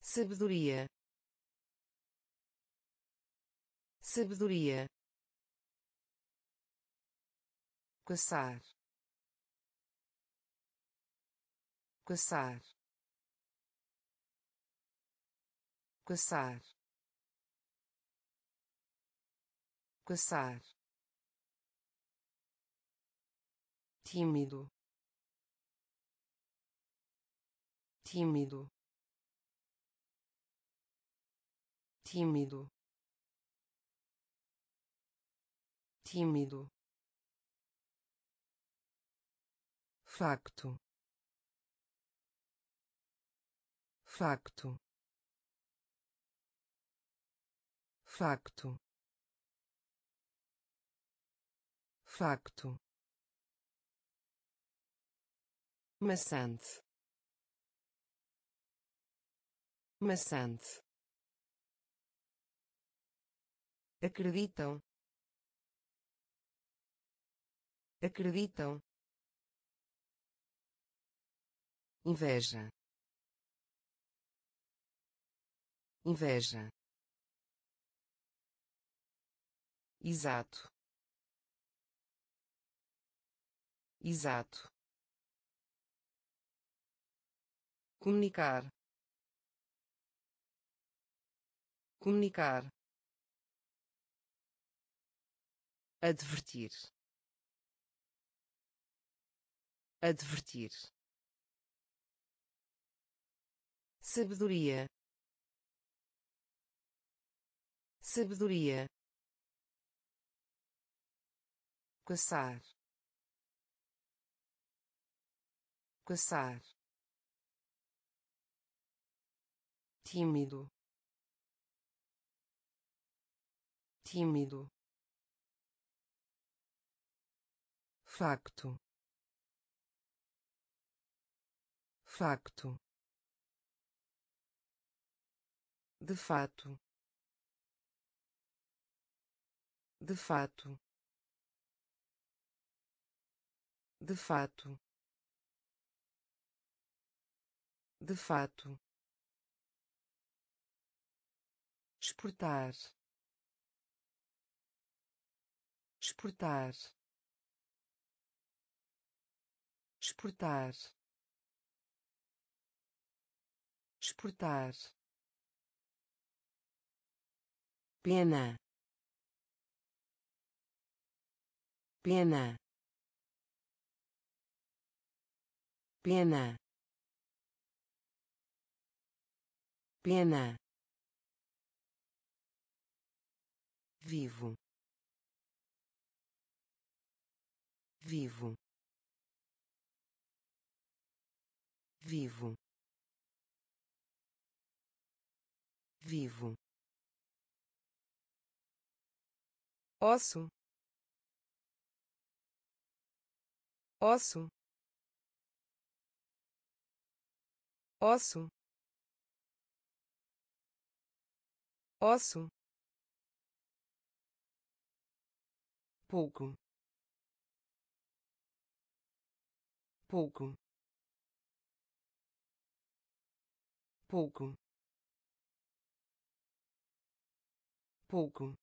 Speaker 1: Sabedoria. Sabedoria. Caçar. Caçar. Caçar. Caçar tímido. Tímido. Tímido. Tímido. Facto. Facto. Facto. Facto maçante. Maçante. Acreditam. Acreditam. Inveja. Inveja. Exato. Exato comunicar. Comunicar. Advertir. Advertir. Sabedoria. Sabedoria. Caçar. Caçar tímido. Tímido. Facto. Facto. De fato. De fato. De fato. De fato exportar. Exportar. Exportar. Exportar. Pena. Pena. Pena. Pena vivo. Vivo. Vivo. Vivo. Osso. Osso. Osso. Osso pouco. Pouco. Pouco. Pouco.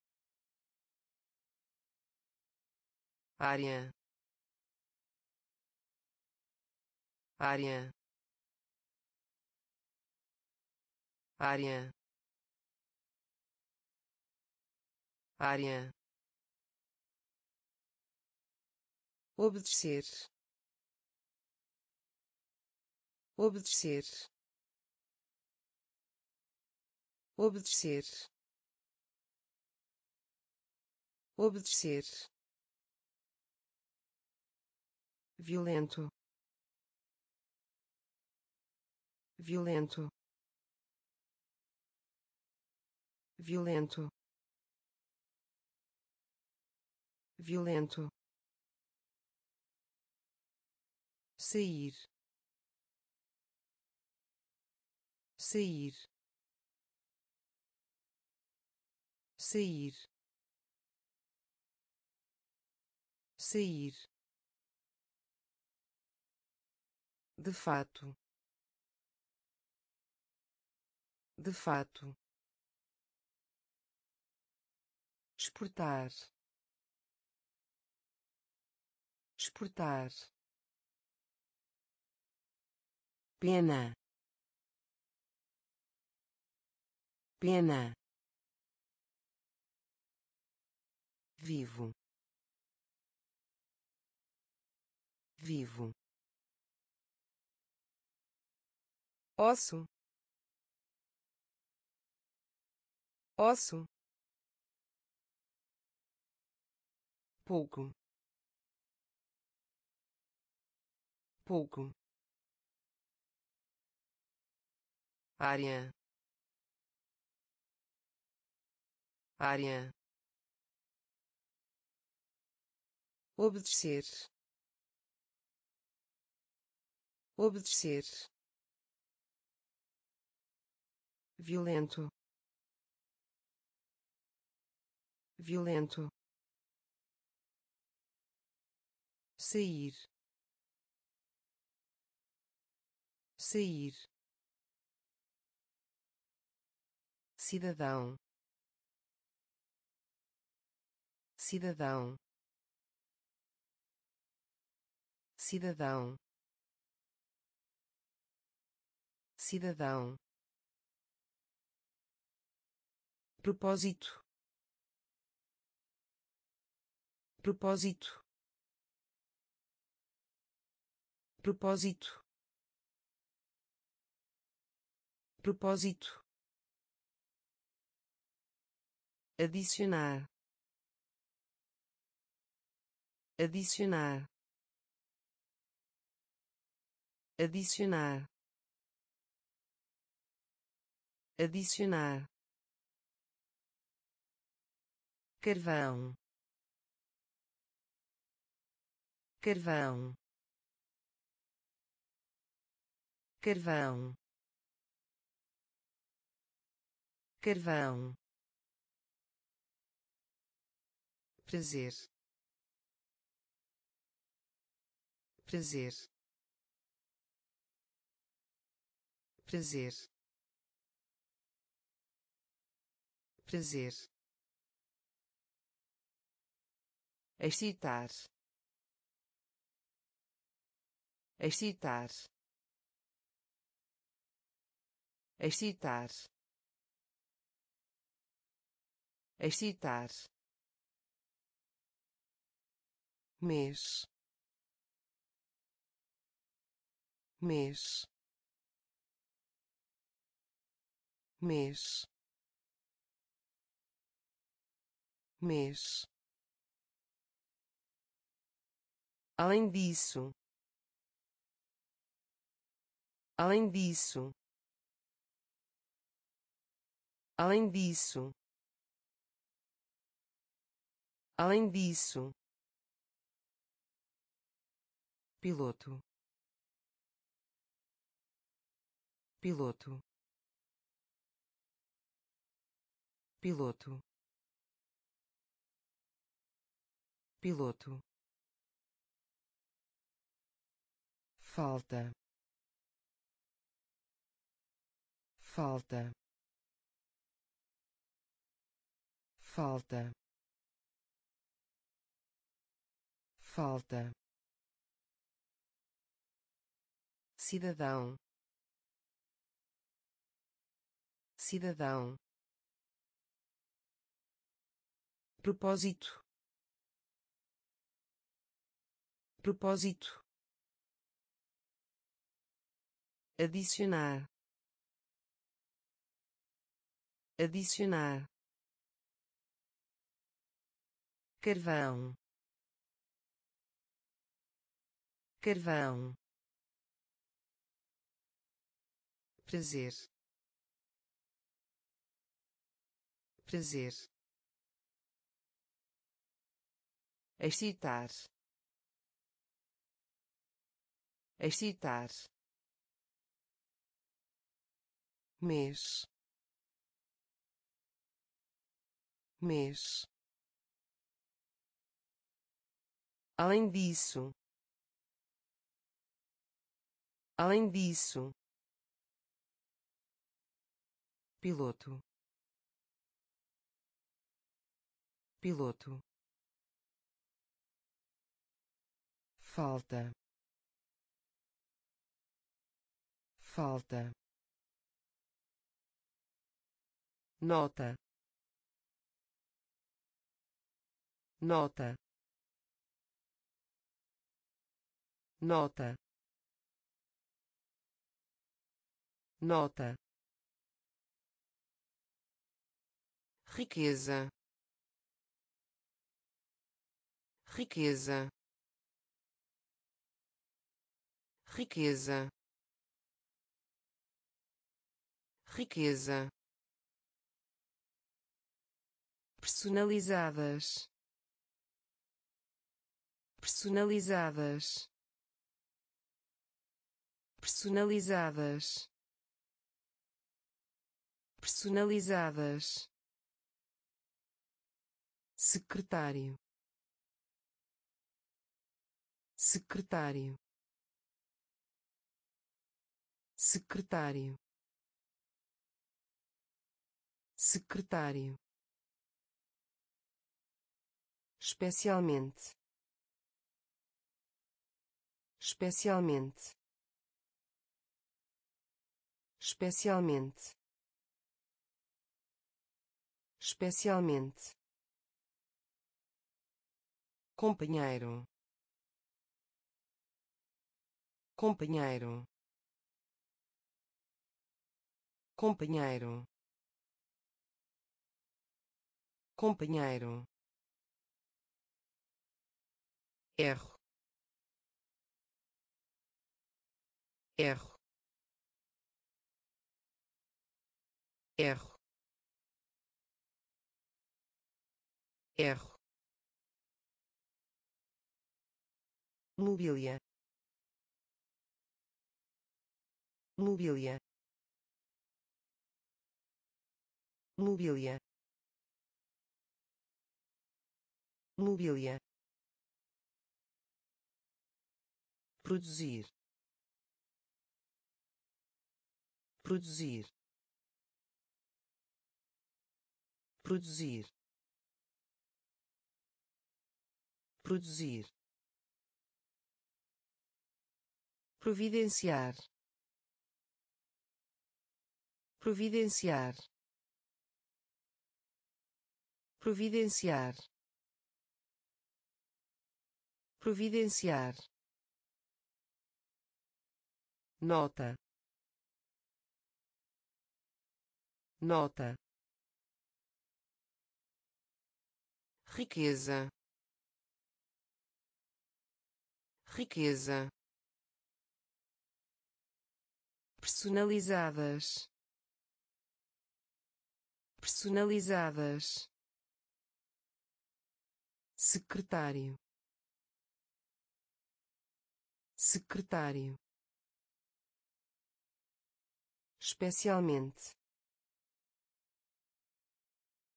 Speaker 1: Área. Área. Área. Área obedecer. Obedecer. Obedecer. Obedecer. Violento. Violento. Violento. Violento sair. Sair. Sair. Sair. De fato. De fato. Exportar. Exportar pena. Pena. Vivo. Vivo. Osso osso pouco pouco área área obedecer obedecer violento violento sair sair cidadão. Cidadão. Cidadão. Cidadão. Propósito. Propósito. Propósito. Propósito adicionar adicionar adicionar adicionar. Carvão carvão carvão. Carvão prazer. Prazer. Prazer. Prazer. Excitar. Excitar. Excitar. Excitar mês. Mês. Mês. Mês. Além disso. Além disso. Além disso. Além disso piloto. Piloto. Piloto. Piloto. Falta. Falta. Falta. Falta cidadão. Cidadão. Propósito. Propósito. Adicionar. Adicionar. Carvão. Carvão prazer. Prazer. Excitar. Excitar. Mês. Mês. Além disso. Além disso piloto. Piloto. Falta. Falta. Nota. Nota. Nota. Nota riqueza. Riqueza. Riqueza. Riqueza. Personalizadas. Personalizadas. Personalizadas. Personalizadas secretário. Secretário. Secretário. Secretário. Especialmente. Especialmente. Especialmente. Especialmente companheiro. Companheiro. Companheiro. Companheiro. Erro. Erro. Erro. Erro mobília. Mobília. Mobília. Mobília. Produzir. Produzir. Produzir. Produzir providenciar. Providenciar. Providenciar. Providenciar. Nota. Nota. Riqueza. Riqueza personalizadas. Personalizadas. Secretário. Secretário. Especialmente.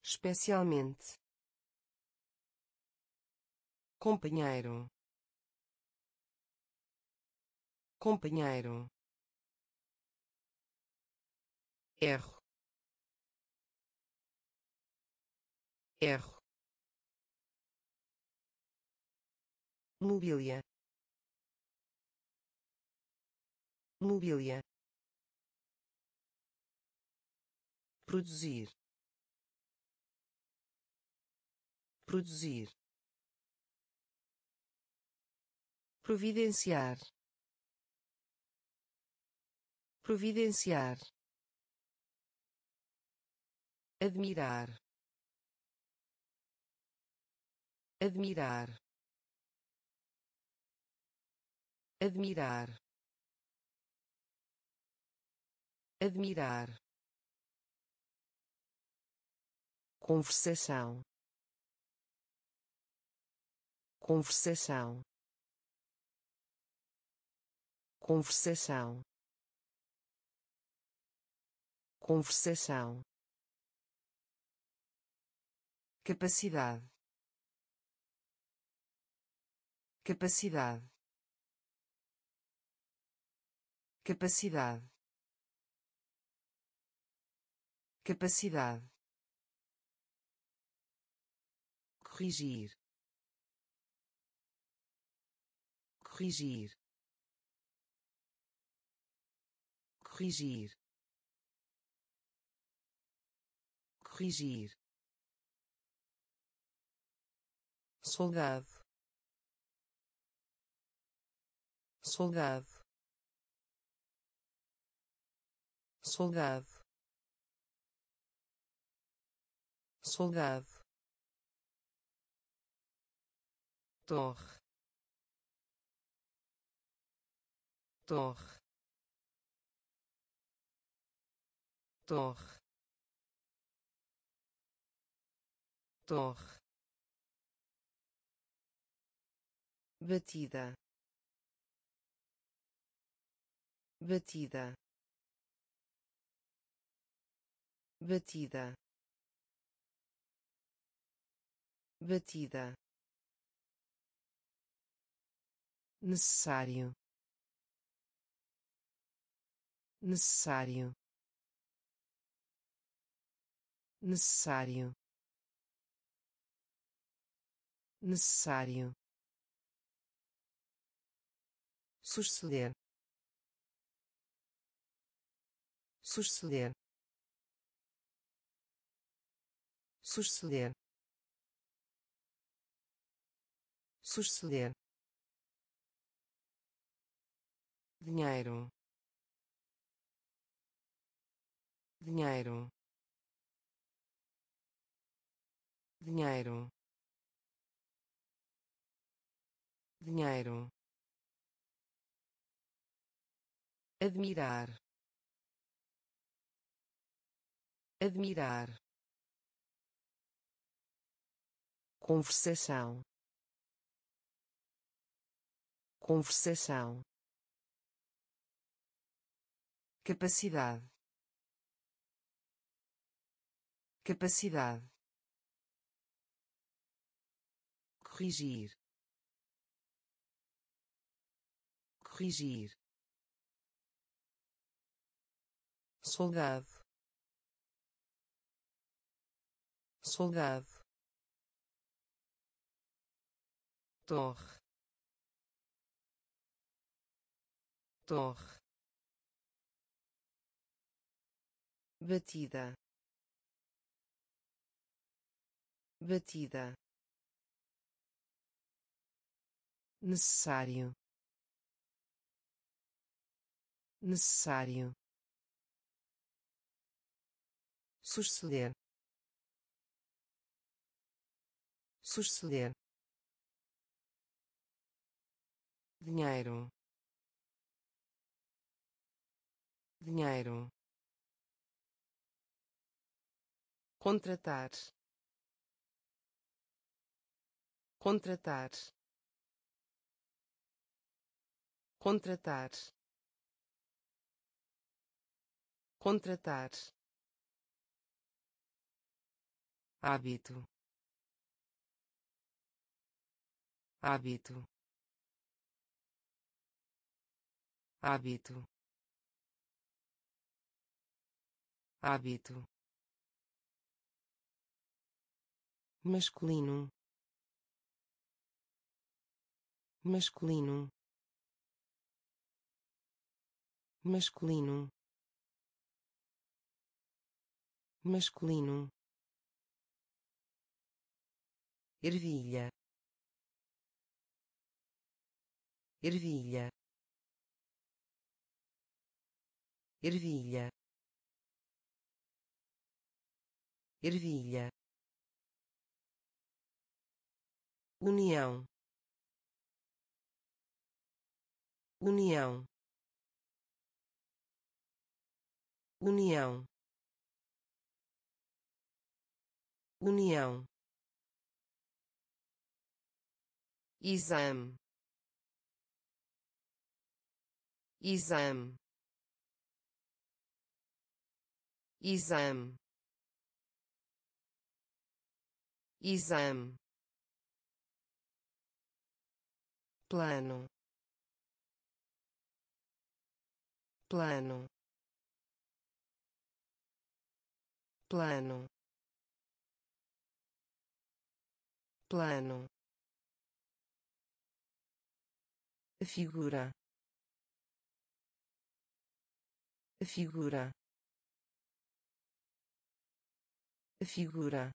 Speaker 1: Especialmente. Companheiro. Companheiro erro. Erro. Mobília. Mobília. Produzir. Produzir. Providenciar. Providenciar admirar admirar admirar admirar. Conversação. Conversação. Conversação. Conversação capacidade. Capacidade. Capacidade. Capacidade. Corrigir. Corrigir. Corrigir. Corrigir soldado. Soldado. Soldado. Soldado. Torre. Torre. Torre. Torre batida batida batida batida. Necessário. Necessário. Necessário. Necessário suceder. Suceder. Suceder. Suceder. Dinheiro. Dinheiro. Dinheiro. Dinheiro admirar admirar conversação conversação capacidade capacidade corrigir corrigir soldado. Soldado. Torre. Torre. Batida. Batida. Necessário. Necessário suceder. Suceder. Dinheiro. Dinheiro. Contratar. Contratar. Contratar. Contratar hábito. Hábito. Hábito. Hábito. Masculino. Masculino. Masculino. Masculino ervilha ervilha ervilha ervilha união união união união exame exame exame exame plano. Plano. Plano. Plano figura. Figura. Figura.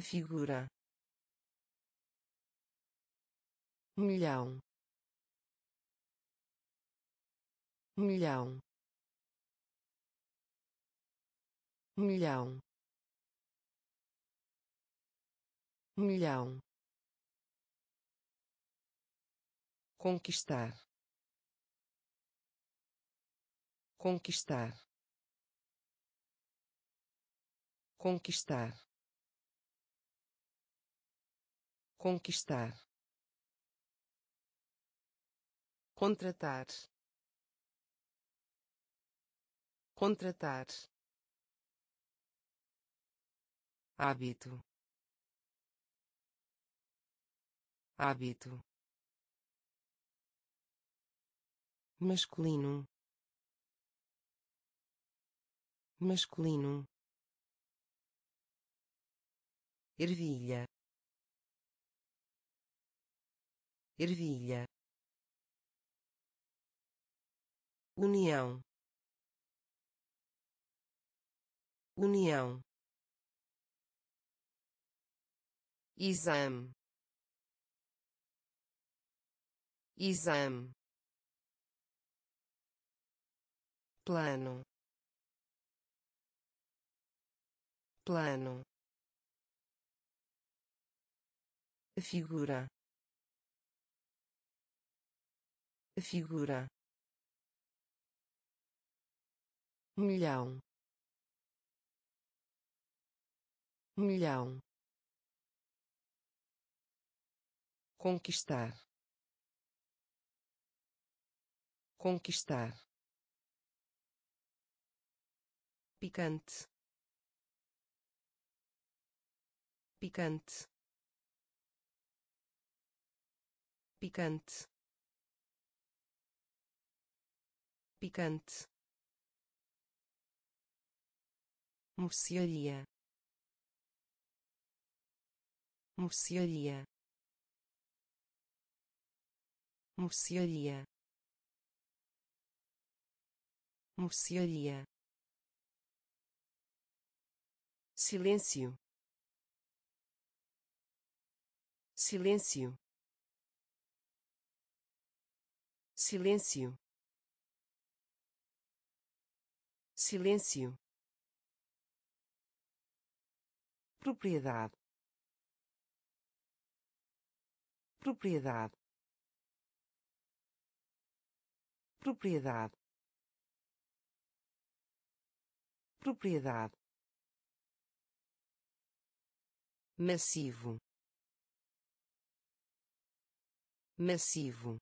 Speaker 1: Figura. Milhão. Milhão. Milhão. Milhão conquistar. Conquistar. Conquistar. Conquistar. Contratar. Contratar. Hábito. Hábito masculino. Masculino. Ervilha. Ervilha. União. União. Exame. Exame plano. Plano. Figura. Figura. Milhão. Milhão. Conquistar. Conquistar picante. Picante. Picante. Picante. Mercearia mercearia mercearia mercearia silêncio. Silêncio. Silêncio. Silêncio. Propriedade. Propriedade. Propriedade. Propriedade massivo. Massivo.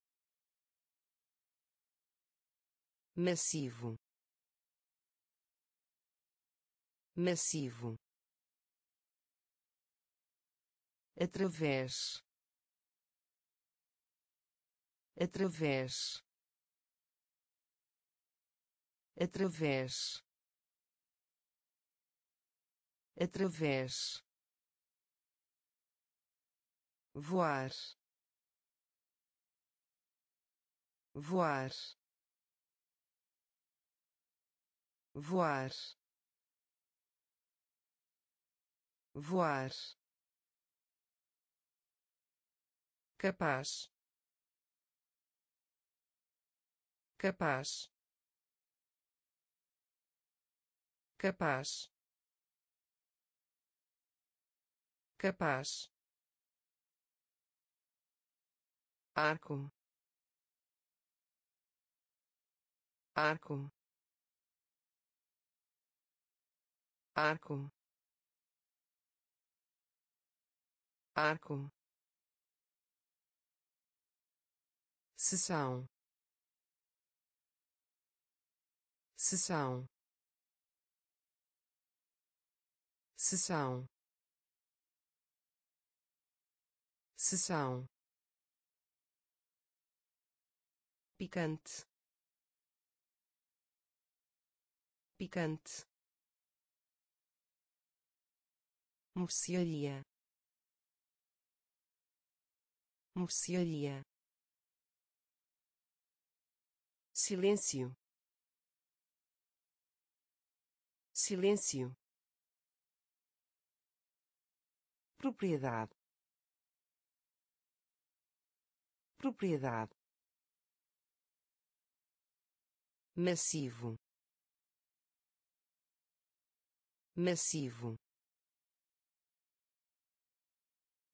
Speaker 1: Massivo. Massivo. Através. Através. Através. Através voar voar voar voar. Capaz capaz. Capaz capaz arco. Arco. Arco. Arco. Sessão. Sessão. Sessão. Sessão picante. Picante. Mercearia. Mercearia. Silêncio. Silêncio. Propriedade. Propriedade massivo. Massivo.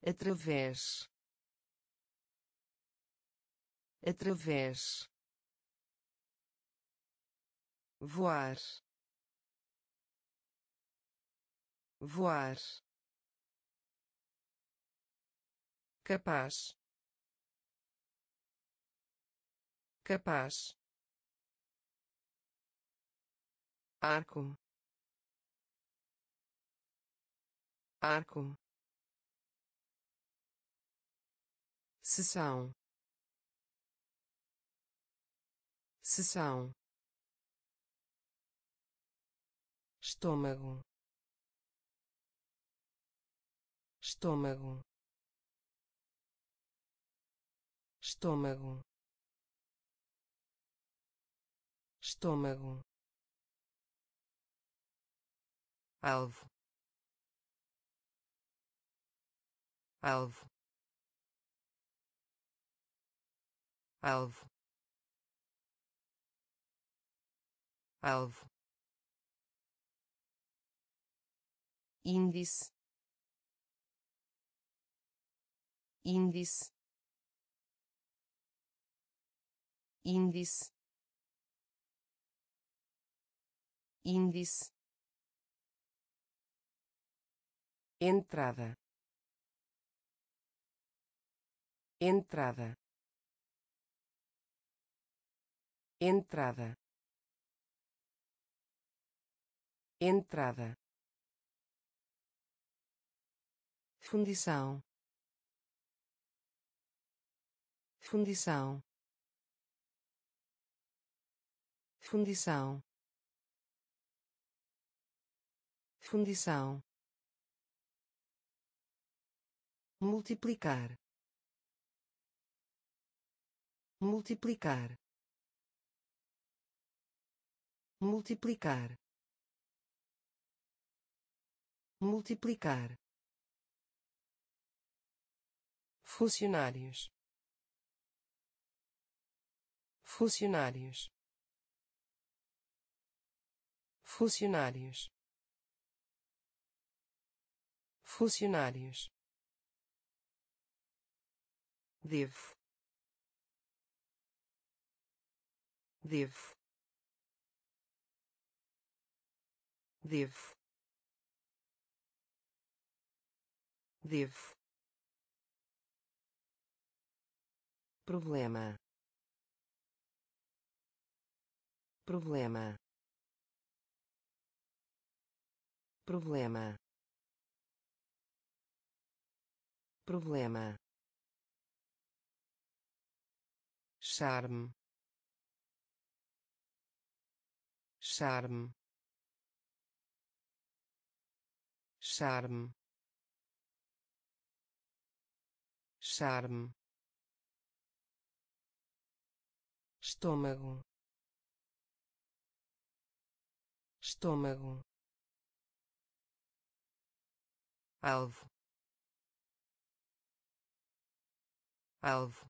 Speaker 1: Através. Através. Voar. Voar. Capaz. Capaz arco. Arco. Sessão. Sessão. Estômago. Estômago. Estômago. Estômago alvo. Alvo. Alvo. Alvo. Índice. Índice. Índice. Índice entrada. Entrada. Entrada. Entrada. Fundição. Fundição. Fundição. Fundição multiplicar multiplicar multiplicar multiplicar. Funcionários. Funcionários. Funcionários. Funcionários devo. Devo. Devo. Devo. Problema. Problema. Problema. Problema charme. Charme. Charme. Charme. Estômago. Estômago. Alvo. Alvo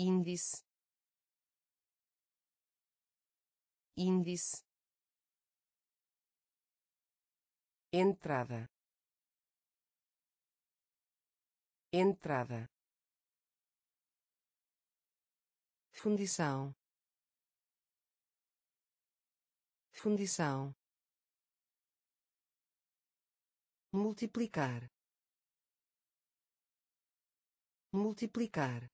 Speaker 1: índice. Índice. Entrada. Entrada. Fundição. Fundição. Multiplicar. Multiplicar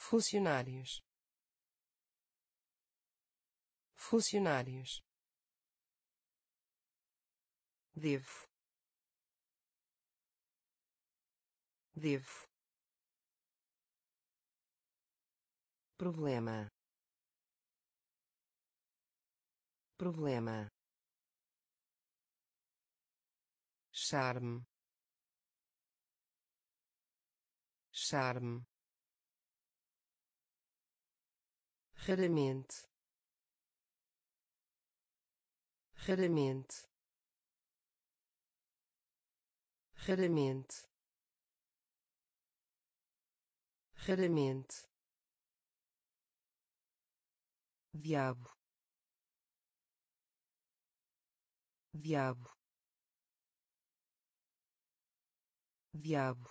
Speaker 1: funcionários. Funcionários. Devo. Devo. Problema. Problema. Charme. Charme raramente. Raramente. Raramente. Raramente. Diabo. Diabo. Diabo.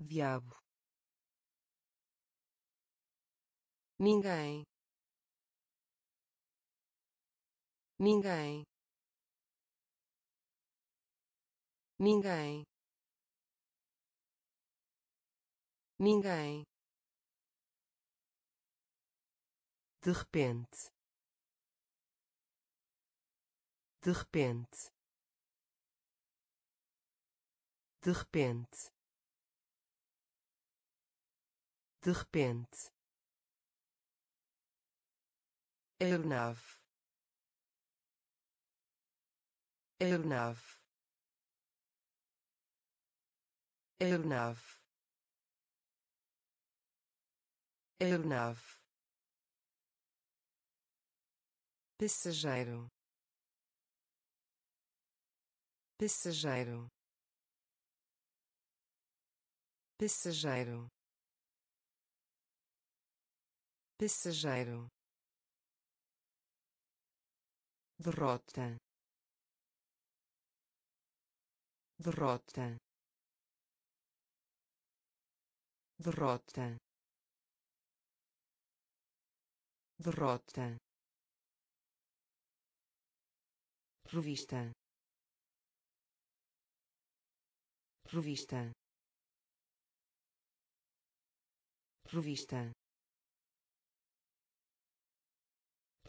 Speaker 1: Diabo ninguém. Ninguém. Ninguém. Ninguém. De repente. De repente. De repente. De repente aeronave aeronave aeronave aeronave. Passageiro. Passageiro. Passageiro. Passageiro derrota. Derrota. Derrota. Derrota. Revista. Revista. Revista.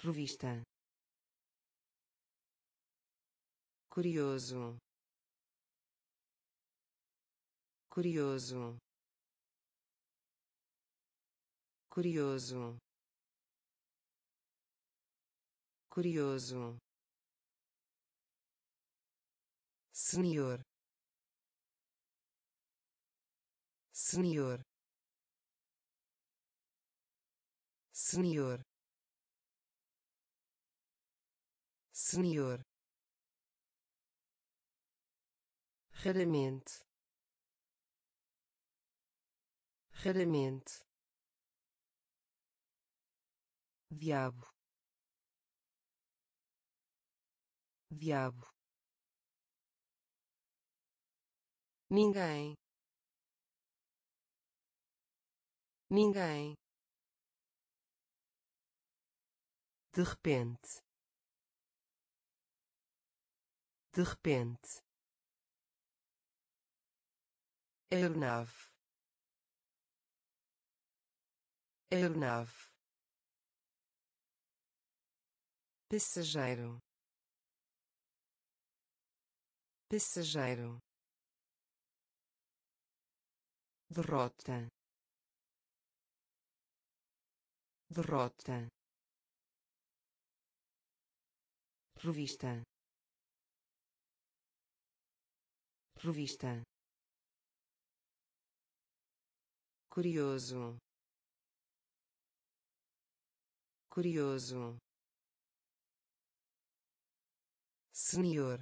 Speaker 1: Revista curioso. Curioso. Curioso. Curioso. Senhor. Senhor. Senhor. Senhor raramente. Raramente. Diabo. Diabo. Ninguém. Ninguém. De repente. De repente aeronave. Aeronave. Passageiro. Passageiro. Derrota. Derrota. Revista. Revista curioso. Curioso. Senhor.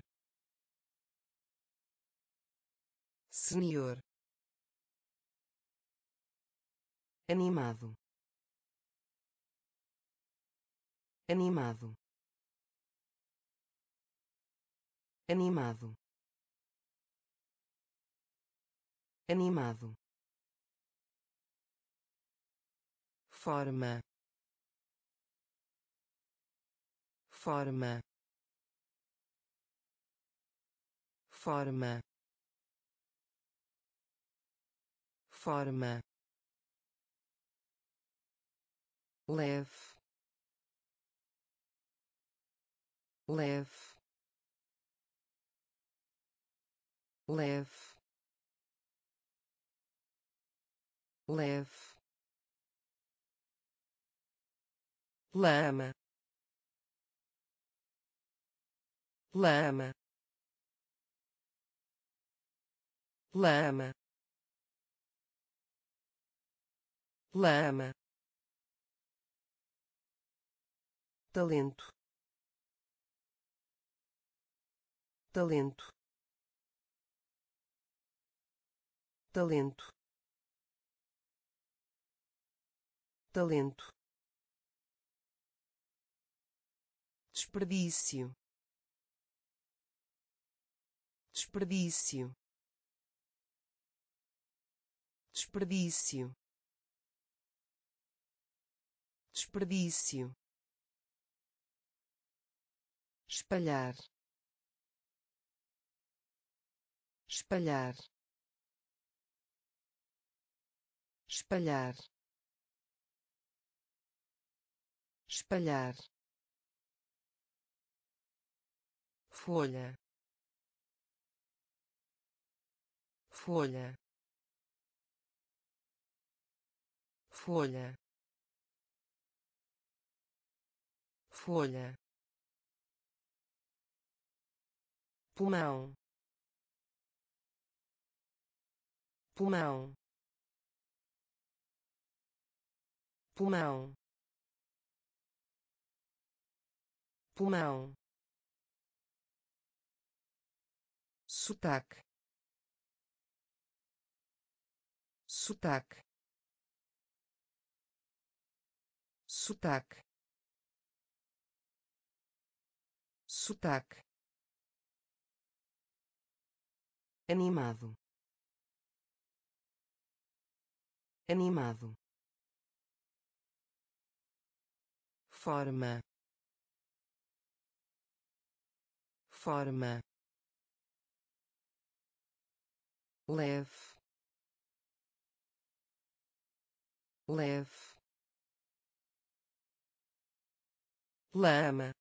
Speaker 1: Senhor. Animado. Animado. Animado. Animado forma. Forma. Forma. Forma. Leve. Leve. Leve. Leve lama. Lama. Lama. Lama. Talento. Talento. Talento. Talento desperdício. Desperdício. Desperdício. Desperdício. Espalhar. Espalhar. Espalhar. Espalhar folha. Folha. Folha. Folha. Pulmão. Pulmão. Pulmão. Pulmão sotaque. Sotaque. Sotaque. Sotaque. Animado. Animado. Forma. Forma leve. Leve. Lama.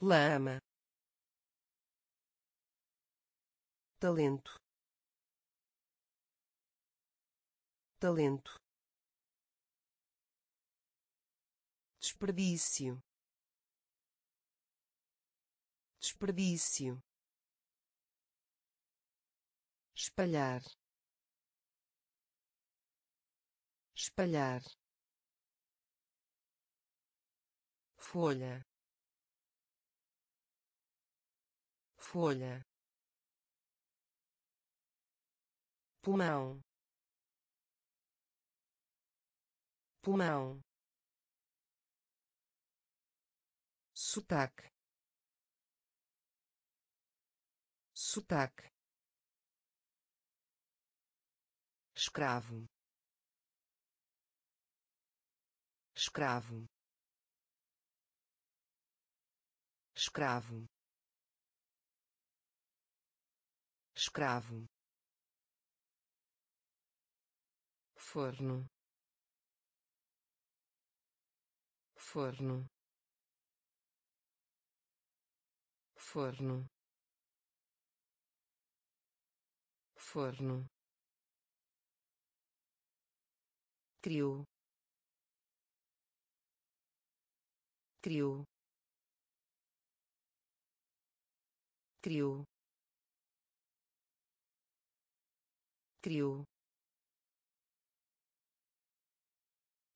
Speaker 1: Lama. Talento. Talento. Desperdício. Desperdício espalhar. Espalhar. Folha. Folha. Pulmão. Pulmão. Sotaque. Sotaque escravo. Escravo. Escravo. Escravo. Forno. Forno. Forno. Forno criou. Criou. Criou. Criou.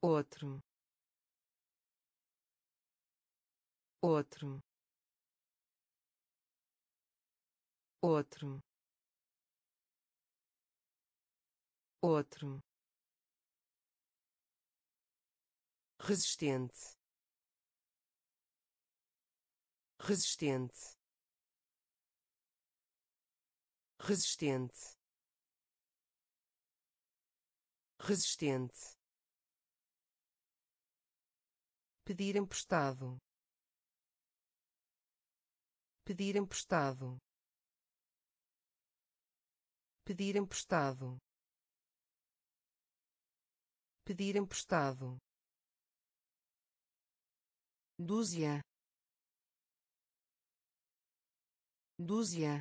Speaker 1: Outro. Outro. Outro. Outro resistente. Resistente. Resistente. Resistente. Pedir emprestado. Pedir emprestado. Pedir emprestado. Pedir emprestado dúzia. Dúzia.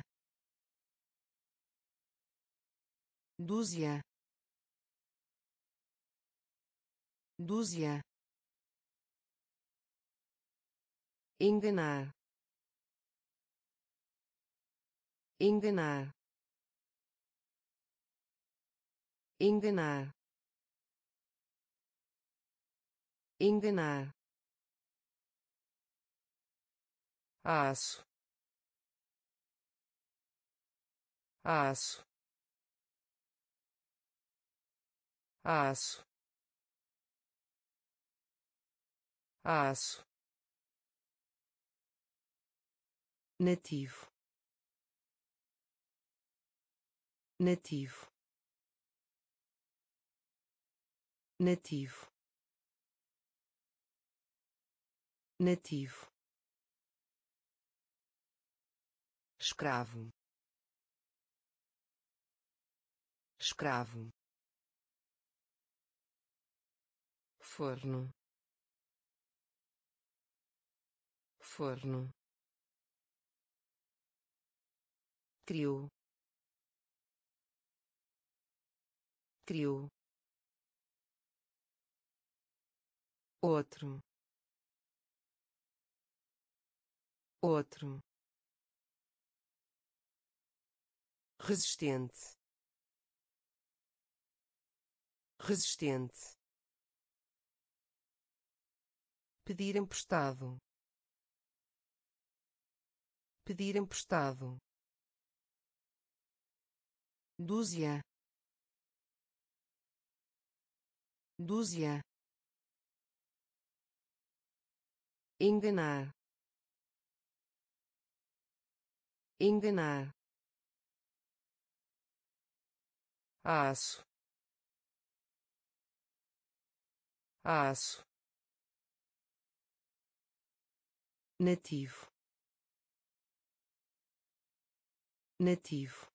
Speaker 1: Dúzia. Dúzia. Enganar. Enganar. Enganar. Enganar aço. Aço. Aço. Aço. Nativo. Nativo. Nativo. Nativo escravo. Escravo. Forno. Forno. Criou criou outro. Outro resistente. Resistente. Pedir emprestado. Pedir emprestado. Dúzia. Dúzia. Enganar. Enganar aço. Aço. Nativo. Nativo.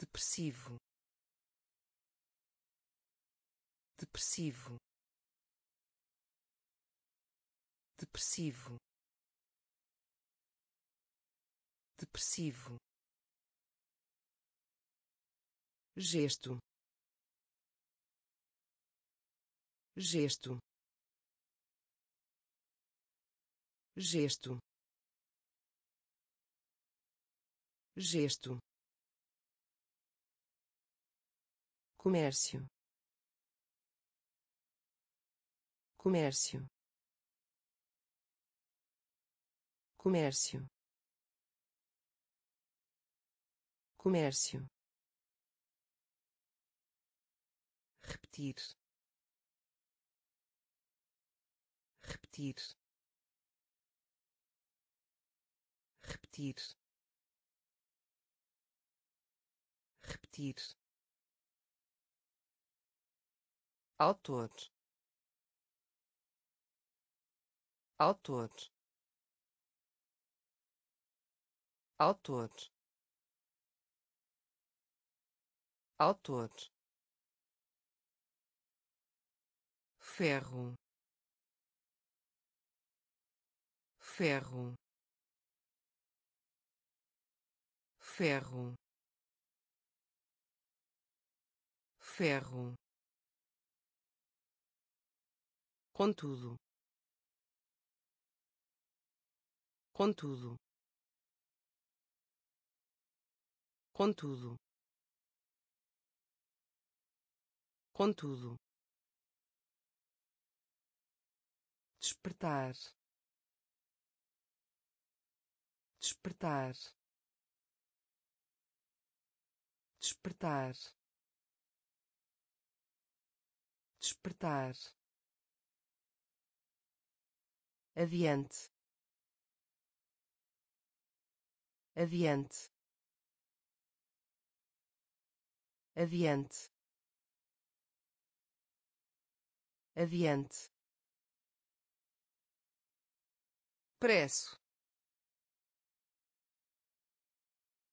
Speaker 1: Depressivo. Depressivo. Depressivo. Depressivo gesto. Gesto. Gesto. Gesto. Comércio. Comércio. Comércio. Comércio repetir. Repetir. Repetir. Repetir. Autor. Autor. Autor. Autor ferro ferro ferro ferro. Contudo contudo contudo contudo despertar. Despertar. Despertar. Despertar. Adiante. Adiante. Adiante. Adiante preço.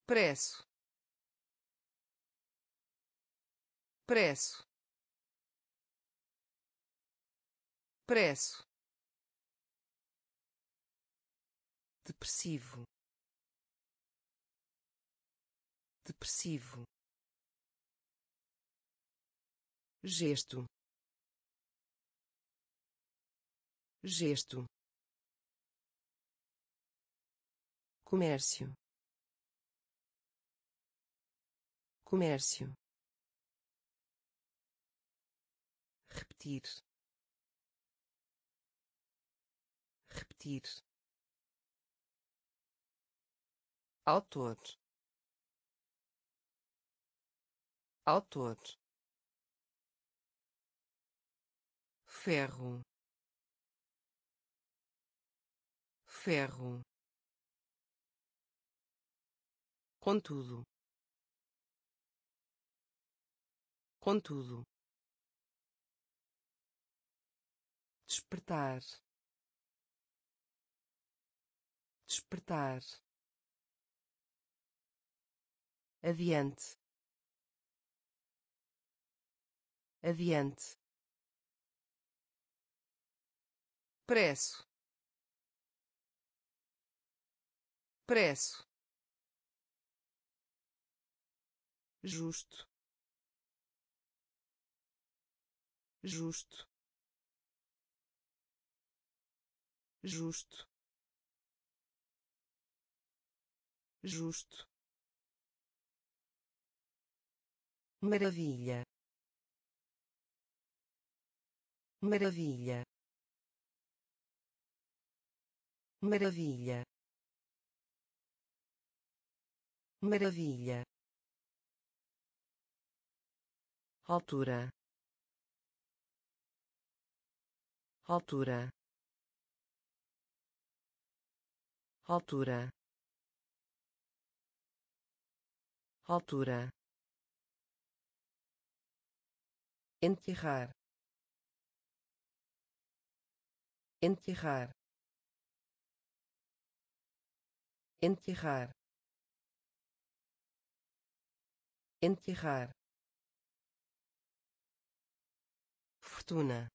Speaker 1: Preço. Preço. Preço. Depressivo. Depressivo. Gesto. Gesto comércio. Comércio. Repetir. Repetir. Autor. Autor. Ferro. Ferro contudo. Contudo. Despertar. Despertar. Adiante. Adiante. Preço. Preço justo. Justo. Justo. Justo. Maravilha. Maravilha. Maravilha. Maravilha altura. Altura. Altura. Altura. Enterrar. Enterrar. Enterrar. Enterrar fortuna.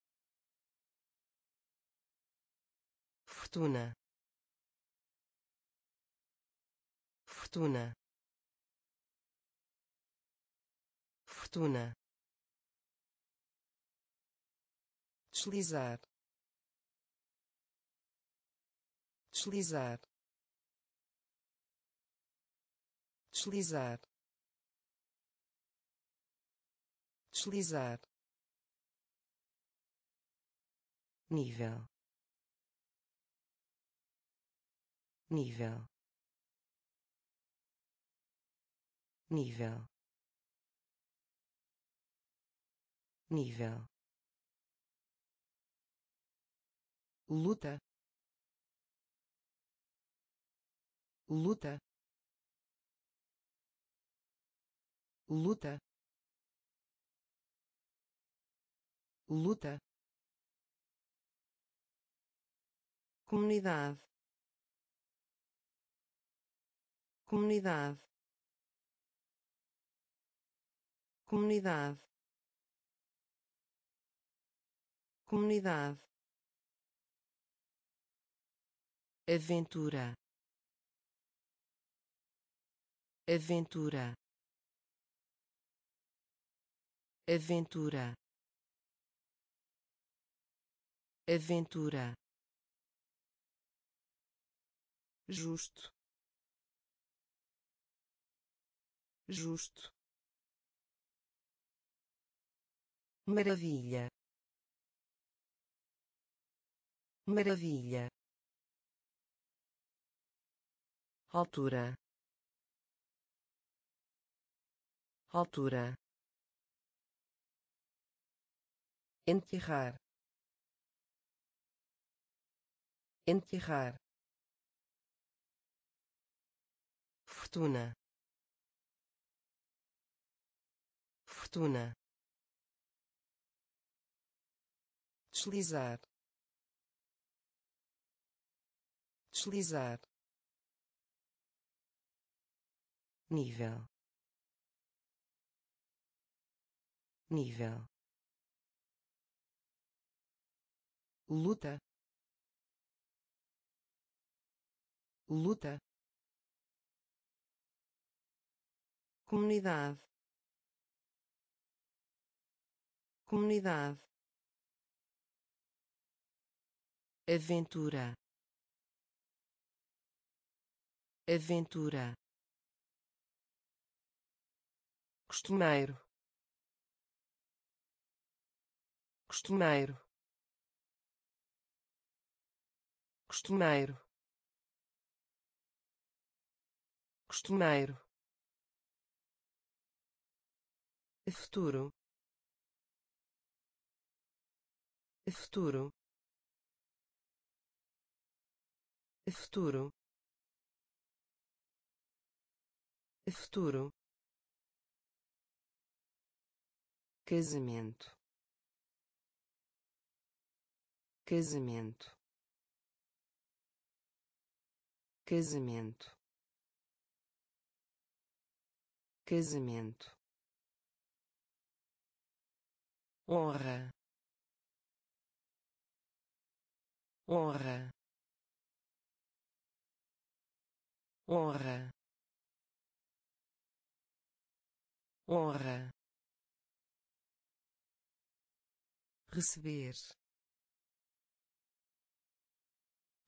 Speaker 1: Fortuna. Fortuna. Fortuna. Deslizar. Deslizar. Deslizar. Deslizar nível. Nível. Nível. Nível. Luta. Luta. Luta. Luta comunidade. Comunidade. Comunidade. Comunidade. Aventura. Aventura. Aventura. Aventura justo. Justo. Maravilha. Maravilha. Altura. Altura. Enterrar. Enterrar fortuna. Fortuna. Deslizar. Deslizar. Nível. Nível. Luta. Luta comunidade. Comunidade. Aventura. Aventura. Costumeiro. Costumeiro. Costumeiro. Costumeiro futuro? Futuro? Futuro? Futuro? Casamento. Casamento. Casamento. Casamento honra. Honra. Honra. Honra. Receber.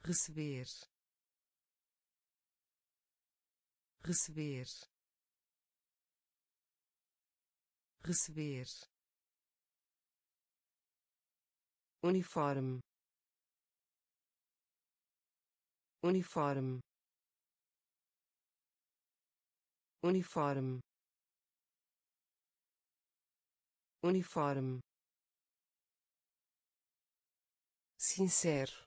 Speaker 1: Receber. Receber. Receber uniforme. Uniforme. Uniforme. Uniforme. Sincero.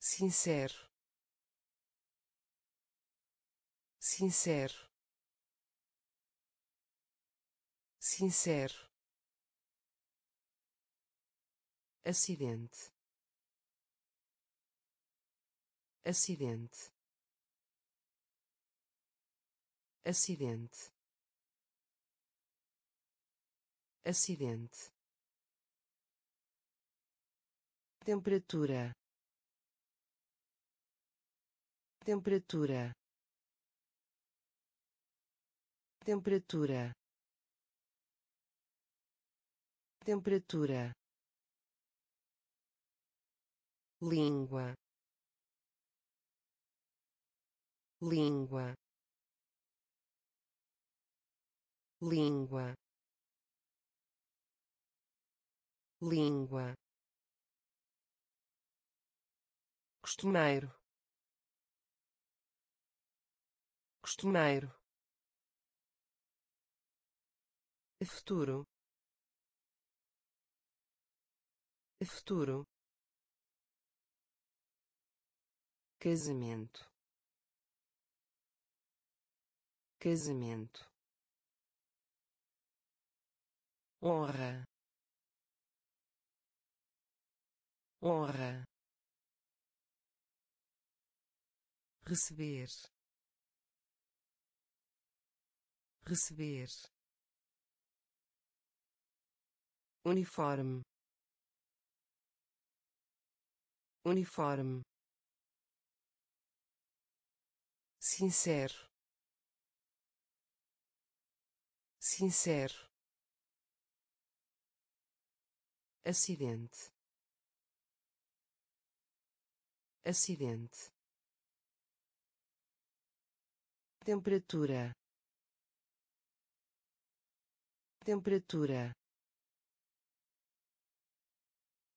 Speaker 1: Sincero. Sincero. Sincero acidente. Acidente. Acidente. Acidente. Temperatura. Temperatura. Temperatura. Temperatura língua. Língua. Língua. Língua. Costumeiro. Costumeiro. Futuro. Futuro casamento. Casamento. Honra. Honra. Receber. Receber. Uniforme. Uniforme sincero. Sincero. Acidente. Acidente. Temperatura. Temperatura.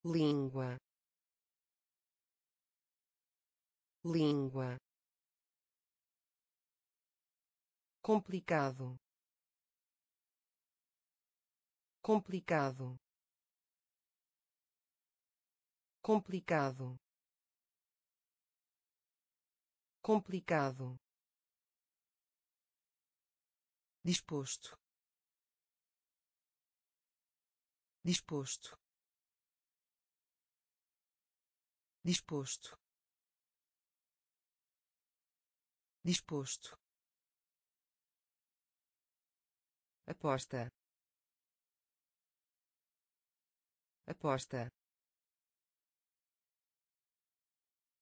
Speaker 1: Língua. Língua complicado. Complicado. Complicado. Complicado. Disposto. Disposto. Disposto. Disposto aposta. Aposta.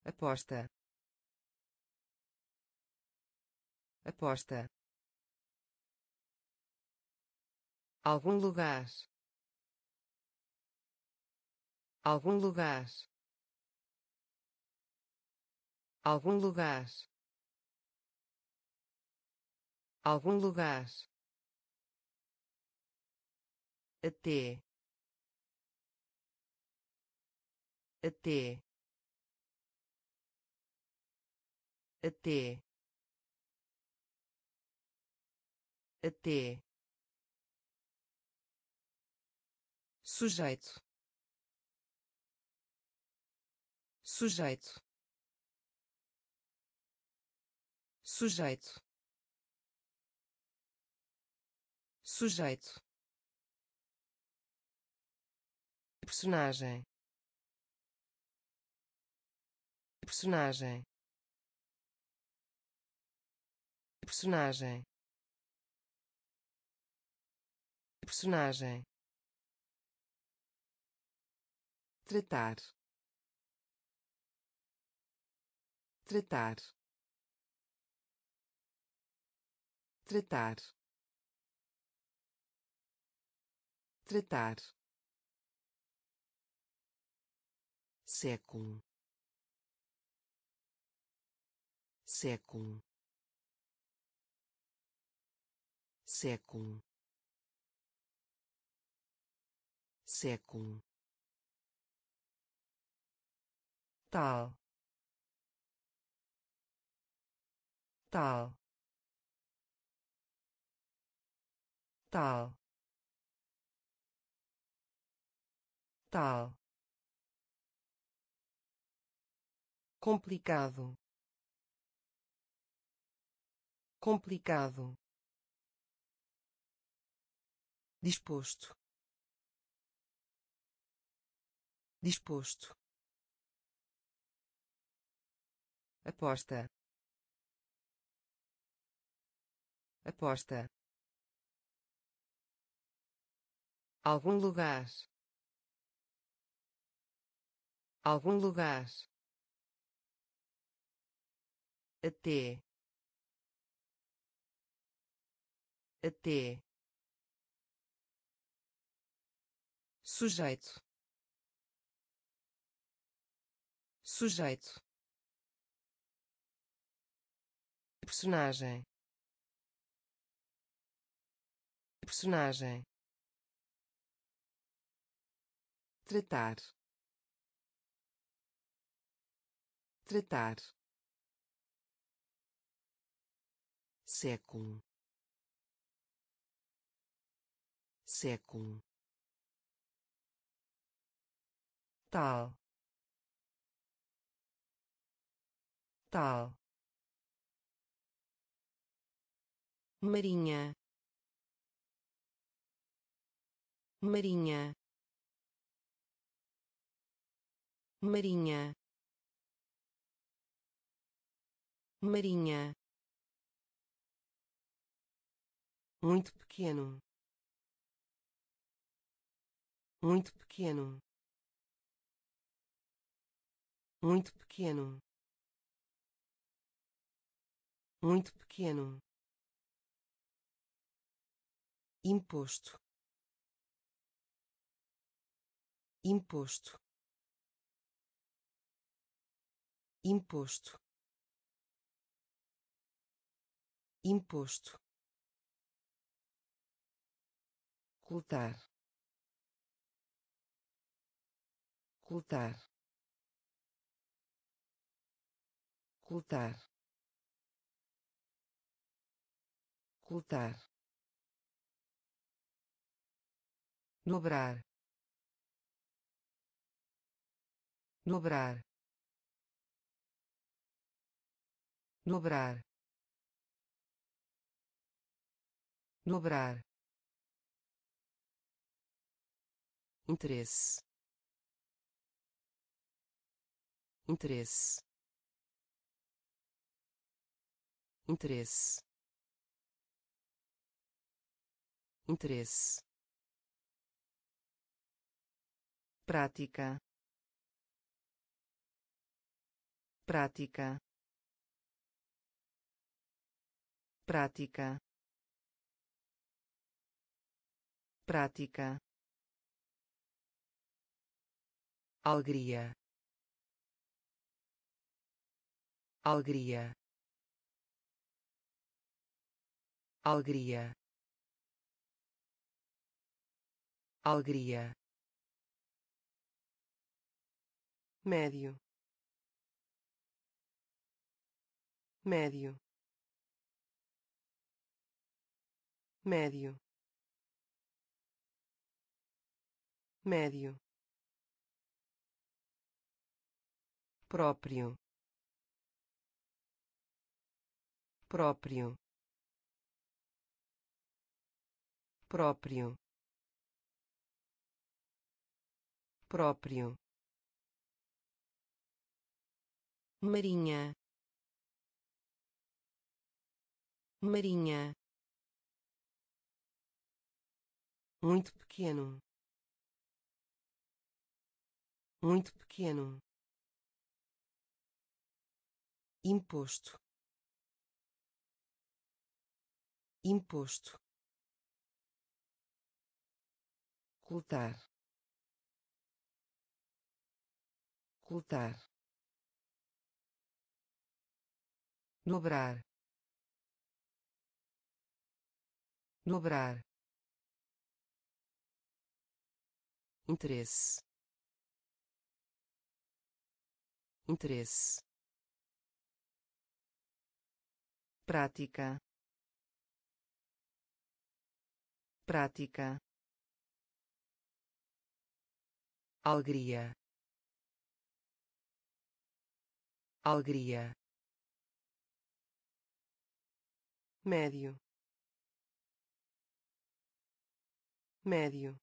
Speaker 1: Aposta. Aposta. Algum lugar. Algum lugar. Algum lugar. Algum lugar até até até até sujeito. Sujeito. Sujeito. Sujeito personagem. Personagem. Personagem. Personagem. Tratar. Tratar. Tratar. Tratar século. Século. Século. Século. Tal. Tal. Tal. Tal complicado. Complicado. Disposto. Disposto. Aposta. Aposta. Algum lugar. Algum lugar até até sujeito. Sujeito. Personagem. Personagem. Tratar. Tratar século. Século. Tal. Tal. Marinha. Marinha. Marinha. Marinha muito pequeno. Muito pequeno. Muito pequeno. Muito pequeno. Imposto. Imposto. Imposto. Imposto ocultar. Ocultar. Ocultar. Ocultar. Dobrar. Dobrar. Dobrar. Dobrar interesse. Interesse. Interesse. Interesse. Prática. Prática. Prática. Prática alegria. Alegria. Alegria. Alegria. Médio. Médio. Médio. Médio próprio. Próprio. Próprio. Próprio. Marinha. Marinha. Muito pequeno. Muito pequeno imposto. Imposto. Ocultar ocultar dobrar. Dobrar. Interesse. Interesse prática. Prática. Alegria. Alegria. Médio. Médio.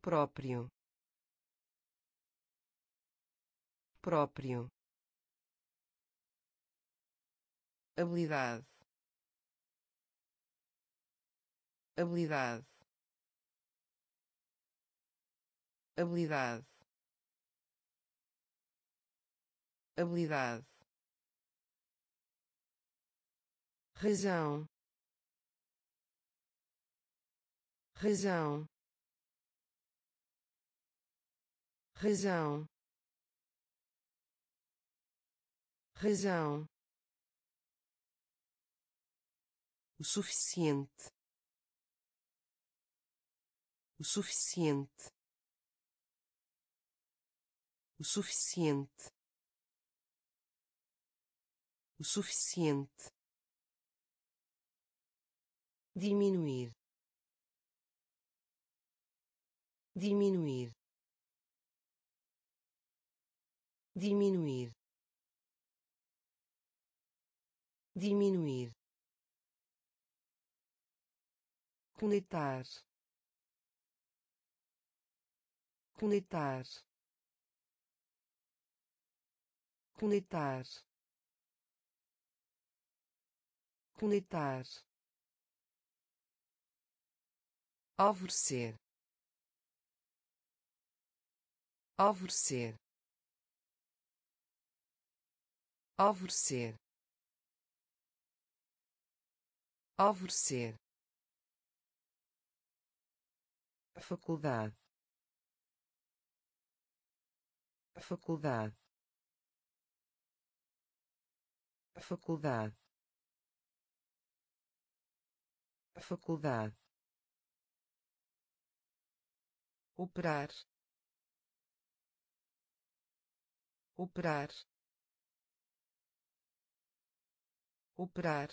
Speaker 1: Próprio. Próprio habilidade. Habilidade. Habilidade. Habilidade. Razão. Razão. Razão. Razão o suficiente. O suficiente. O suficiente. O suficiente. Diminuir. Diminuir. Diminuir. Diminuir conectar conectar conectar conectar alvorecer. Alvorecer. Alvorecer. Alvorecer faculdade. Faculdade. Faculdade. Faculdade. Operar. Operar. Operar.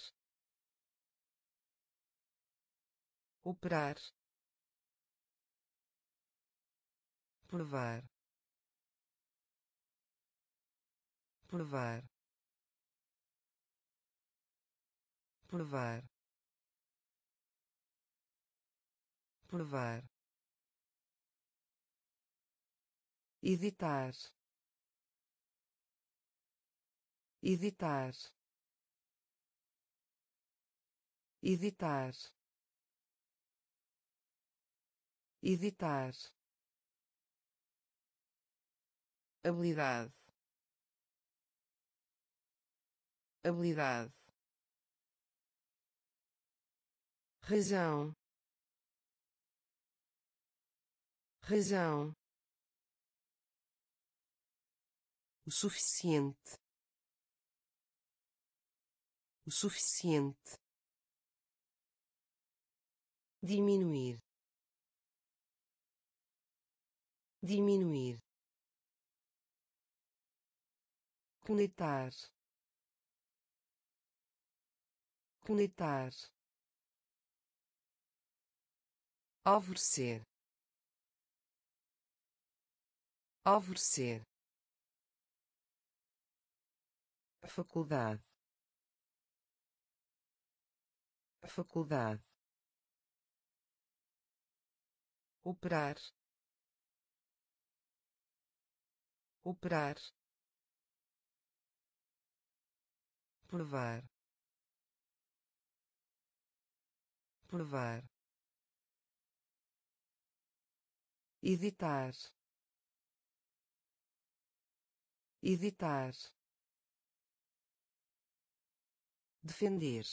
Speaker 1: Operar provar provar provar provar editar editar editar editar habilidade. Habilidade. Razão. Razão. O suficiente. O suficiente. Diminuir. Diminuir conectar conectar alvorecer. Alvorecer. Faculdade. Faculdade. Operar. Operar provar provar editar editar defender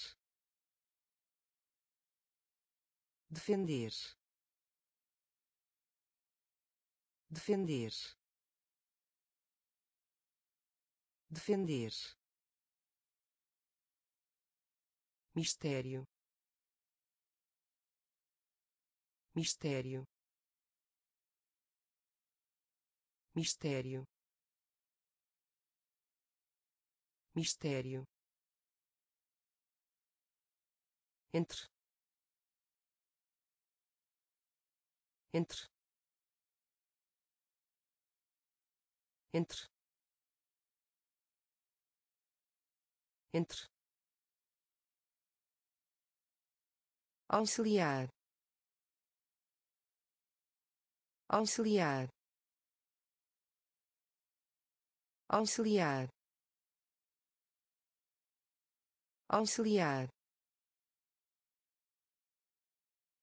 Speaker 1: defender defender defender mistério. Mistério. Mistério. Mistério. Entre. Entre. Entre. Entre auxiliar auxiliar auxiliar auxiliar.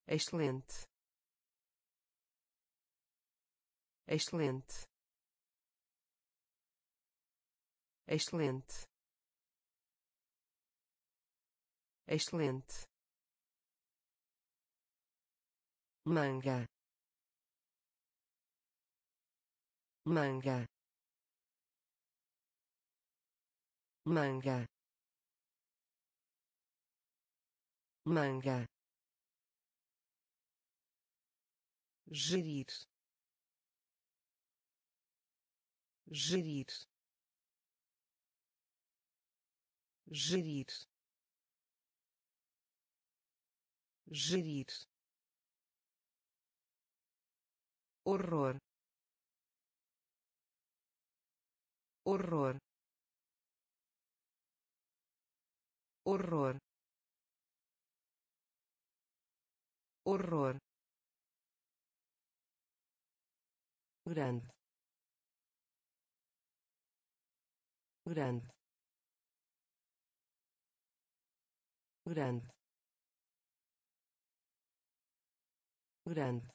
Speaker 1: Excelente. Excelente. Excelente. Excelente manga. Manga. Manga. Manga. Gerir. Gerir. Gerir. Gerir horror. Horror. Horror. Horror. Grande grande grande grande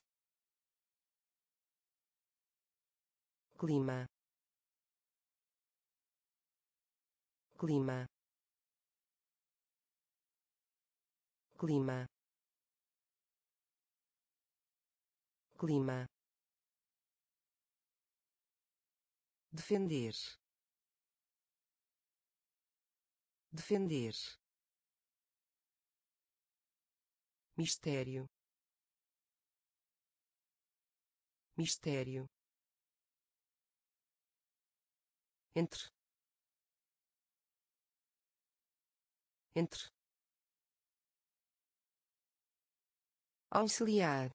Speaker 1: clima. Clima. Clima. Clima. Defender. Defender. Mistério. Mistério entre. Entre. Auxiliar.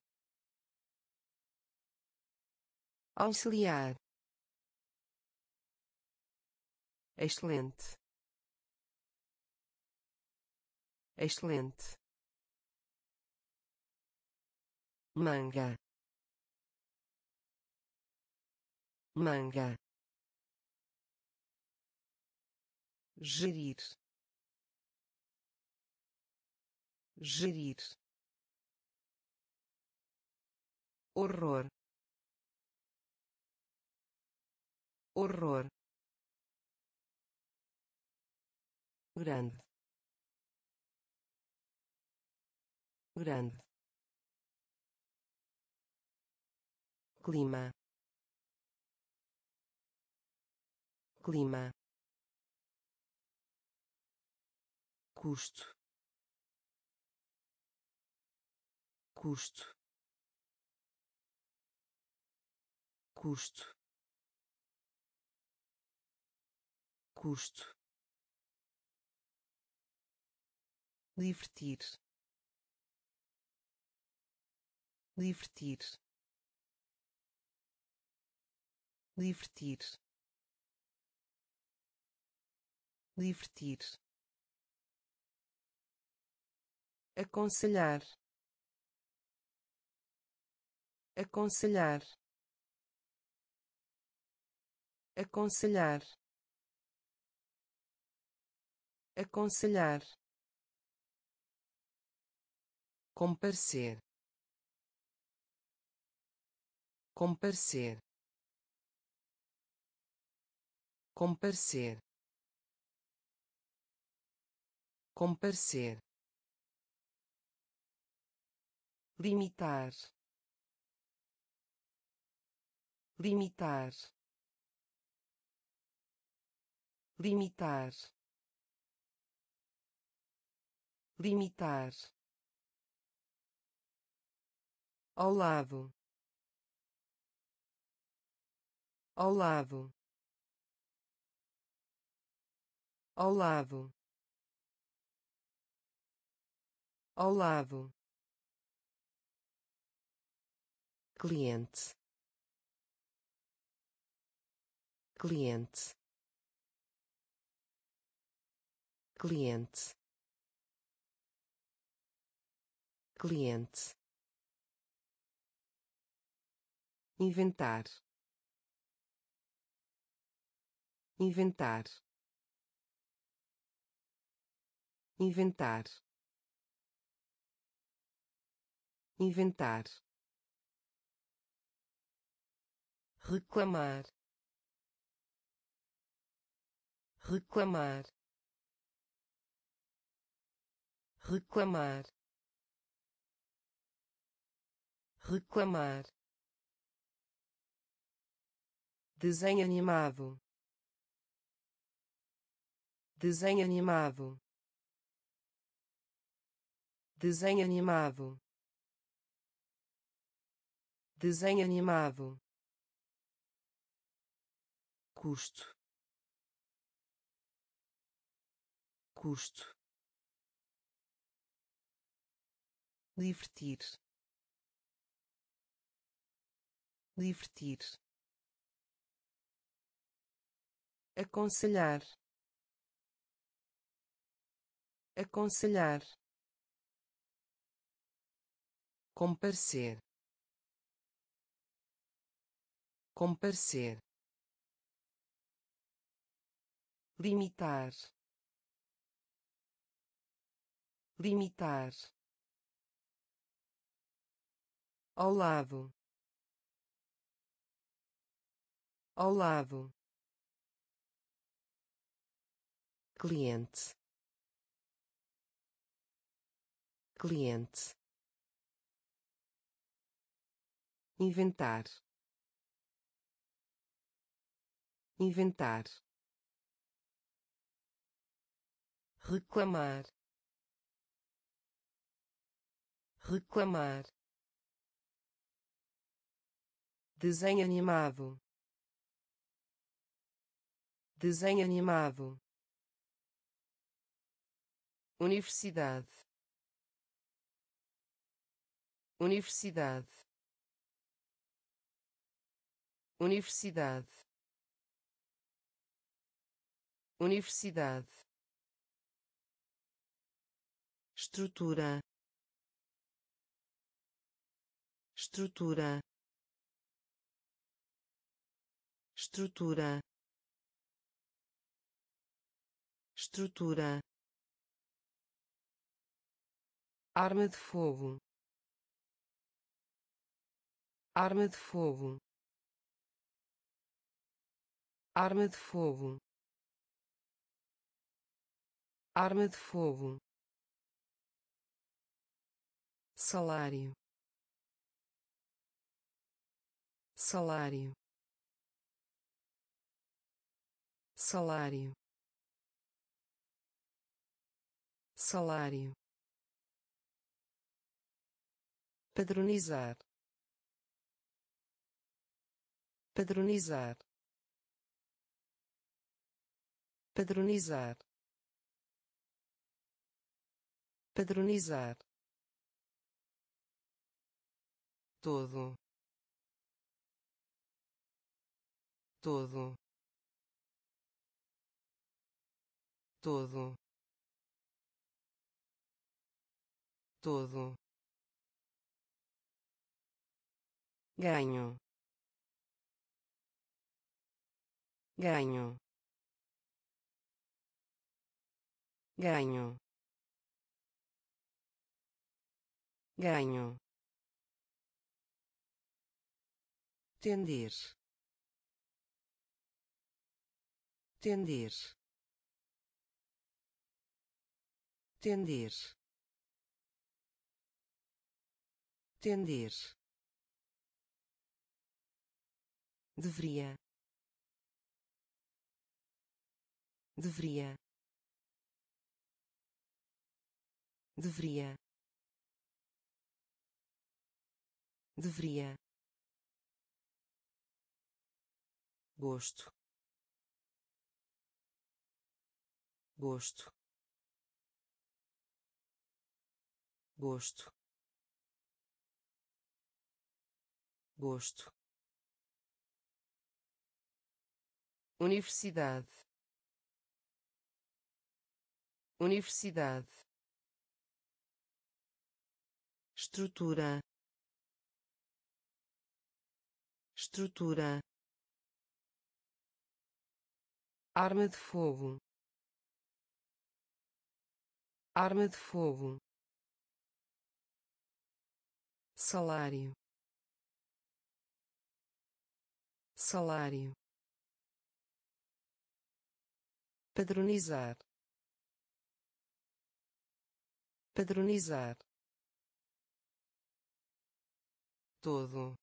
Speaker 1: Auxiliar. Excelente. Excelente. Manga. Manga gerir. Gerir. Horror. Horror. Grande. Grande. Clima. Clima custo. Custo. Custo. Custo. Divertir. Divertir. Divertir. Divertir aconselhar. Aconselhar. Aconselhar. Aconselhar. Comparecer. Comparecer. Comparecer. Comparecer limitar. Limitar. Limitar. Limitar. Ao lado. Ao lado. Ao lado. Ao lado cliente. Cliente. Cliente. Cliente. Inventar. Inventar. Inventar. Inventar reclamar reclamar reclamar reclamar. Desenho animado desenho animado desenho animado desenho animado custo. Custo. Divertir. Divertir. Aconselhar. Aconselhar. Comparecer. Comparecer limitar. Limitar. Ao lado. Ao lado. Cliente. Cliente. Inventar. Inventar reclamar reclamar desenho animado desenho animado Universidade. Universidade. Universidade. Universidade. Estrutura. Estrutura. Estrutura. Estrutura. Arma de fogo. Arma de fogo. Arma de fogo. Arma de fogo. Salário. Salário. Salário. Salário. padronizar padronizar padronizar padronizar todo todo todo todo. Ganho. Ganho. Ganho. Ganho tender. Tender. Tender. Tender. Deveria. Deveria. Deveria. Deveria gosto gosto gosto gosto Universidade. Universidade. Estrutura. Estrutura. Arma de fogo. Arma de fogo. Salário. Salário. padronizar padronizar todo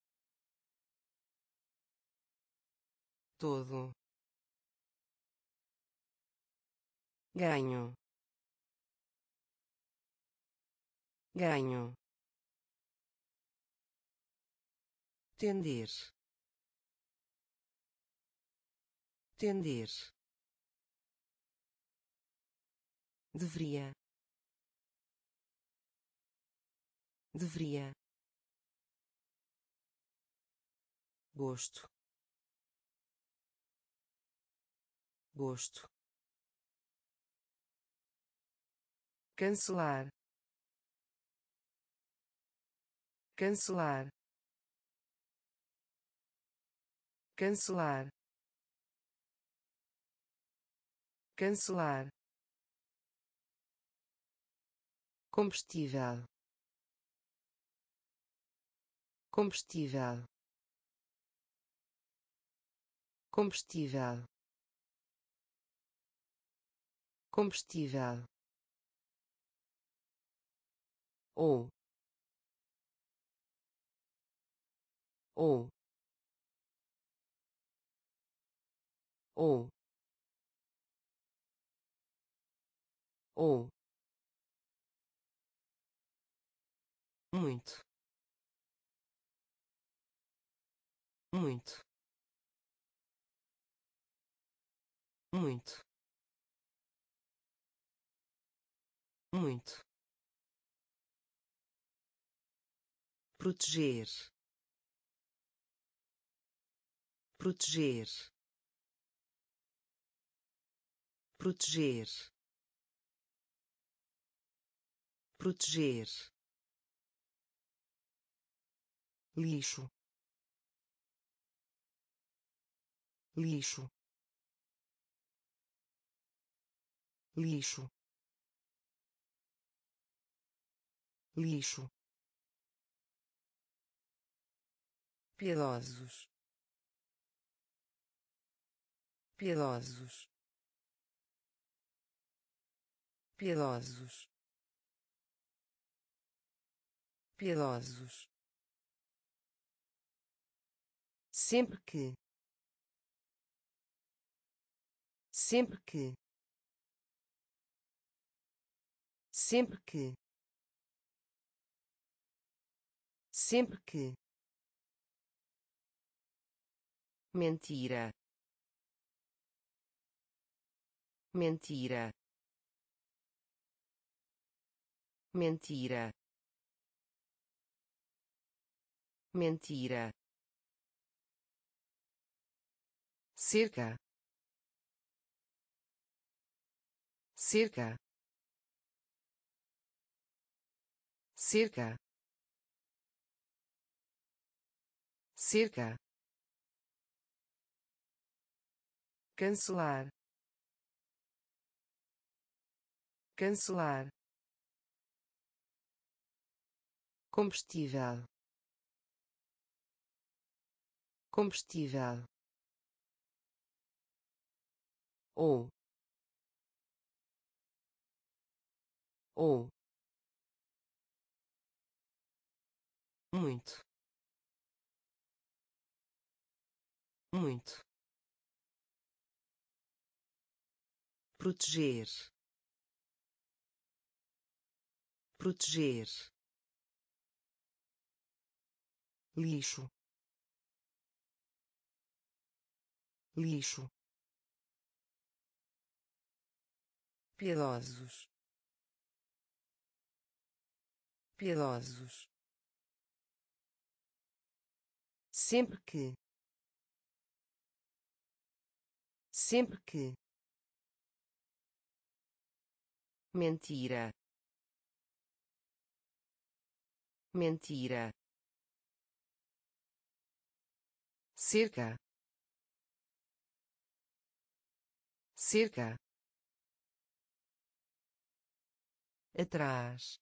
Speaker 1: todo ganho. Ganho. Tender. Tender. Deveria. Deveria. Gosto. Gosto cancelar. Cancelar. Cancelar. Cancelar. Combustível. Combustível. Combustível. Combustível ou ou ou ou muito. Muito. Muito. Muito proteger. Proteger. Proteger. Proteger. Lixo. Lixo. Lixo. Lixo piedosos piedosos piedosos piedosos sempre que. Sempre que. Sempre que. Sempre que mentira. Mentira. Mentira. Mentira. Cerca. Cerca. Cerca. Cerca cancelar. Cancelar. Combustível. Combustível. Ou ou muito. Muito proteger. Proteger. Lixo. Lixo. Piedosos. Piedosos. Sempre que. Sempre que mentira. Mentira. Cerca. Cerca. Atrás.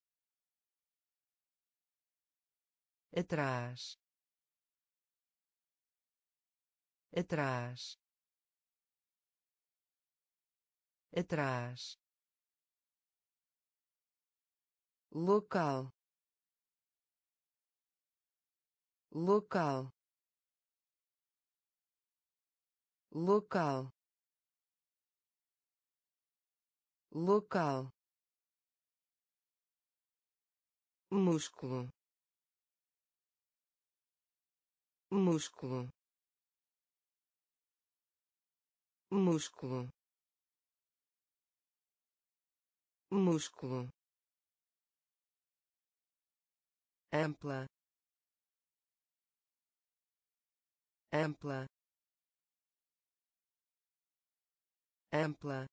Speaker 1: Atrás. Atrás. Atrás local local local local. Músculo músculo. Músculo músculo ampla ampla ampla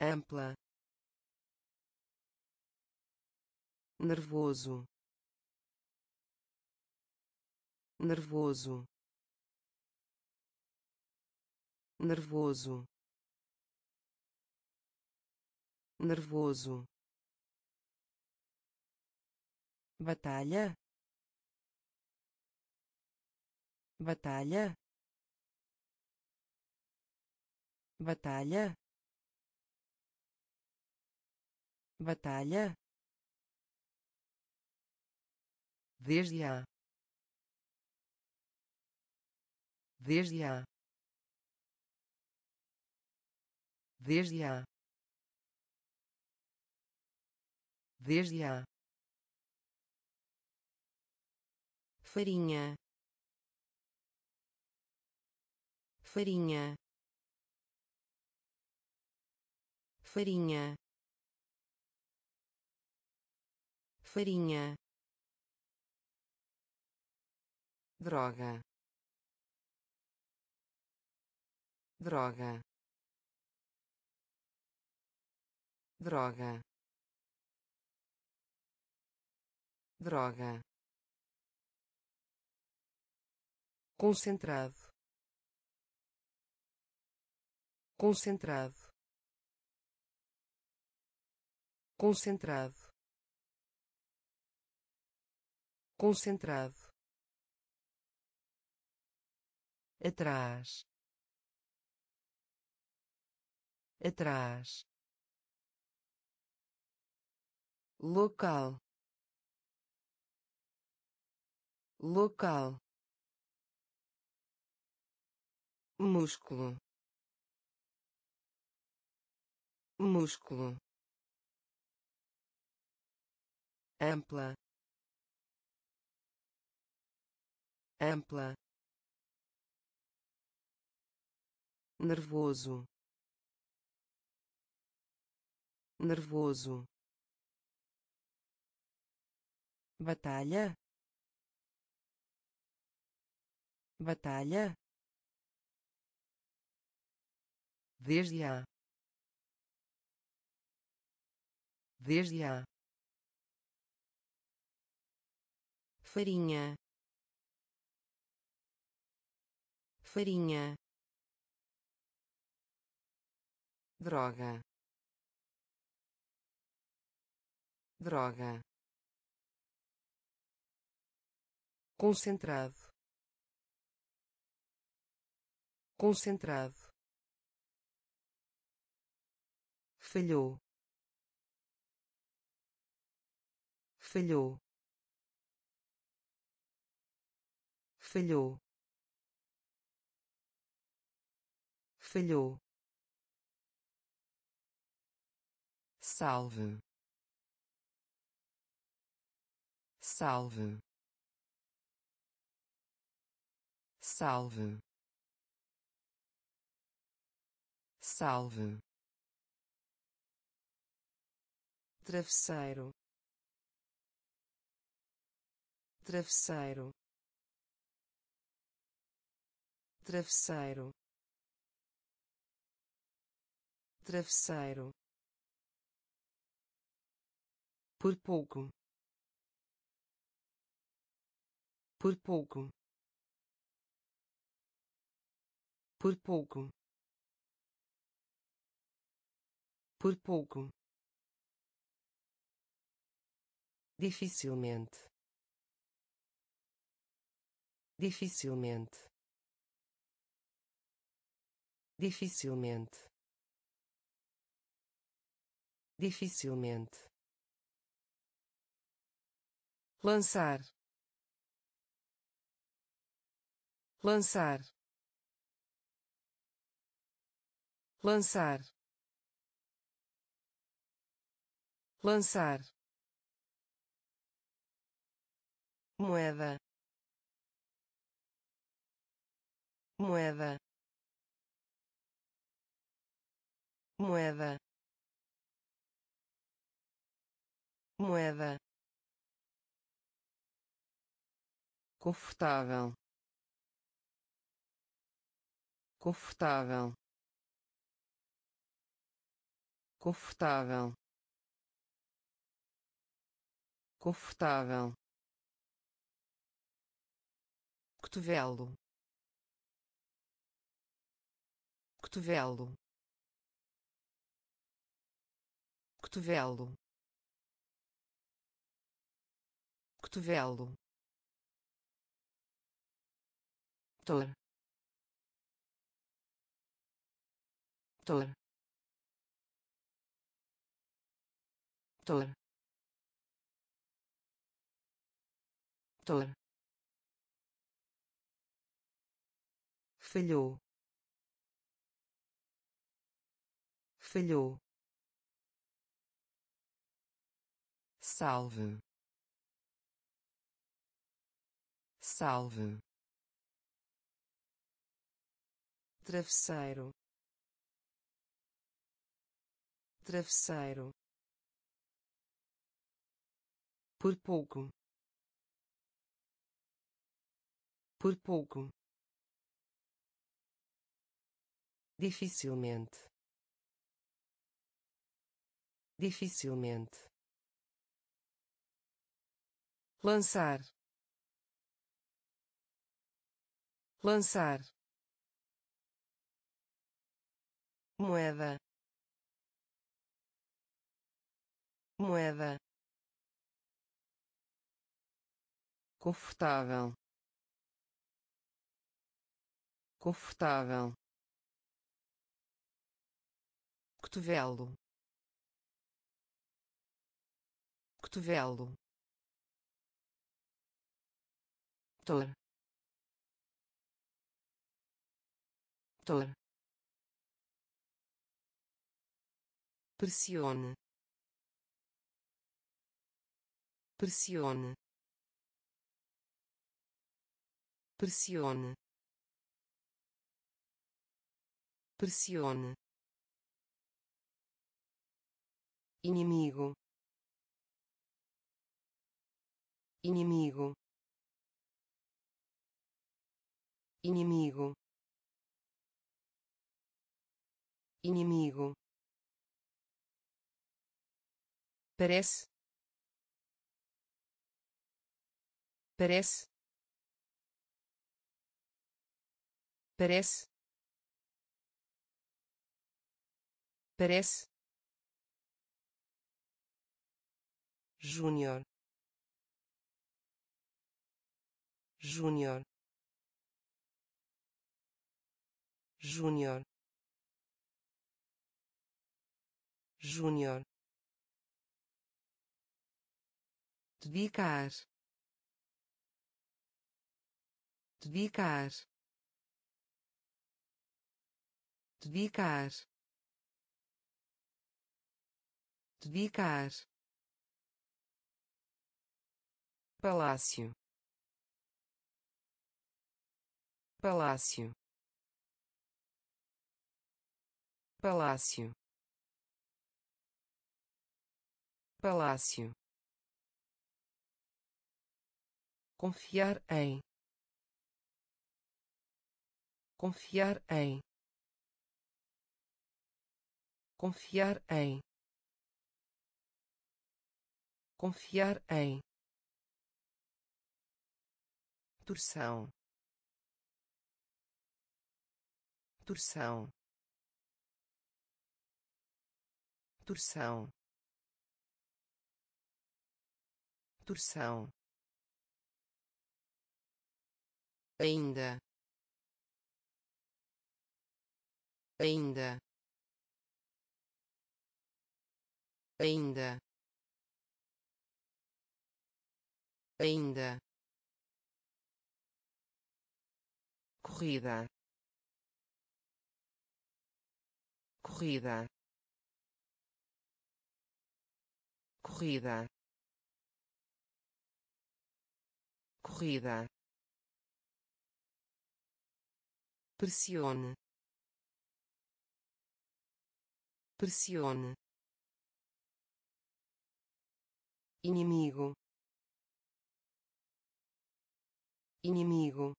Speaker 1: ampla. Nervoso nervoso nervoso. Nervoso batalha batalha batalha batalha desde a desde a desde a desde a farinha. Farinha.
Speaker 2: Farinha. Farinha. Droga. Droga. Droga. Droga concentrado. Concentrado. Concentrado. Concentrado. Atrás. Atrás. Local. Local músculo. Músculo. Ampla. Ampla. Nervoso. Nervoso. Batalha. Batalha
Speaker 1: desde a desde a
Speaker 2: farinha. Farinha.
Speaker 1: Droga. Droga.
Speaker 2: Concentrado. Concentrado falhou. Falhou. Falhou. Falhou.
Speaker 1: Salve. Salve. Salve. Salve
Speaker 2: travesseiro. Travesseiro. Travesseiro. Travesseiro. Por pouco. Por pouco. Por pouco. Por pouco
Speaker 1: dificilmente. Dificilmente. Dificilmente. Dificilmente. Lançar. Lançar. Lançar. Lançar moeda. Moeda. Moeda. Moeda. Confortável. Confortável. Confortável. Confortável cotovelo. Cotovelo. Cotovelo. Cotovelo. Tor. Tor. Tor. Tor
Speaker 2: falhou. Falhou.
Speaker 1: Salve. Salve.
Speaker 2: Travesseiro. Travesseiro. Por pouco. Por pouco dificilmente. Dificilmente. Lançar. Lançar. Moeda. Moeda. Confortável. Confortável cotovelo. Cotovelo. Tor. Tor. Pressione. Pressione. Pressione. Pressione inimigo. Inimigo. Inimigo. Inimigo. Parece. Parece. Parece. Parece Júnior Júnior Júnior Júnior dedicar dedicar dedicar dedicar palácio. Palácio. Palácio. Palácio. Confiar em. Confiar em. Confiar em. Confiar em torção. Torção. Torção. Torção. Ainda. Ainda. Ainda. Ainda corrida. Corrida. Corrida. Corrida. Pressione. Pressione. Inimigo. Inimigo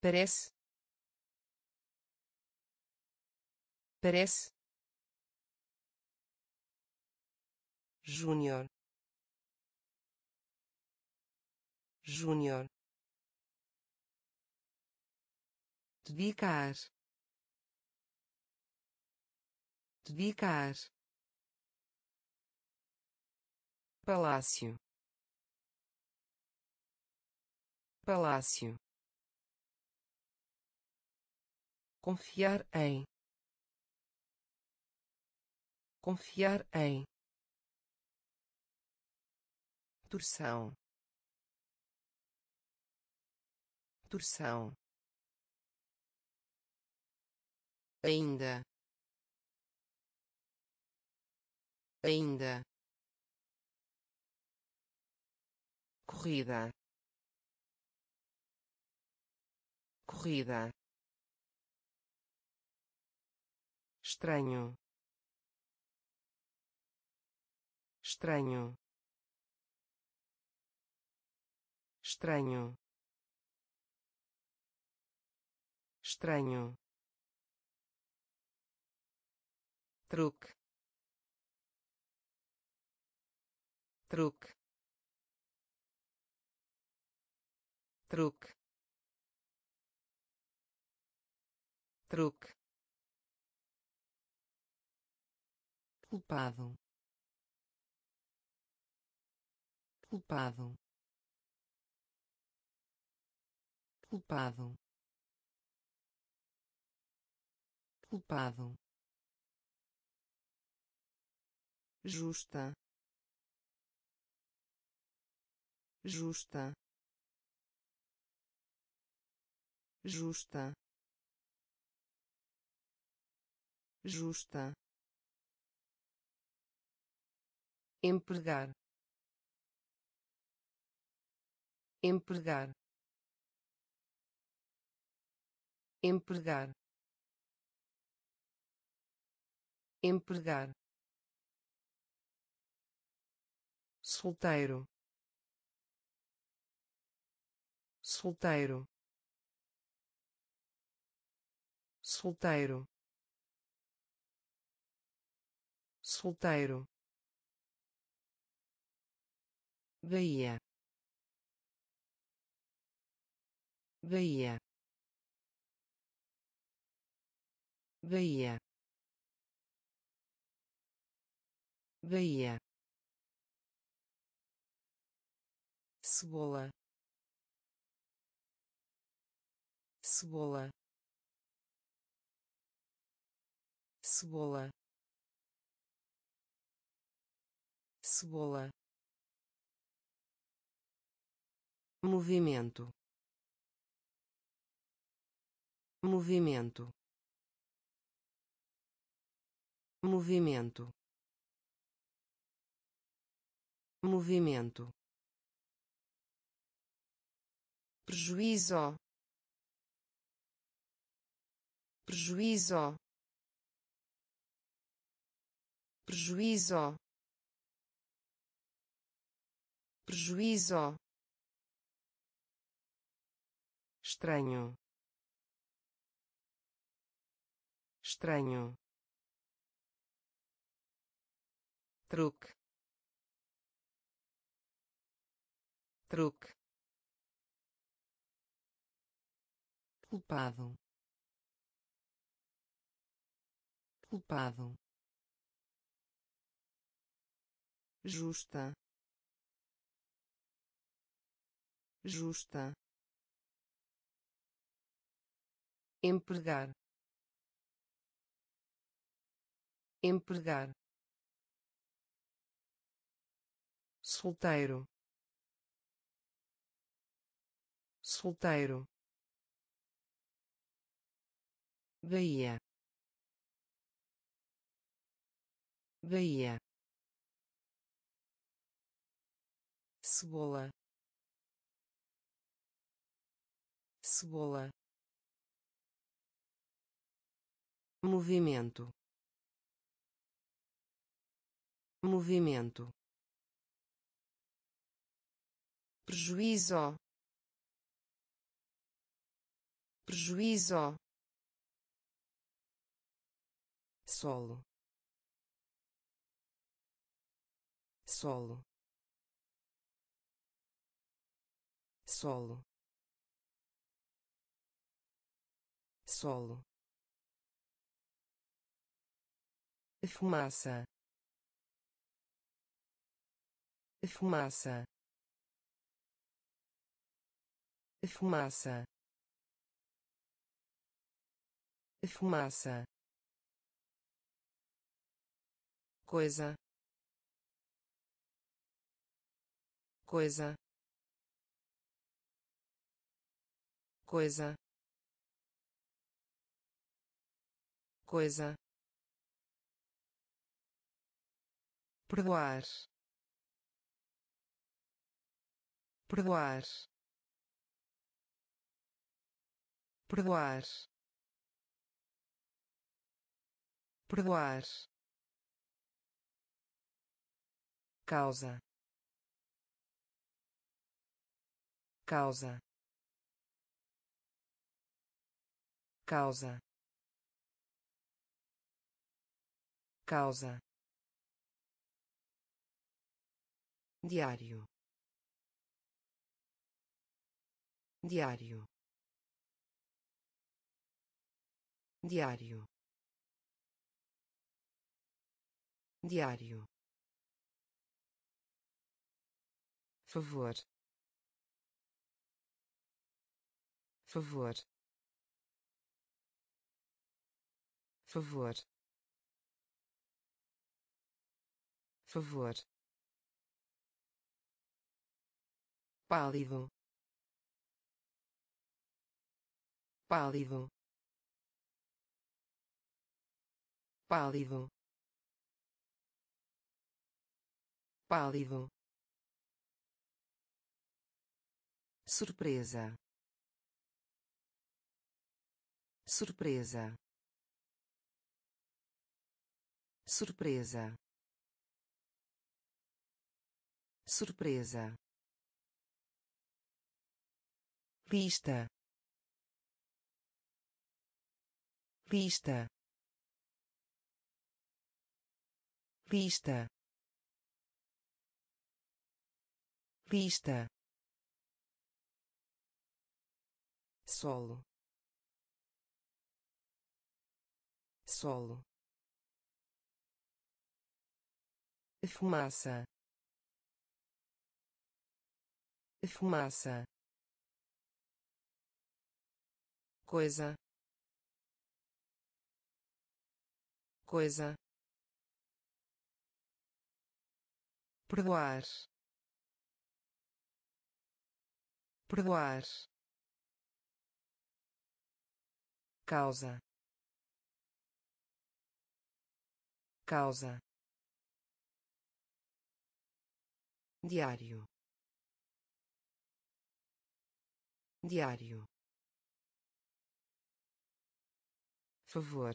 Speaker 2: parece? Parece? Júnior. Júnior. Dedicar. Dedicar. Palácio. Palácio confiar em. Confiar em. Torção. Torção. Ainda. Ainda. Corrida. Corrida
Speaker 1: estranho estranho estranho estranho truque truque truque truque culpado. Culpado. Culpado. Culpado. Justa. Justa. Justa. Justa empregar. Empregar. Empregar. Empregar. Solteiro. Solteiro. Solteiro. Solteiro Bahia Bahia Bahia Bahia cebola cebola cebola cebola movimento. Movimento. Movimento. Movimento. Prejuízo. Prejuízo. Prejuízo. Prejuízo estranho. Estranho. Truque. Truque. Culpado. Culpado. Justa. Justa empregar. Empregar. Solteiro. Solteiro. Bahia. Bahia. Cebola. Cebola movimento. Movimento. Prejuízo. Prejuízo. Solo. Solo. Solo. Solo fumaça. Fumaça. Fumaça. Fumaça. Coisa. Coisa. Coisa. Coisa perdoar. Perdoar. Perdoar. Perdoar. Causa. Causa. Causa. Causa diário. Diário. Diário. Diário. Favor. Favor. Favor. Favor pálido. Pálido. Pálido. Pálido. Surpresa. Surpresa. Surpresa. Surpresa pista. Pista. Pista. Pista. Solo. Solo. Fumaça. Fumaça coisa. Coisa. Perdoar. Perdoar. Causa. Causa. Diário. Diário favor.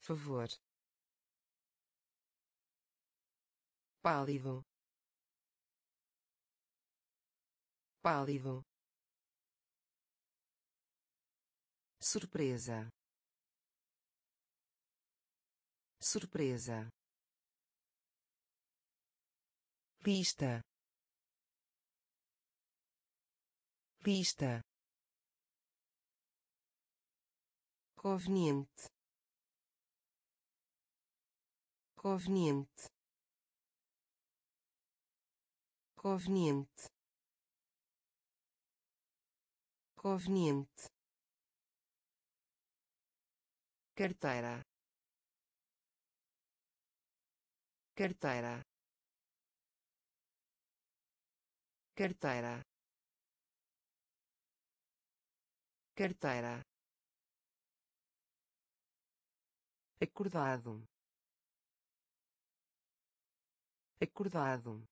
Speaker 1: Favor. Pálido. Pálido. Surpresa. Surpresa. Pista pista conveniente. Conveniente. Conveniente. Conveniente. Carteira. Carteira. Carteira. Carteira acordado. Acordado.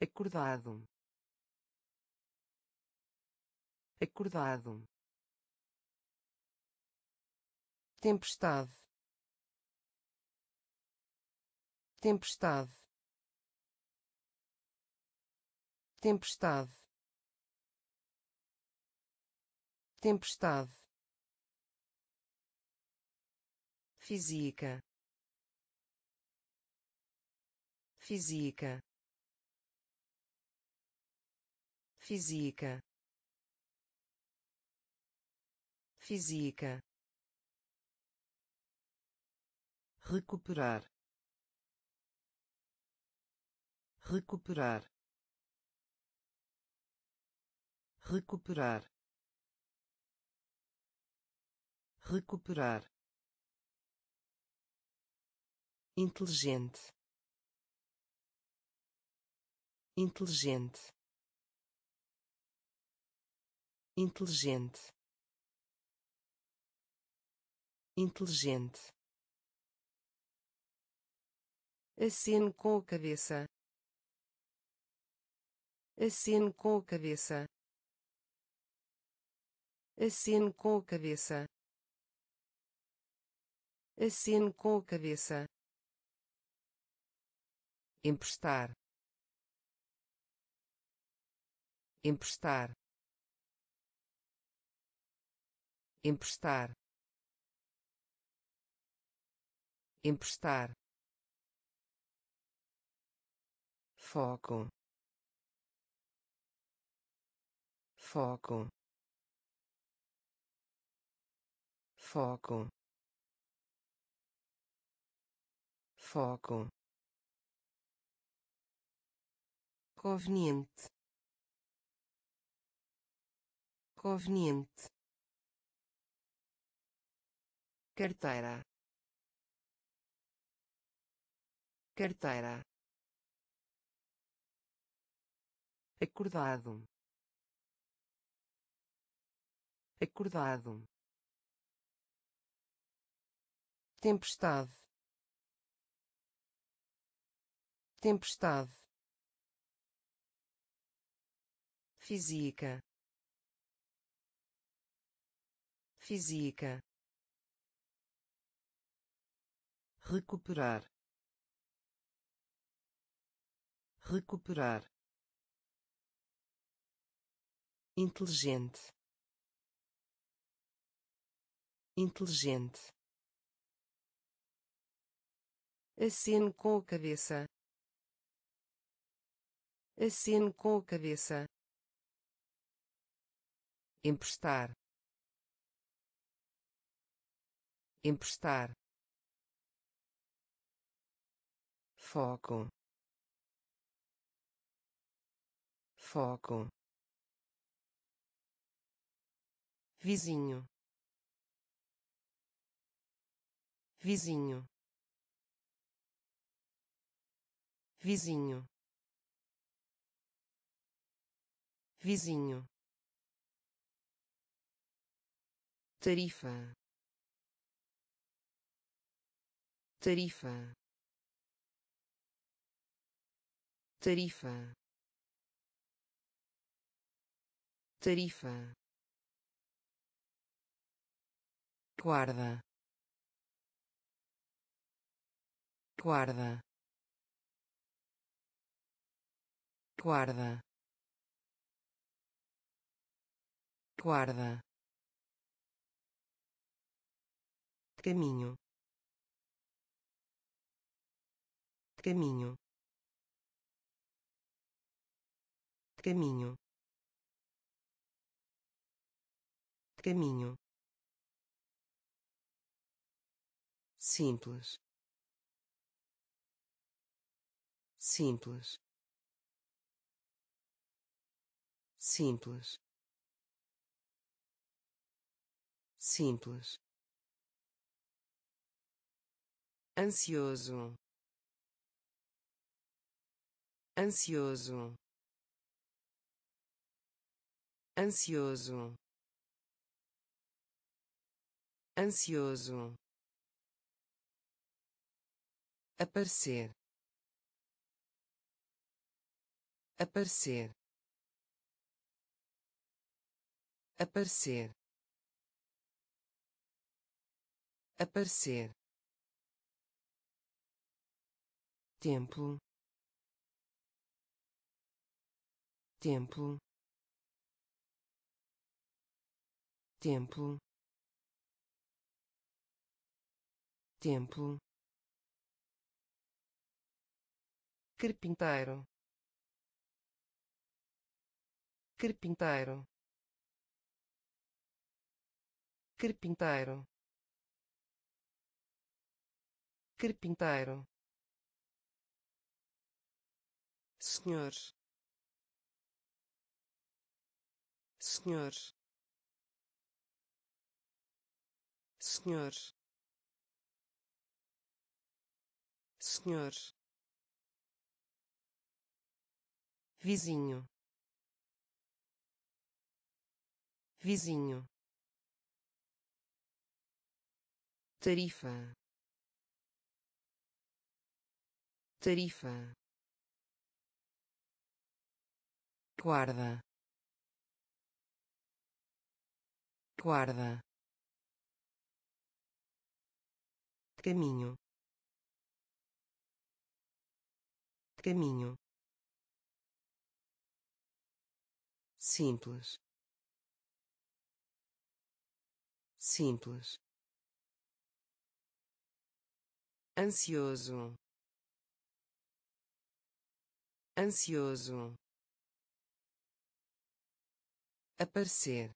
Speaker 1: Acordado. Acordado. Tempestade. Tempestade. Tempestade. Tempestade física. Física. Física. Física. Recuperar. Recuperar. Recuperar. Recuperar inteligente. Inteligente. Inteligente. Inteligente. Aceno com a cabeça. Aceno com a cabeça. Aceno com a cabeça. Aceno com a cabeça. Emprestar. Emprestar. Emprestar. Emprestar. Foco. Foco. Foco. Foco. Conveniente. Conveniente. Carteira. Carteira. Acordado. Acordado. Tempestade. Tempestade física. Física. Recuperar. Recuperar. Inteligente. Inteligente. Aceno com a cabeça. Aceno com a cabeça emprestar emprestar foco foco vizinho vizinho vizinho vizinho tarifa. Tarifa. Tarifa. Tarifa. Guarda. Guarda. Guarda. Guarda caminho. Caminho. Caminho. Caminho. Simples. Simples. Simples. Simples ansioso. Ansioso. Ansioso. Ansioso. Aparecer. Aparecer. Aparecer. Aparecer templo. Templo. Templo. Templo. Carpinteiro. Carpinteiro. Carpinteiro. Carpinteiro senhor. Senhor. Senhor. Senhor. Vizinho. Vizinho. Tarifa. Tarifa guarda. Guarda. Caminho. Caminho. Simples. Simples. Ansioso. Ansioso aparecer.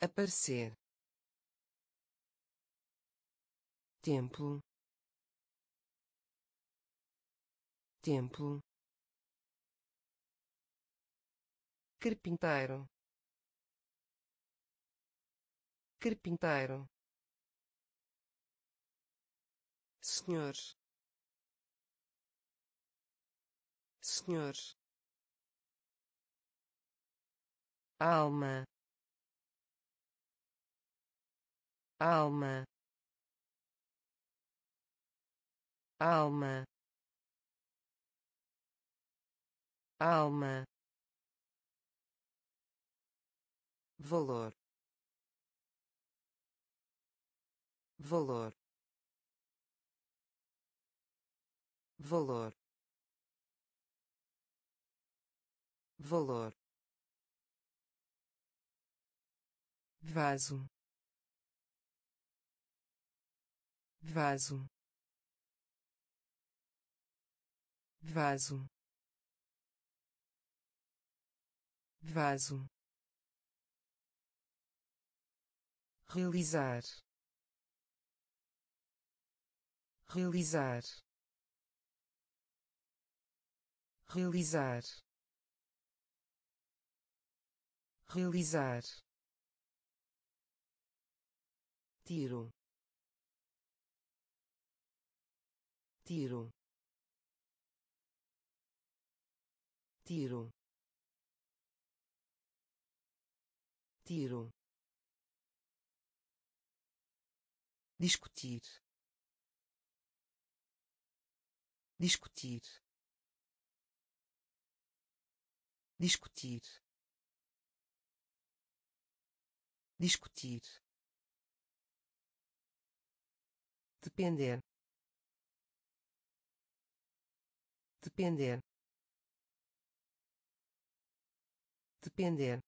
Speaker 1: Aparecer. Templo. Templo. Carpinteiro. Carpinteiro. Senhor. Senhor alma. Alma. Alma. Alma. Valor. Valor. Valor. Valor vaso. Vaso. Vaso. Vaso. Realizar. Realizar. Realizar. Realizar tiro. Tiro. Tiro. Tiro. Discutir. Discutir. Discutir. Discutir depender. Depender. Depender.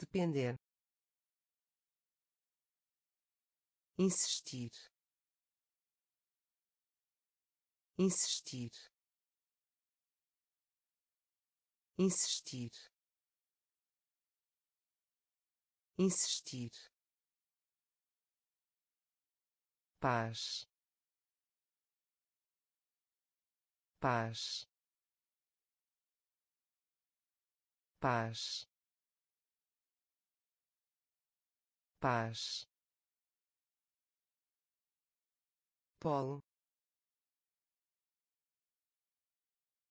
Speaker 1: Depender. Insistir. Insistir. Insistir. Insistir paz. Paz. Paz. Paz. Polo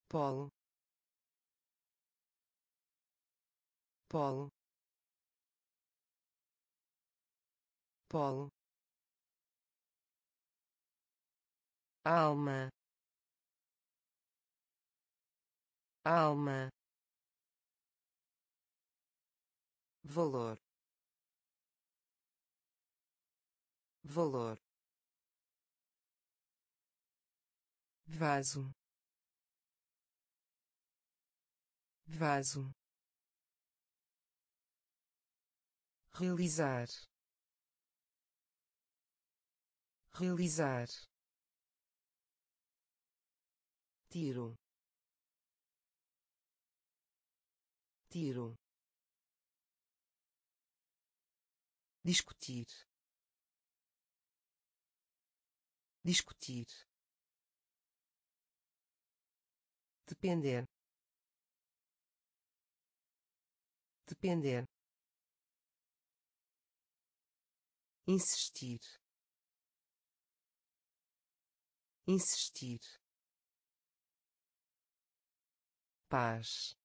Speaker 1: polo polo polo alma. Alma. Valor. Valor. Vaso. Vaso. Realizar. Realizar tiro. Tiro. Discutir. Discutir. Depender. Depender. Insistir. Insistir paz.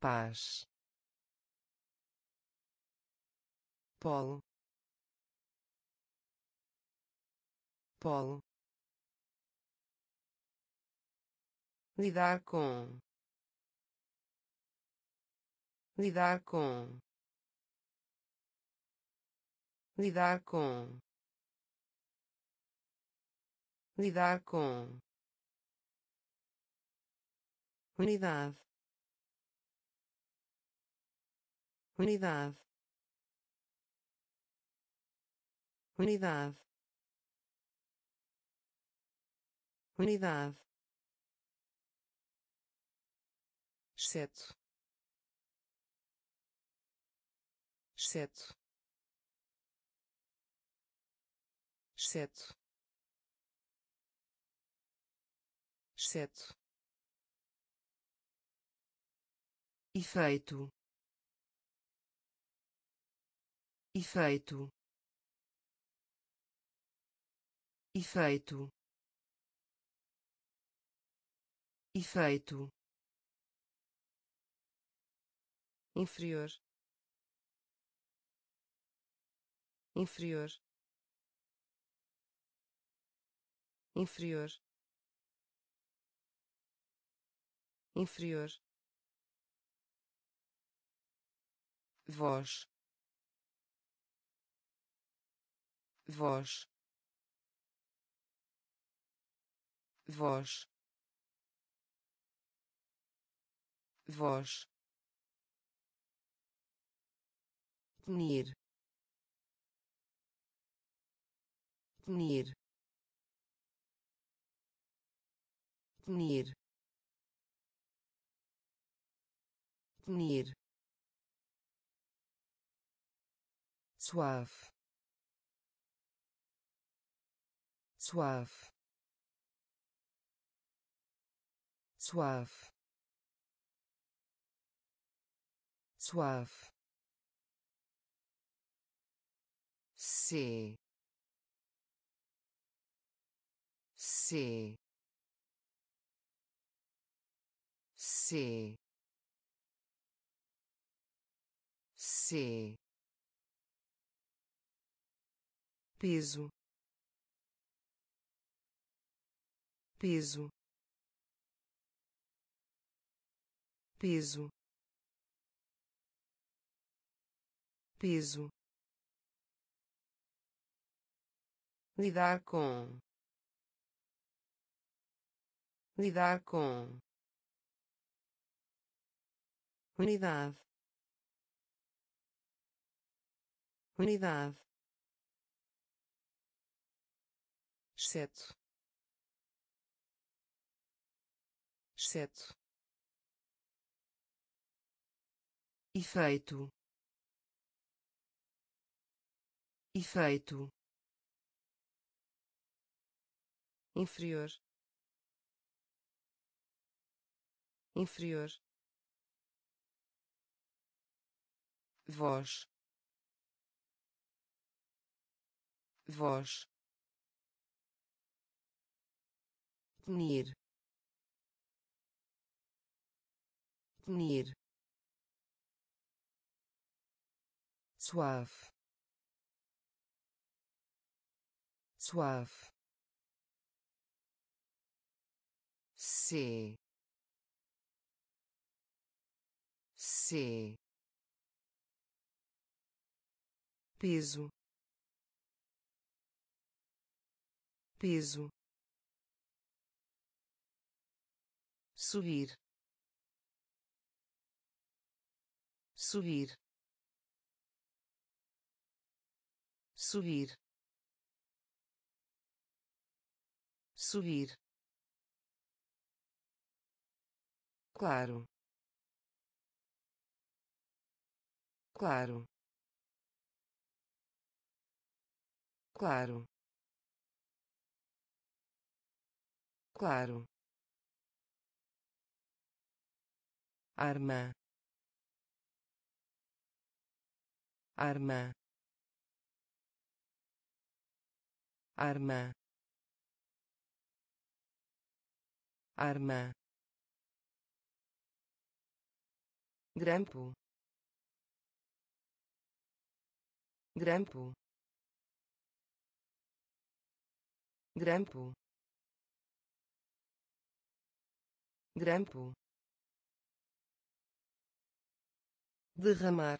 Speaker 1: Paz. Polo polo
Speaker 2: lidar com. Lidar com. Lidar com. Lidar com unidade. Unidade. Unidade. Unidade. Exceto. Exceto. Exceto. Exceto efeito. Efeito. Efeito. Efeito. Inferior. Inferior. Inferior. Inferior voz. Voz. Voz. Voz. Punir punir punir punir suave. Suave. Suave. Suave. C C C C peso. Peso. Peso. Peso. Lidar com. Lidar com. Unidade. Unidade exceto exceto efeito. Efeito. Inferior. Inferior. Voz. Voz punir punir suave. Suave. C. C. Peso. Peso subir subir subir subir claro. Claro. Claro. Claro arma. Arma. Arma. Arma. Grampo grampo grampo
Speaker 1: grampo derramar.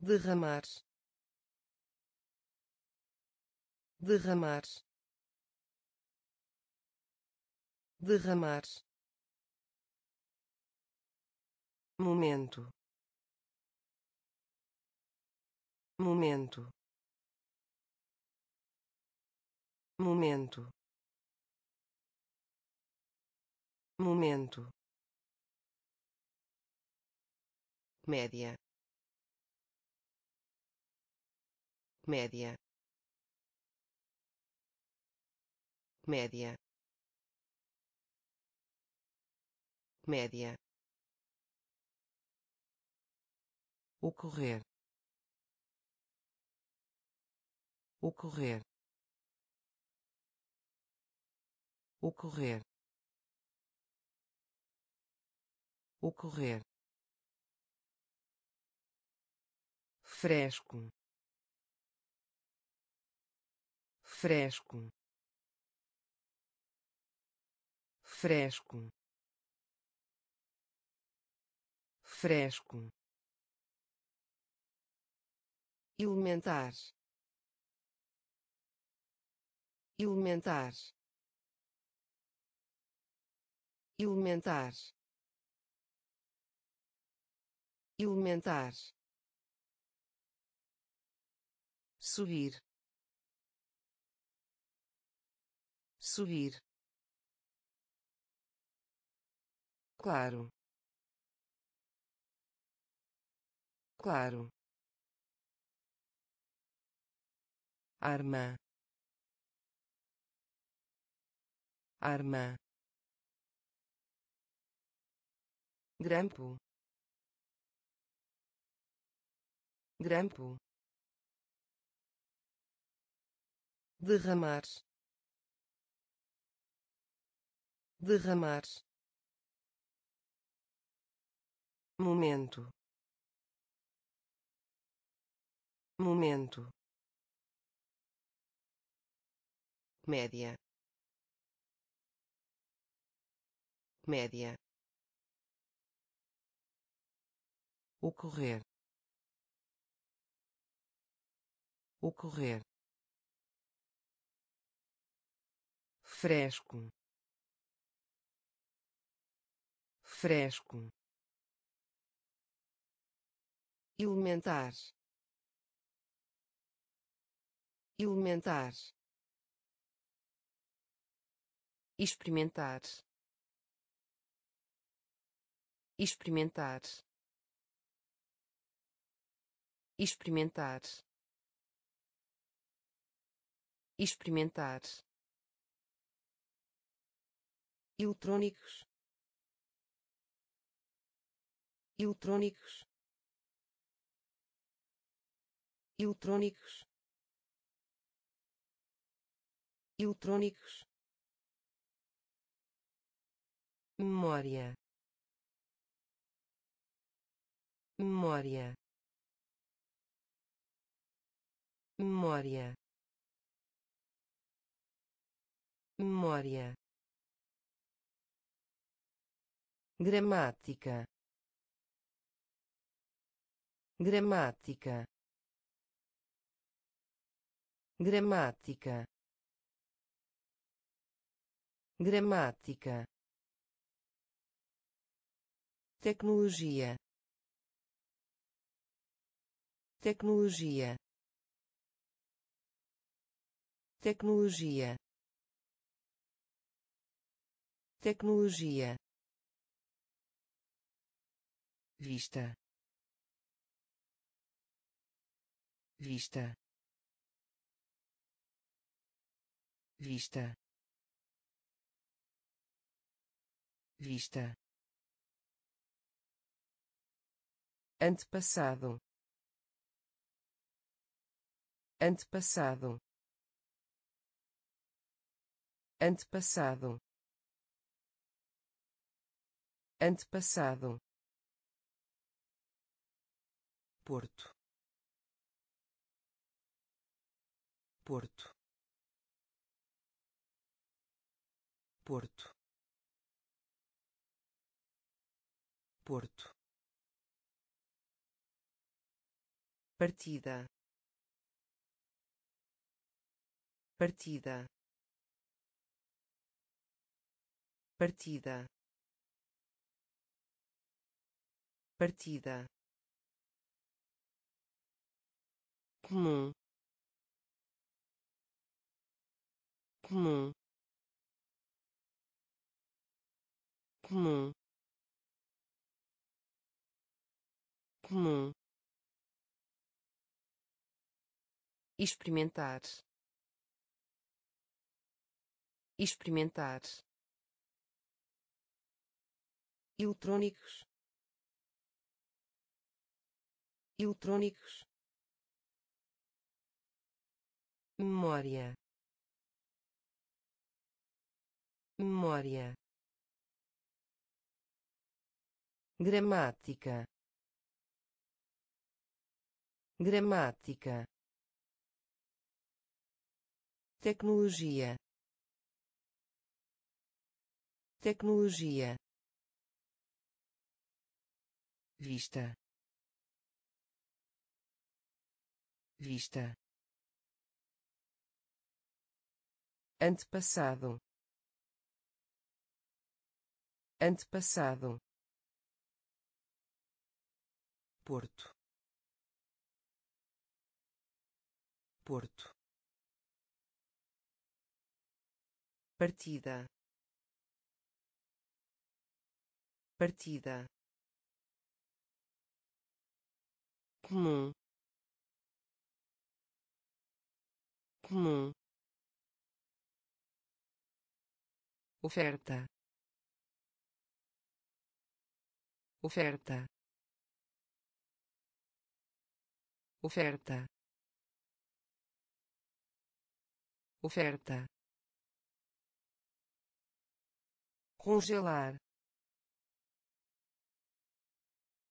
Speaker 1: Derramar. Derramar. Derramar. Momento. Momento. Momento. Momento média média média média ocorrer. Ocorrer. Ocorrer. Ocorrer fresco. Fresco. Fresco. Fresco. Elementar. Elementar. Elementar. Elementar subir subir claro. Claro. Arma. Arma. Grampo. Grampo derramar. Derramar. Momento. Momento. Média. Média. Ocorrer. Ocorrer fresco. Fresco. Elementar. Elementar. Experimentar. Experimentar. Experimentar. Experimentar eletrônicos eletrônicos eletrônicos eletrônicos memória. Memória. Memória. Memória gramática. Gramática. Gramática. Gramática. Tecnologia. Tecnologia. Tecnologia. Tecnologia vista. Vista. Vista. Vista. Antepassado. Antepassado. Antepassado. Antepassado Porto. Porto. Porto. Porto.
Speaker 2: Partida. Partida. Partida. Partida comum. Comum. Comum. Comum.
Speaker 1: Experimentar. Experimentar. Eletrônicos eletrônicos memória. Memória. Gramática. Gramática. Tecnologia. Tecnologia. Vista. Vista antepassado. Antepassado. Porto. Porto. Partida. Partida. Comum. Comum oferta. Oferta. Oferta. Oferta. Congelar.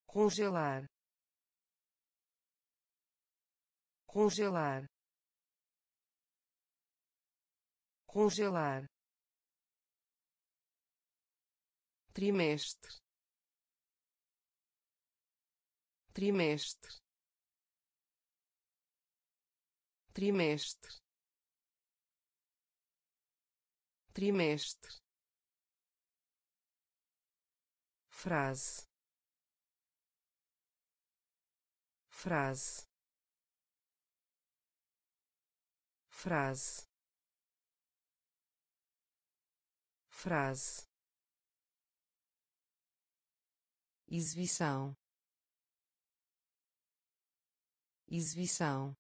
Speaker 1: Congelar. Congelar. Congelar trimestre. Trimestre. Trimestre. Trimestre. Frase. Frase. Frase. Frase exibição exibição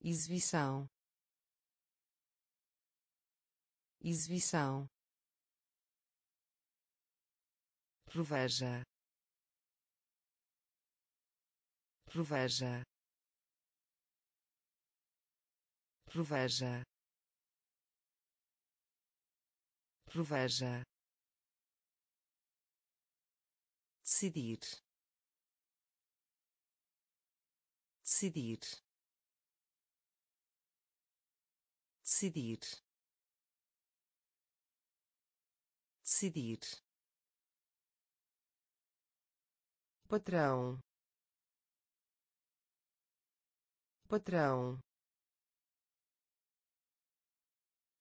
Speaker 1: exibição exibição Reveja. Reveja. Reveja. Reveja. Decidir. Decidir. Decidir. Decidir. Patrão. Patrão.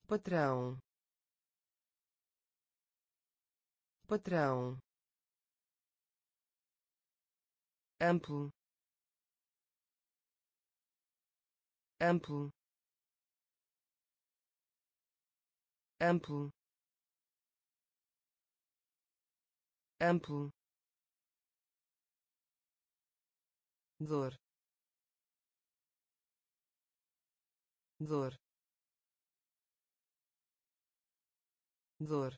Speaker 1: Patrão. Patrão amplo. Amplo. Amplo. Amplo. Dor. Dor. Dor.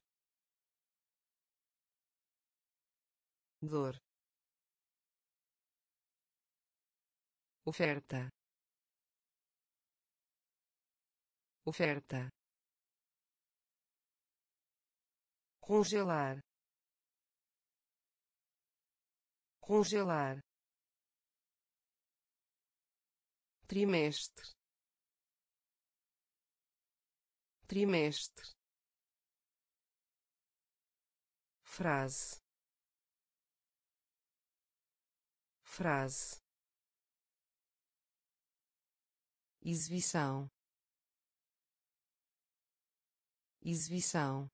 Speaker 1: Dor oferta. Oferta. Congelar. Congelar. Trimestre. Trimestre. Frase. Frase exibição exibição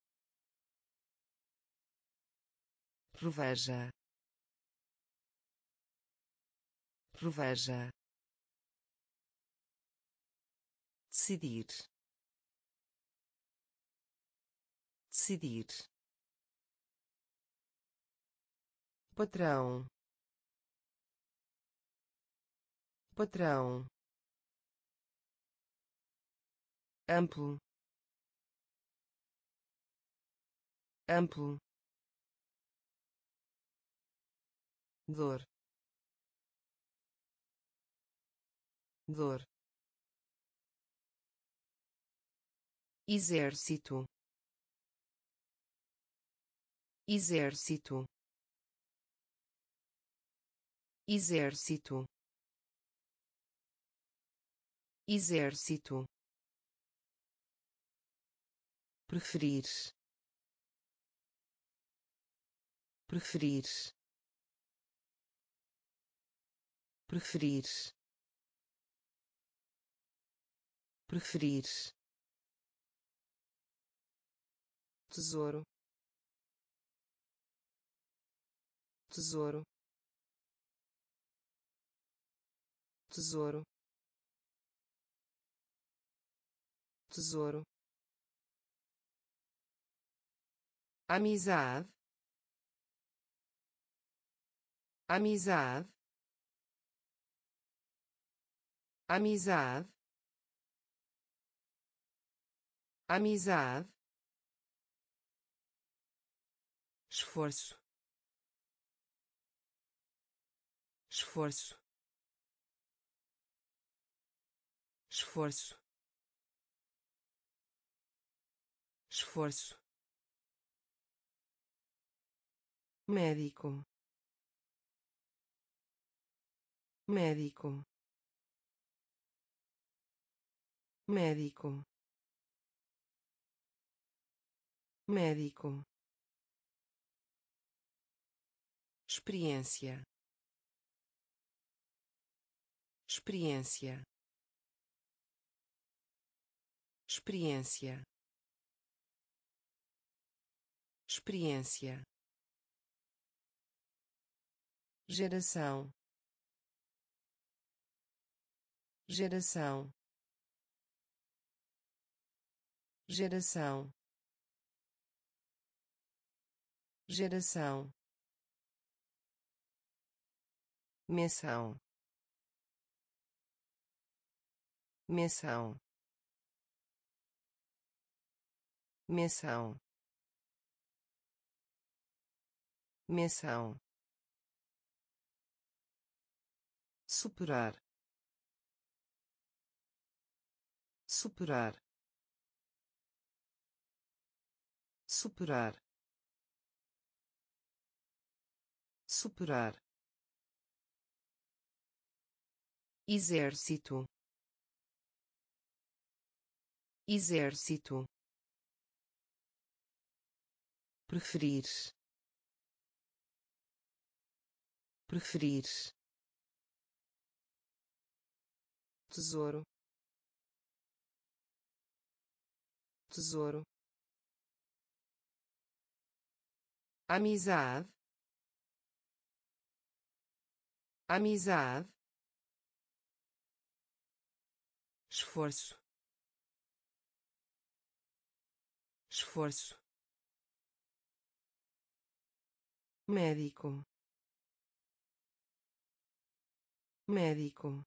Speaker 1: Proveja. Proveja. Decidir. Decidir. Patrão. Patrão. Amplo. Amplo. Dor. Dor. Exército. Exército. Exército. Exército preferir. Preferir. Preferir. Preferir. Tesouro. Tesouro. Tesouro. Tesouro amizade. Amizade. Amizade. Amizade. Esforço. Esforço. Esforço. Esforço médico. Médico. Médico. Médico. Experiência. Experiência. Experiência. Experiência geração. Geração. Geração. Geração. Menção. Menção. Menção. Menção superar. Superar. Superar. Superar. Exército. Exército. Preferir. Preferir tesouro. Tesouro. Amizade. Amizade. Esforço. Esforço. Médico. Médico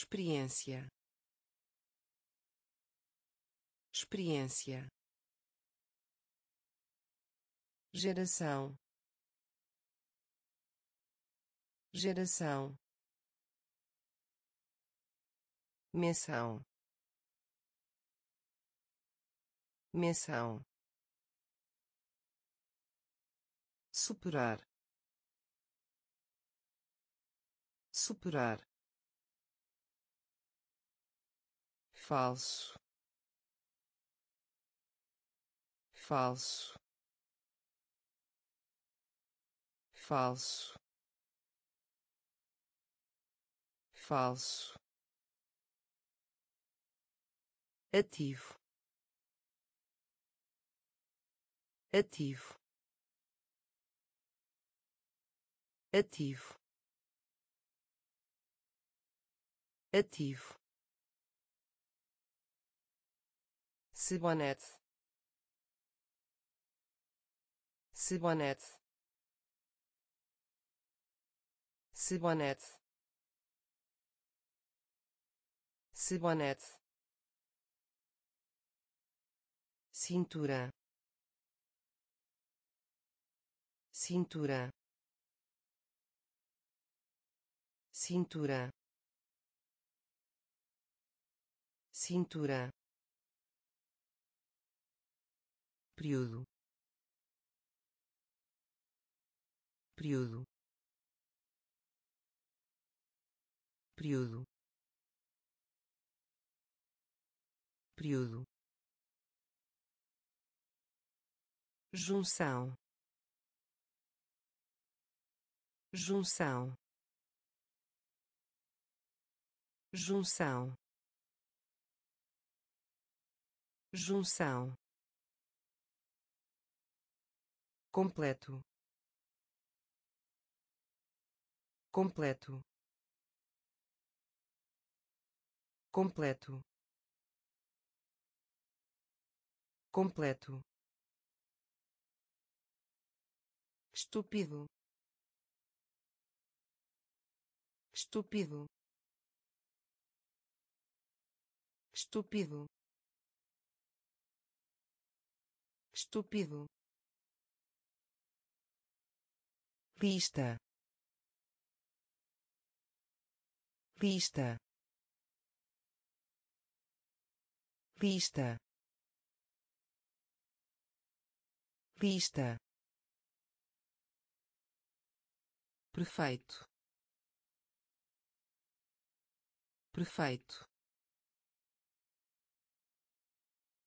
Speaker 1: experiência. Experiência. Geração. Geração. Menção. Menção. Superar. Superar falso. Falso. Falso. Falso. Ativo. Ativo. Ativo. Ativo Cibonete. Cibonete. Cibonete. Cibonete. Cintura. Cintura. Cintura. Cintura. Período. Período. Período. Período. Junção. Junção. Junção. Junção completo. Completo. Completo. Completo. Estúpido. Estúpido. Estúpido. Estúpido pista. Pista. Pista. Pista. Perfeito. Perfeito.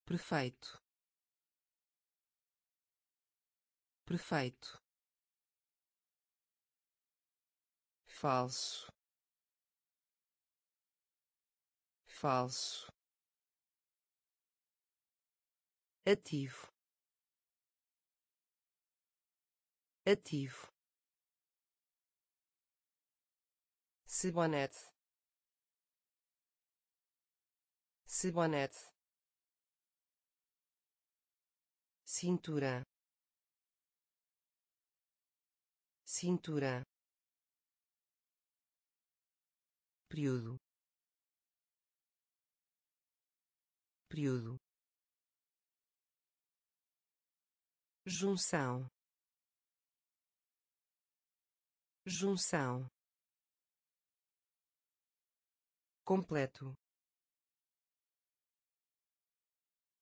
Speaker 1: Perfeito. Perfeito falso falso ativo ativo Cibonete. Cibonete. Cintura. Cintura. Período. Período. Junção. Junção. Completo.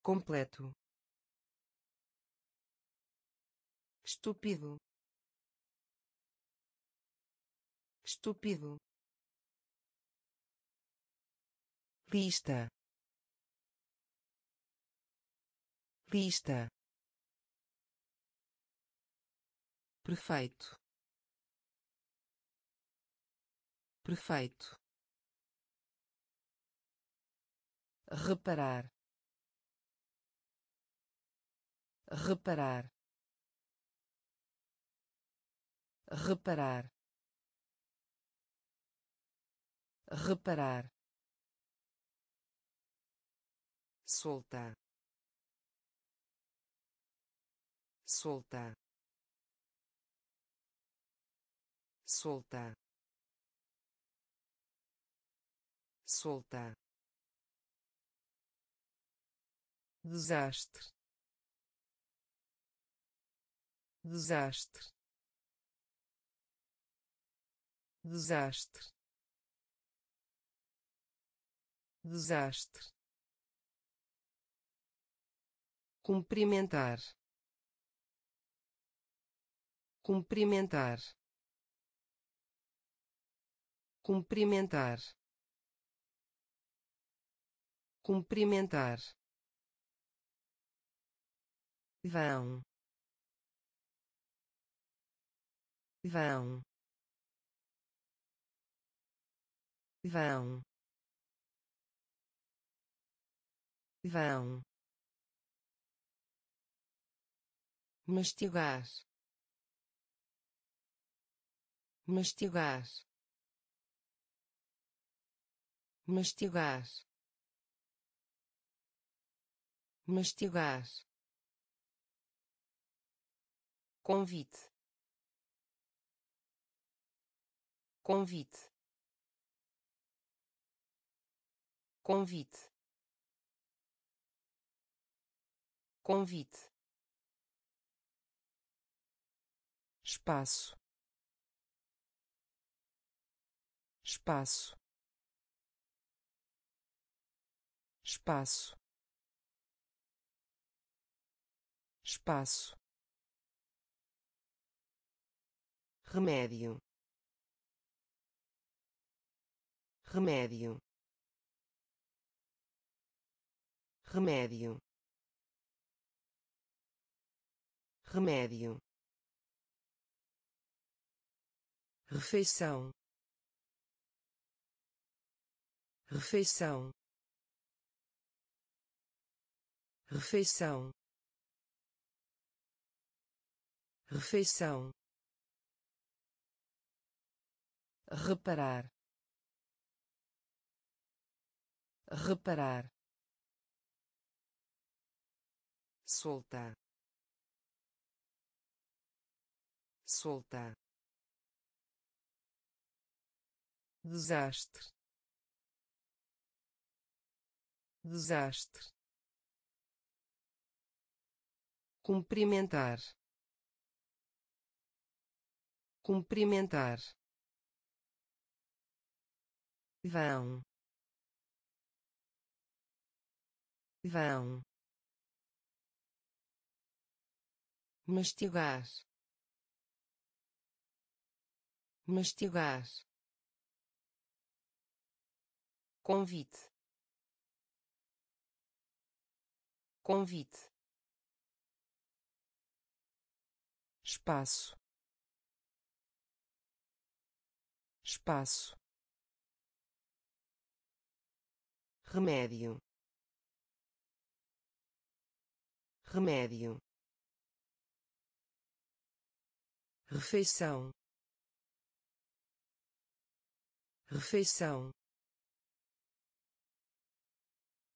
Speaker 1: Completo. Estúpido. Estúpido pista. Pista. Perfeito perfeito reparar. Reparar. Reparar. Reparar soltar soltar soltar soltar desastre. Desastre. Desastre. Desastre cumprimentar. Cumprimentar. Cumprimentar. Cumprimentar. Vão. Vão. Vão. Vão mastigar mastigar mastigar mastigar. Convite. Convite. Convite. Convite espaço. Espaço. Espaço. Espaço. Remédio. Remédio. Remédio. Remédio refeição. Refeição. Refeição. Refeição. Reparar. Reparar. Soltar. Soltar desastre. Desastre. Cumprimentar. Cumprimentar. Vão. Vão. Mastigar. Mastigar convite. Convite. Espaço. Espaço. Remédio. Remédio. Refeição. Refeição